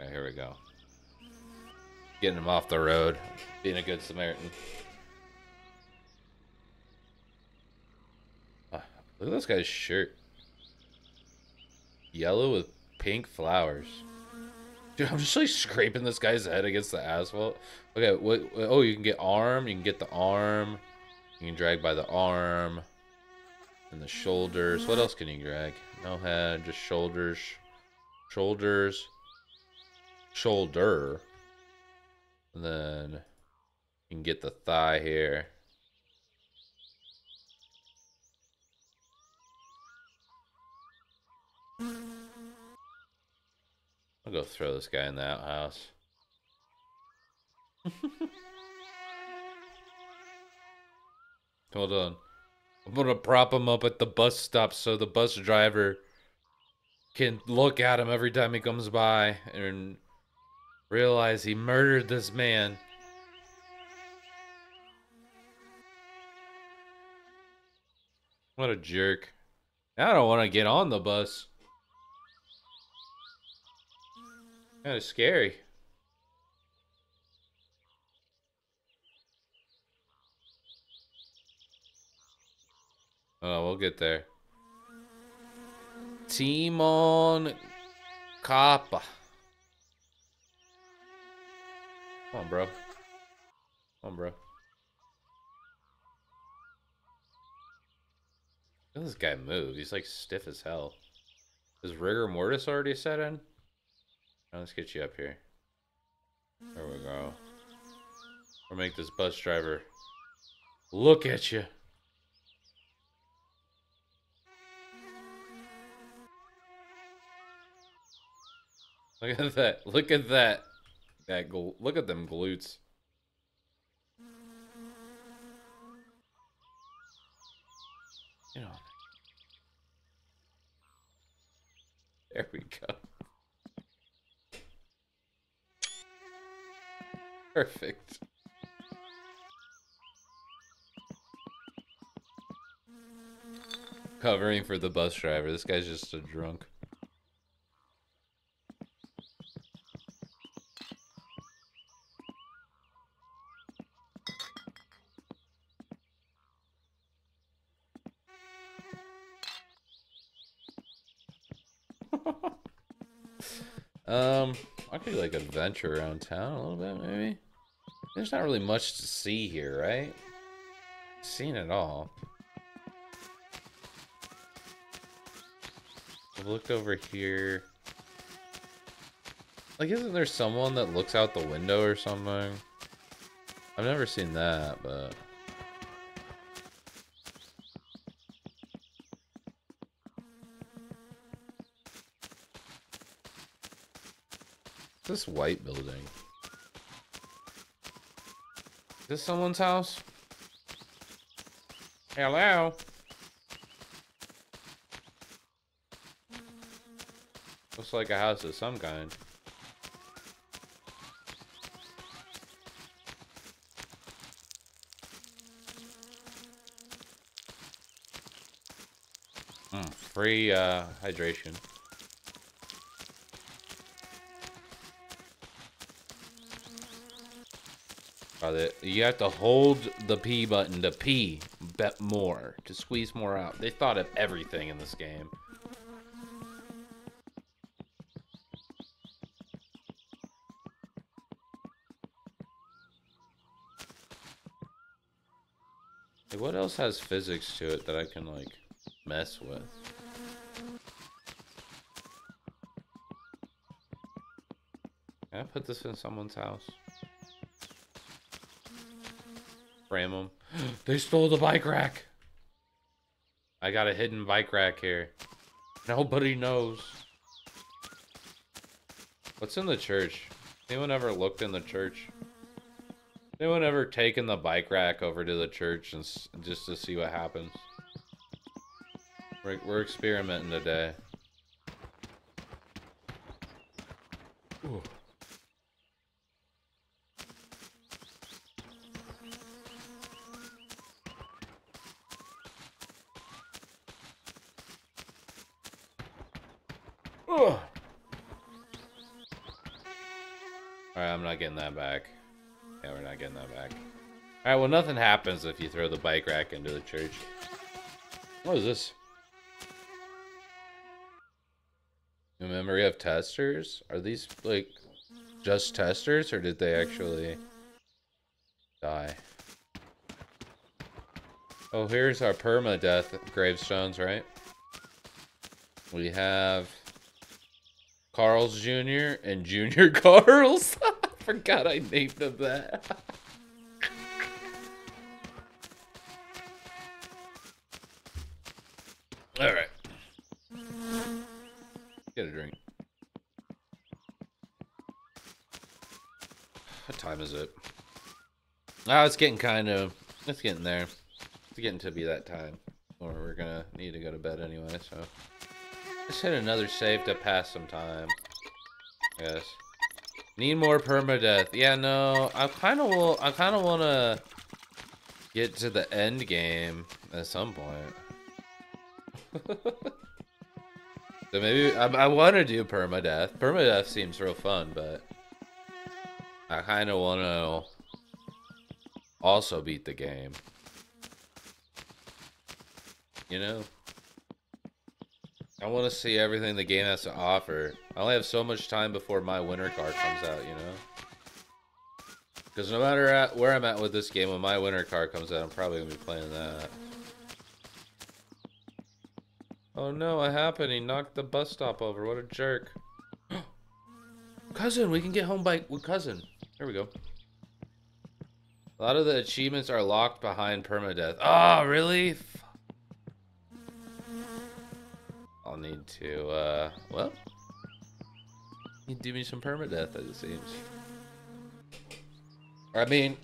Okay, here we go. Getting him off the road. Being a good Samaritan. Ah, look at this guy's shirt. Yellow with pink flowers. Dude, I'm just like scraping this guy's head against the asphalt. Okay, what? what- Oh, you can get arm. You can get the arm. You can drag by the arm and the shoulders. What else can you drag? No head, just shoulders, shoulders, shoulder. And then you can get the thigh here. I'll go throw this guy in the outhouse. Hold on. I'm gonna prop him up at the bus stop so the bus driver can look at him every time he comes by and realize he murdered this man. What a jerk. I don't want to get on the bus. Kind of scary. Oh, we'll get there. Teimon Kauppa. Come on, bro. Come on, bro. Look at this guy move. He's like stiff as hell. Is rigor mortis already set in? Let's get you up here. There we go. Or make this bus driver look at you. Look at that. Look at that. That look at them glutes. You know. There we go. Perfect. Covering for the bus driver. This guy's just a drunk. um, I could like adventure around town a little bit, maybe. There's not really much to see here, right? Seen it all. I've looked over here. Like, isn't there someone that looks out the window or something? I've never seen that, but... This white building. Is this someone's house? Hello? Looks like a house of some kind. Mm, free uh, hydration. The- you have to hold the P button to pee bet more, to squeeze more out. They thought of everything in this game. Like, what else has physics to it that I can, like, mess with? Can I put this in someone's house? Them. they stole the bike rack. I got a hidden bike rack here. Nobody knows. What's in the church? Anyone ever looked in the church? Anyone ever taken the bike rack over to the church and s- just to see what happens? We're, we're experimenting today. Ooh. Ugh. Alright, I'm not getting that back. Yeah, we're not getting that back. Alright, well, nothing happens if you throw the bike rack into the church. What is this? A memory of testers? Are these, like, just testers, or did they actually die? Oh, here's our permadeath gravestones, right? We have Carl's Jr. and Junior Carl's. I forgot I named them that. All right. Get a drink. What time is it? Oh, it's getting kind of. It's getting there. It's getting to be that time or we're gonna need to go to bed anyway. So let's hit another save to pass some time. Guess. Need more permadeath. Yeah, no. I kind of will. I kind of want to get to the end game at some point. so maybe I, I want to do permadeath. Permadeath seems real fun, but I kind of want to also beat the game. You know? I want to see everything the game has to offer. I only have so much time before my Winter Car comes out, you know? Because no matter at where I'm at with this game, when my Winter Car comes out, I'm probably going to be playing that. Oh no, what happened? He knocked the bus stop over. What a jerk. cousin, we can get home by with cousin. There we go. A lot of the achievements are locked behind permadeath. Oh, really? I'll need to, uh, well, you do me some permadeath, it seems. I mean,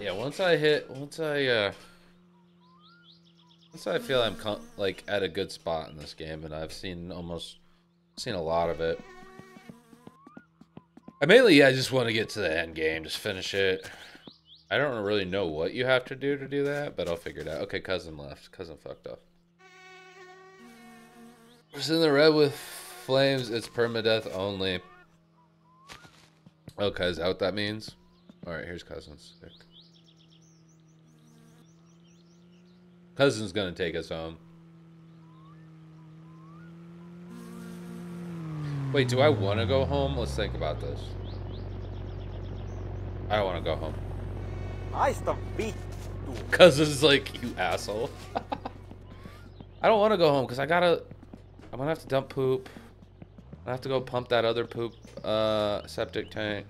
yeah, once I hit, once I, uh, once I feel I'm, like, at a good spot in this game, and I've seen almost, seen a lot of it. I mainly, yeah, I just want to get to the end game, just finish it. I don't really know what you have to do to do that, but I'll figure it out. Okay, cousin left. Cousin fucked up. It's in the red with flames. It's permadeath only. Oh, okay, is that what that means? Alright, here's Cousins. Cousin's gonna take us home. Wait, do I want to go home? Let's think about this. I don't want to go home. Haista vittu. Cousin's like, you asshole. I don't want to go home because I gotta I'm gonna have to dump poop. I have to go pump that other poop uh, septic tank.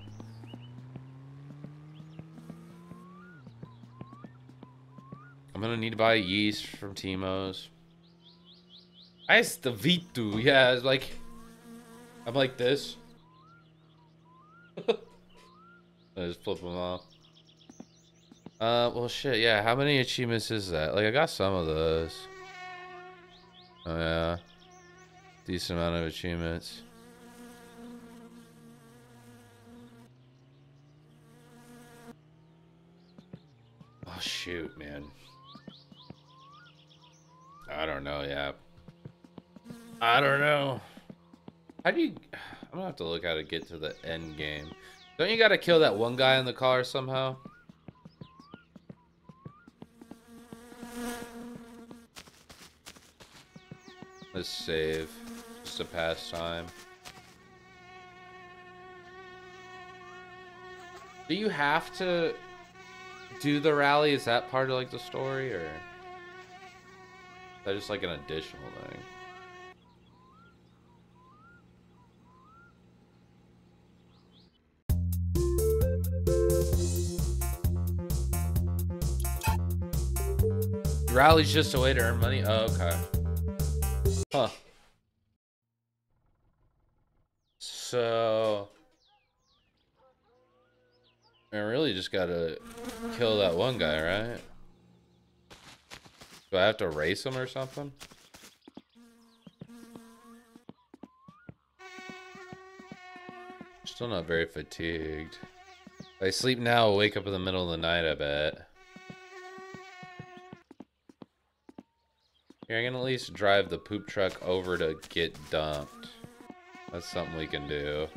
I'm gonna need to buy yeast from Teimo's. The Vitu, yeah, it's like I'm like this. I just flip them off. Uh, well, shit, yeah. How many achievements is that? Like, I got some of those. Oh yeah. Decent amount of achievements. Oh shoot, man. I don't know, yeah. I don't know. How do you... I'm gonna have to look how to get to the end game. Don't you gotta kill that one guy in the car somehow? Let's save just to pass time. Do you have to do the rally? Is that part of like the story or is that just like an additional thing? Rally's just a way to earn money? Oh, okay. Huh. So... I really just gotta kill that one guy, right? Do I have to race him or something? Still not very fatigued. If I sleep now, I'll wake up in the middle of the night, I bet. Here, I can at least drive the poop truck over to get dumped. That's something we can do.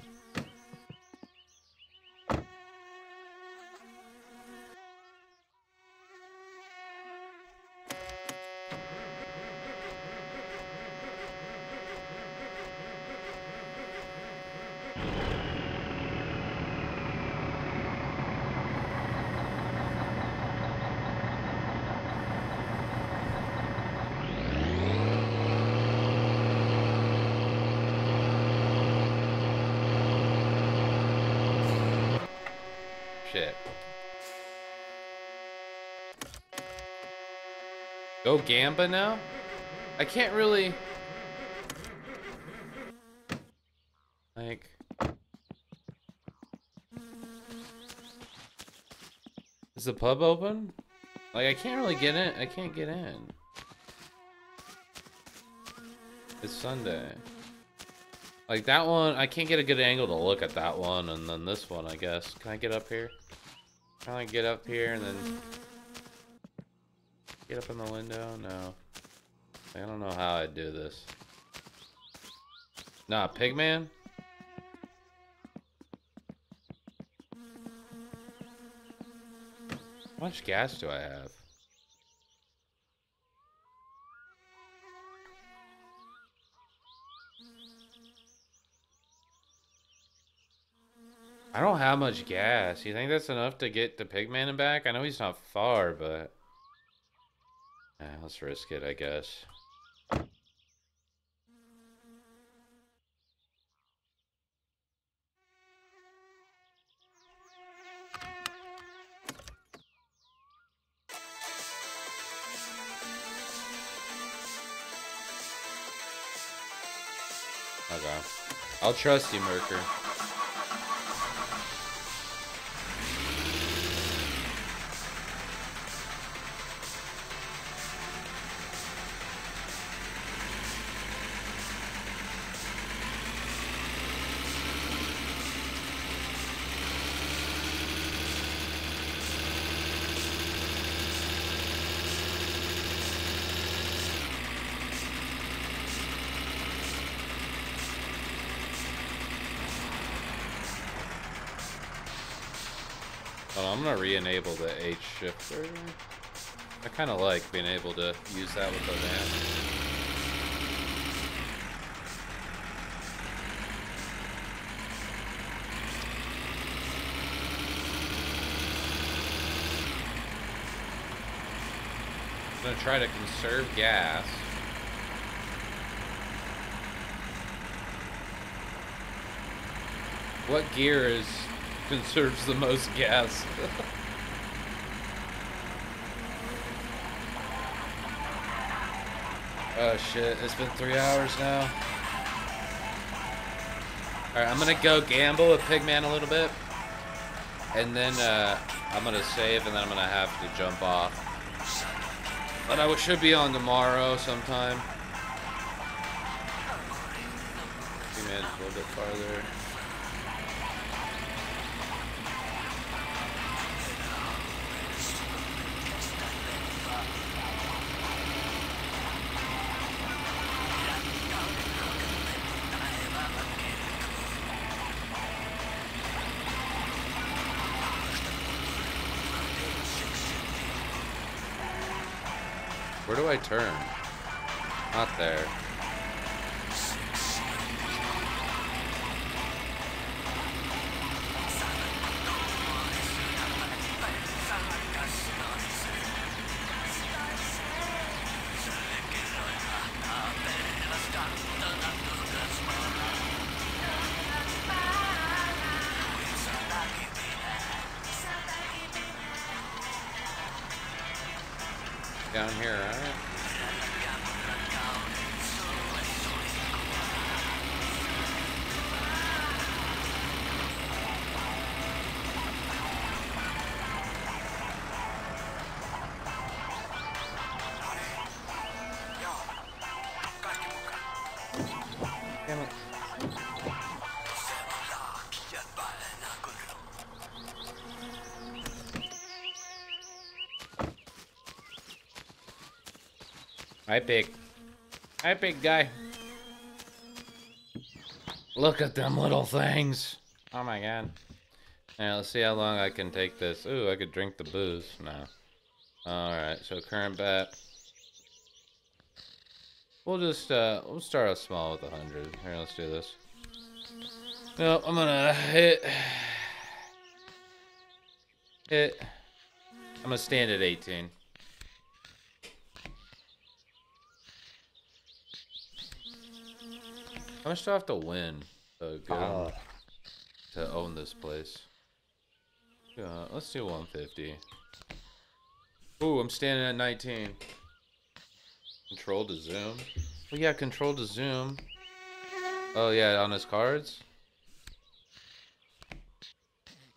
Go Gamba now? I can't really... Like... Is the pub open? Like I can't really get in. I can't get in. It's Sunday. Like that one, I can't get a good angle to look at that one, and then this one, I guess. Can I get up here? Can I get up here and then get up in the window? No. I don't know how I'd do this. Nah, Pigman? How much gas do I have? I don't have much gas. You think that's enough to get the Pigman back? I know he's not far, but... Eh, let's risk it, I guess. Okay. I'll trust you, Merker. Re-enable the H shifter. I kind of like being able to use that with the van. I'm gonna try to conserve gas. What gear is conserves the most gas? oh shit, it's been three hours now. Alright, I'm gonna go gamble with Pigman a little bit. And then uh, I'm gonna save and then I'm gonna have to jump off. But I should be on tomorrow sometime. Pigman's a little bit farther. Where do I turn? Not there. Hi, big. Hi, big guy. Look at them little things. Oh my god. Alright, let's see how long I can take this. Ooh, I could drink the booze. No. Alright, so current bet. We'll just, uh, we'll start off small with 100. Here, let's do this. No, I'm gonna hit. Hit. I'm gonna stand at 18. How much do I have to win to go Uh, to own this place? Uh, let's do 150. Ooh, I'm standing at 19. Control to zoom. Oh yeah, control to zoom. Oh yeah, on his cards.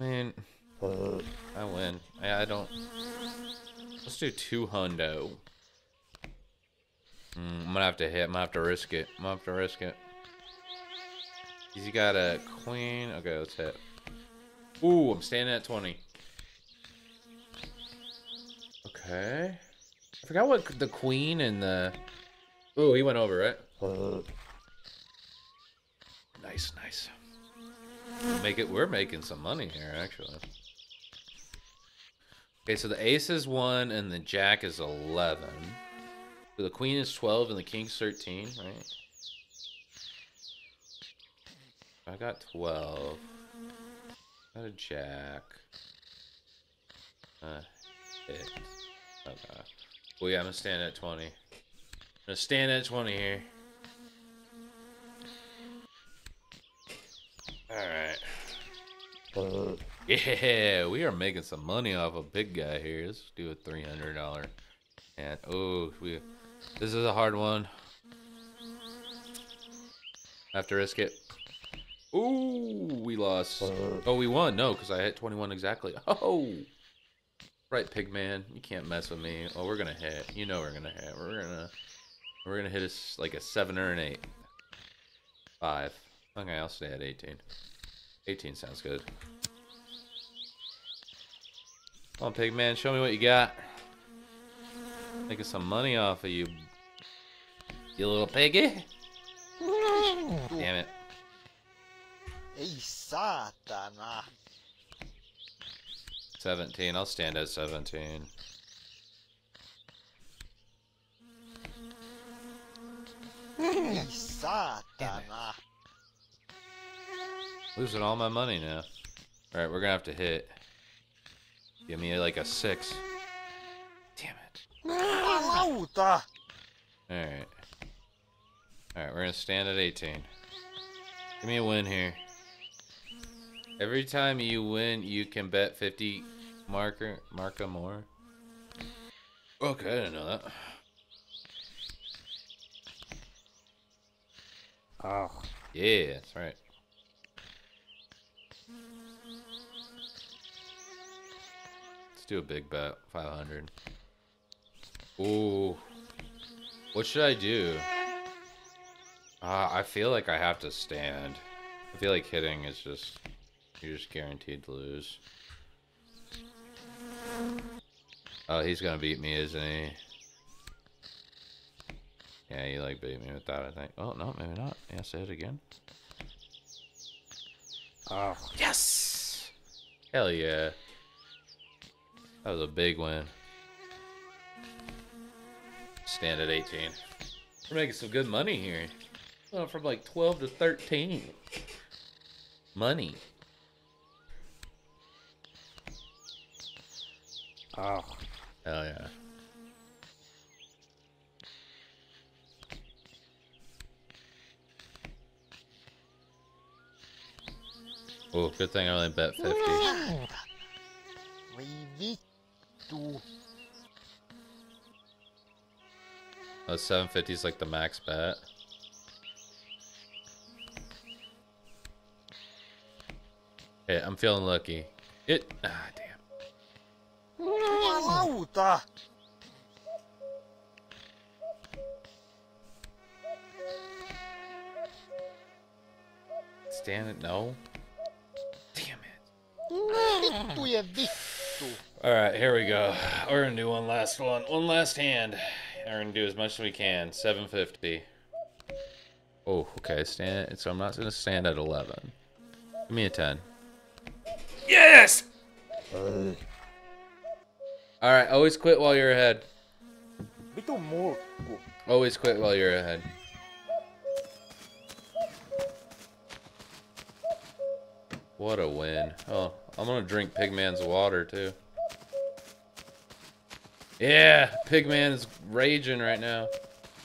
Man, I win. I, I don't. Let's do two hundo. Mm, I'm gonna have to hit. I'm gonna have to risk it. I'm gonna have to risk it. He's got a queen. Okay, let's hit. Ooh, I'm standing at 20. Okay. I forgot what the queen and the. Ooh, he went over, right? Nice, nice. Make it. We're making some money here, actually. Okay, so the ace is one and the jack is eleven. So the queen is twelve and the king's thirteen, right? I got twelve. Got a jack. Uh. Well, yeah, I'm gonna stand at twenty. I'm gonna stand at twenty here. Alright. Yeah, we are making some money off a big guy here. Let's do a three hundred dollar. And oh, we this is a hard one. Have to risk it. Ooh, we lost. Oh, we won. No, because I hit twenty one exactly. Oh, right, Pigman. You can't mess with me. Oh, we're gonna hit. You know we're gonna hit. We're gonna we're gonna hit us like a seven or an eight. Five. Okay, I'll stay at eighteen. 18 sounds good. Come on, Pigman, show me what you got. Making some money off of you. You little piggy. Damn it. Ei saatana. 17. I'll stand at 17. Ei saatana. Losing all my money now. Alright, we're gonna have to hit. Give me like a six. Damn it. Alright. Alright, we're gonna stand at 18. Give me a win here. Every time you win, you can bet 50 marker marka more. Okay, I didn't know that. Oh. Yeah, that's right. Let's do a big bet, 500. Ooh. What should I do? Uh, I feel like I have to stand. I feel like hitting is just, you're just guaranteed to lose. Oh, he's gonna beat me, isn't he? Yeah, he like beat me with that, I think. Oh, no, maybe not. Yeah, say it again. Oh. Yes! Hell yeah. That was a big win. Stand at 18. We're making some good money here. Well, from like 12 to 13. Money. Oh. Hell yeah. Oh, good thing I only bet 50. Voi vittu. Oh, 750 is like the max bet. Hey, I'm feeling lucky. It. Ah, damn. Jumalauta! Stand it? No. Damn it. Vittujen vittu. All right, here we go. We're gonna do one last one, one last hand. We're gonna do as much as we can. 750. Oh, okay. Stand. So I'm not gonna stand at 11. Give me a 10. Yes. Uh, All right. Always quit while you're ahead. Always quit while you're ahead. What a win. Oh, I'm gonna drink Pigman's water too. Yeah, Pigman's raging right now.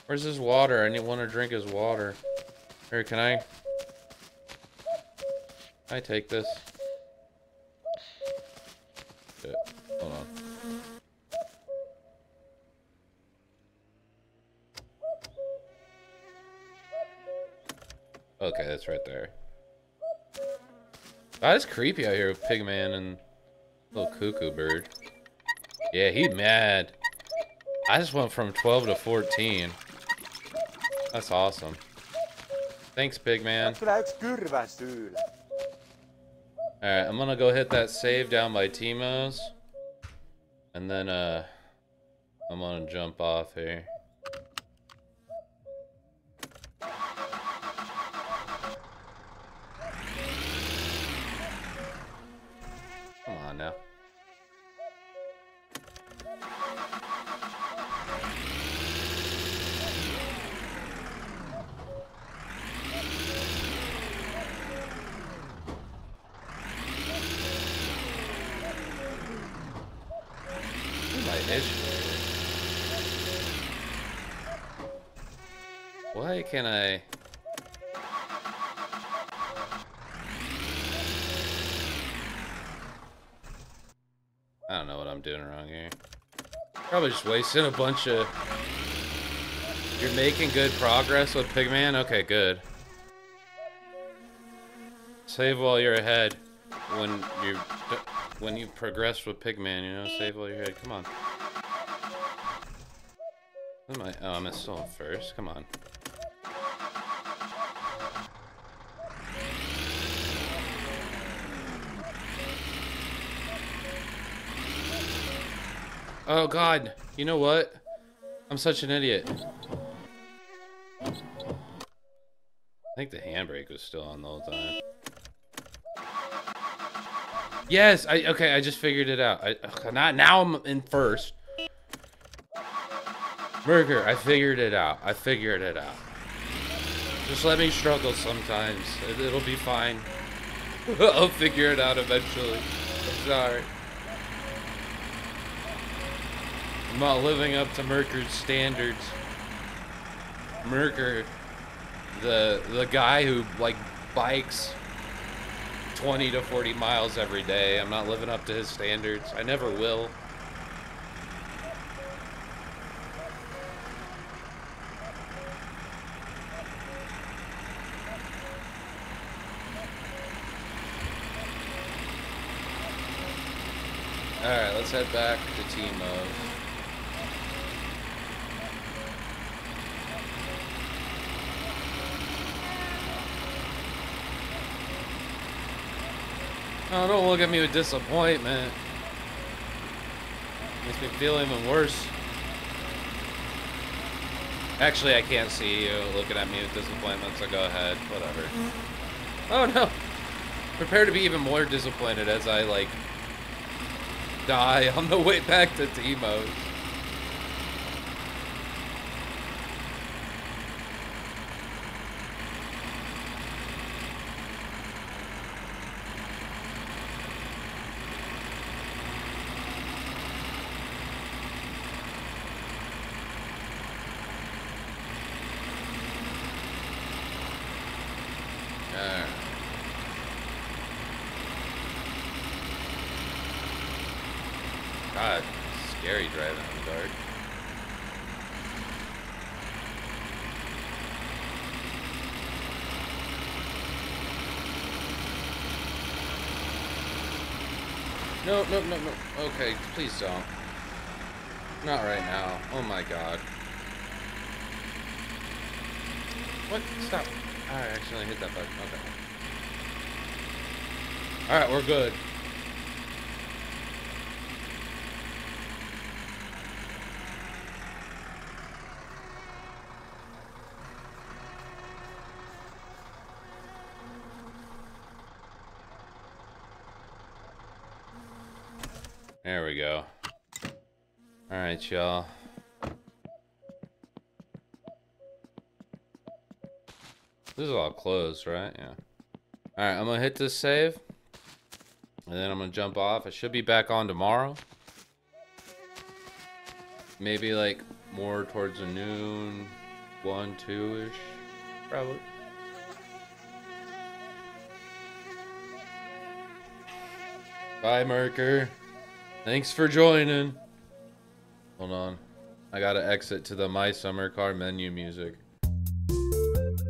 Where's his water? I need want to drink his water. Here, can I? Can I take this? Shit. Hold on. That's right there. God, it's creepy out here with Pigman and Little cuckoo bird. Yeah, he mad. I just went from 12 to 14. That's awesome. Thanks, big man. Kyllä yks kyrvän syylä. Alright, I'm gonna go hit that save down by Teimo's. And then, uh, I'm gonna jump off here. Come on now. My issue. Why can I? I don't know what I'm doing wrong here. Probably just wasting a bunch of. You're making good progress with Pigman? Okay, good. Save while you're ahead. When you when you progress with Pigman, you know, save while you're ahead. Come on. Am I? Oh, I'm still in first. Come on. Oh God! You know what? I'm such an idiot. I think the handbrake was still on the whole time. Yes, I okay. I just figured it out. I okay, not now. I'm in first. Burger, I figured it out. I figured it out. Just let me struggle sometimes. It, it'll be fine. I'll figure it out eventually. I'm sorry. I'm not living up to Merker's standards. Merker, the the guy who like bikes 20 to 40 miles every day. I'm not living up to his standards. I never will. Alright, let's head back to Teimo. Oh, don't look at me with disappointment. Makes me feel even worse. Actually, I can't see you looking at me with disappointment, so go ahead. Whatever. Oh no! Prepare to be even more disappointed as I, like, die on the way back to Teimo's. Alright. God, scary driving in the dark. No, no, no. Okay, please don't. Not right now. Oh my god. What? Stop. I accidentally hit that button. Okay. Alright, we're good. There we go. Alright, y'all. This is all closed, right? Yeah. Alright, I'm gonna hit this save. And then I'm gonna jump off. I should be back on tomorrow. Maybe like more towards the noon, one, two-ish, probably. Bye, Merker. Thanks for joining. Hold on. I gotta exit to the My Summer Car menu music.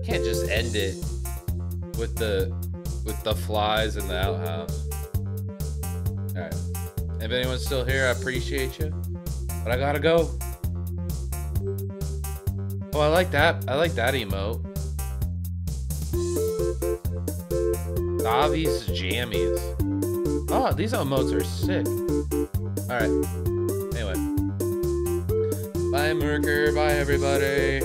Can't just end it with the with the flies in the outhouse. Alright. If anyone's still here, I appreciate you. But I gotta go. Oh, I like that. I like that emote. Davi's jammies. Oh, these emotes are sick. Alright. Bye, Merker. Bye, everybody.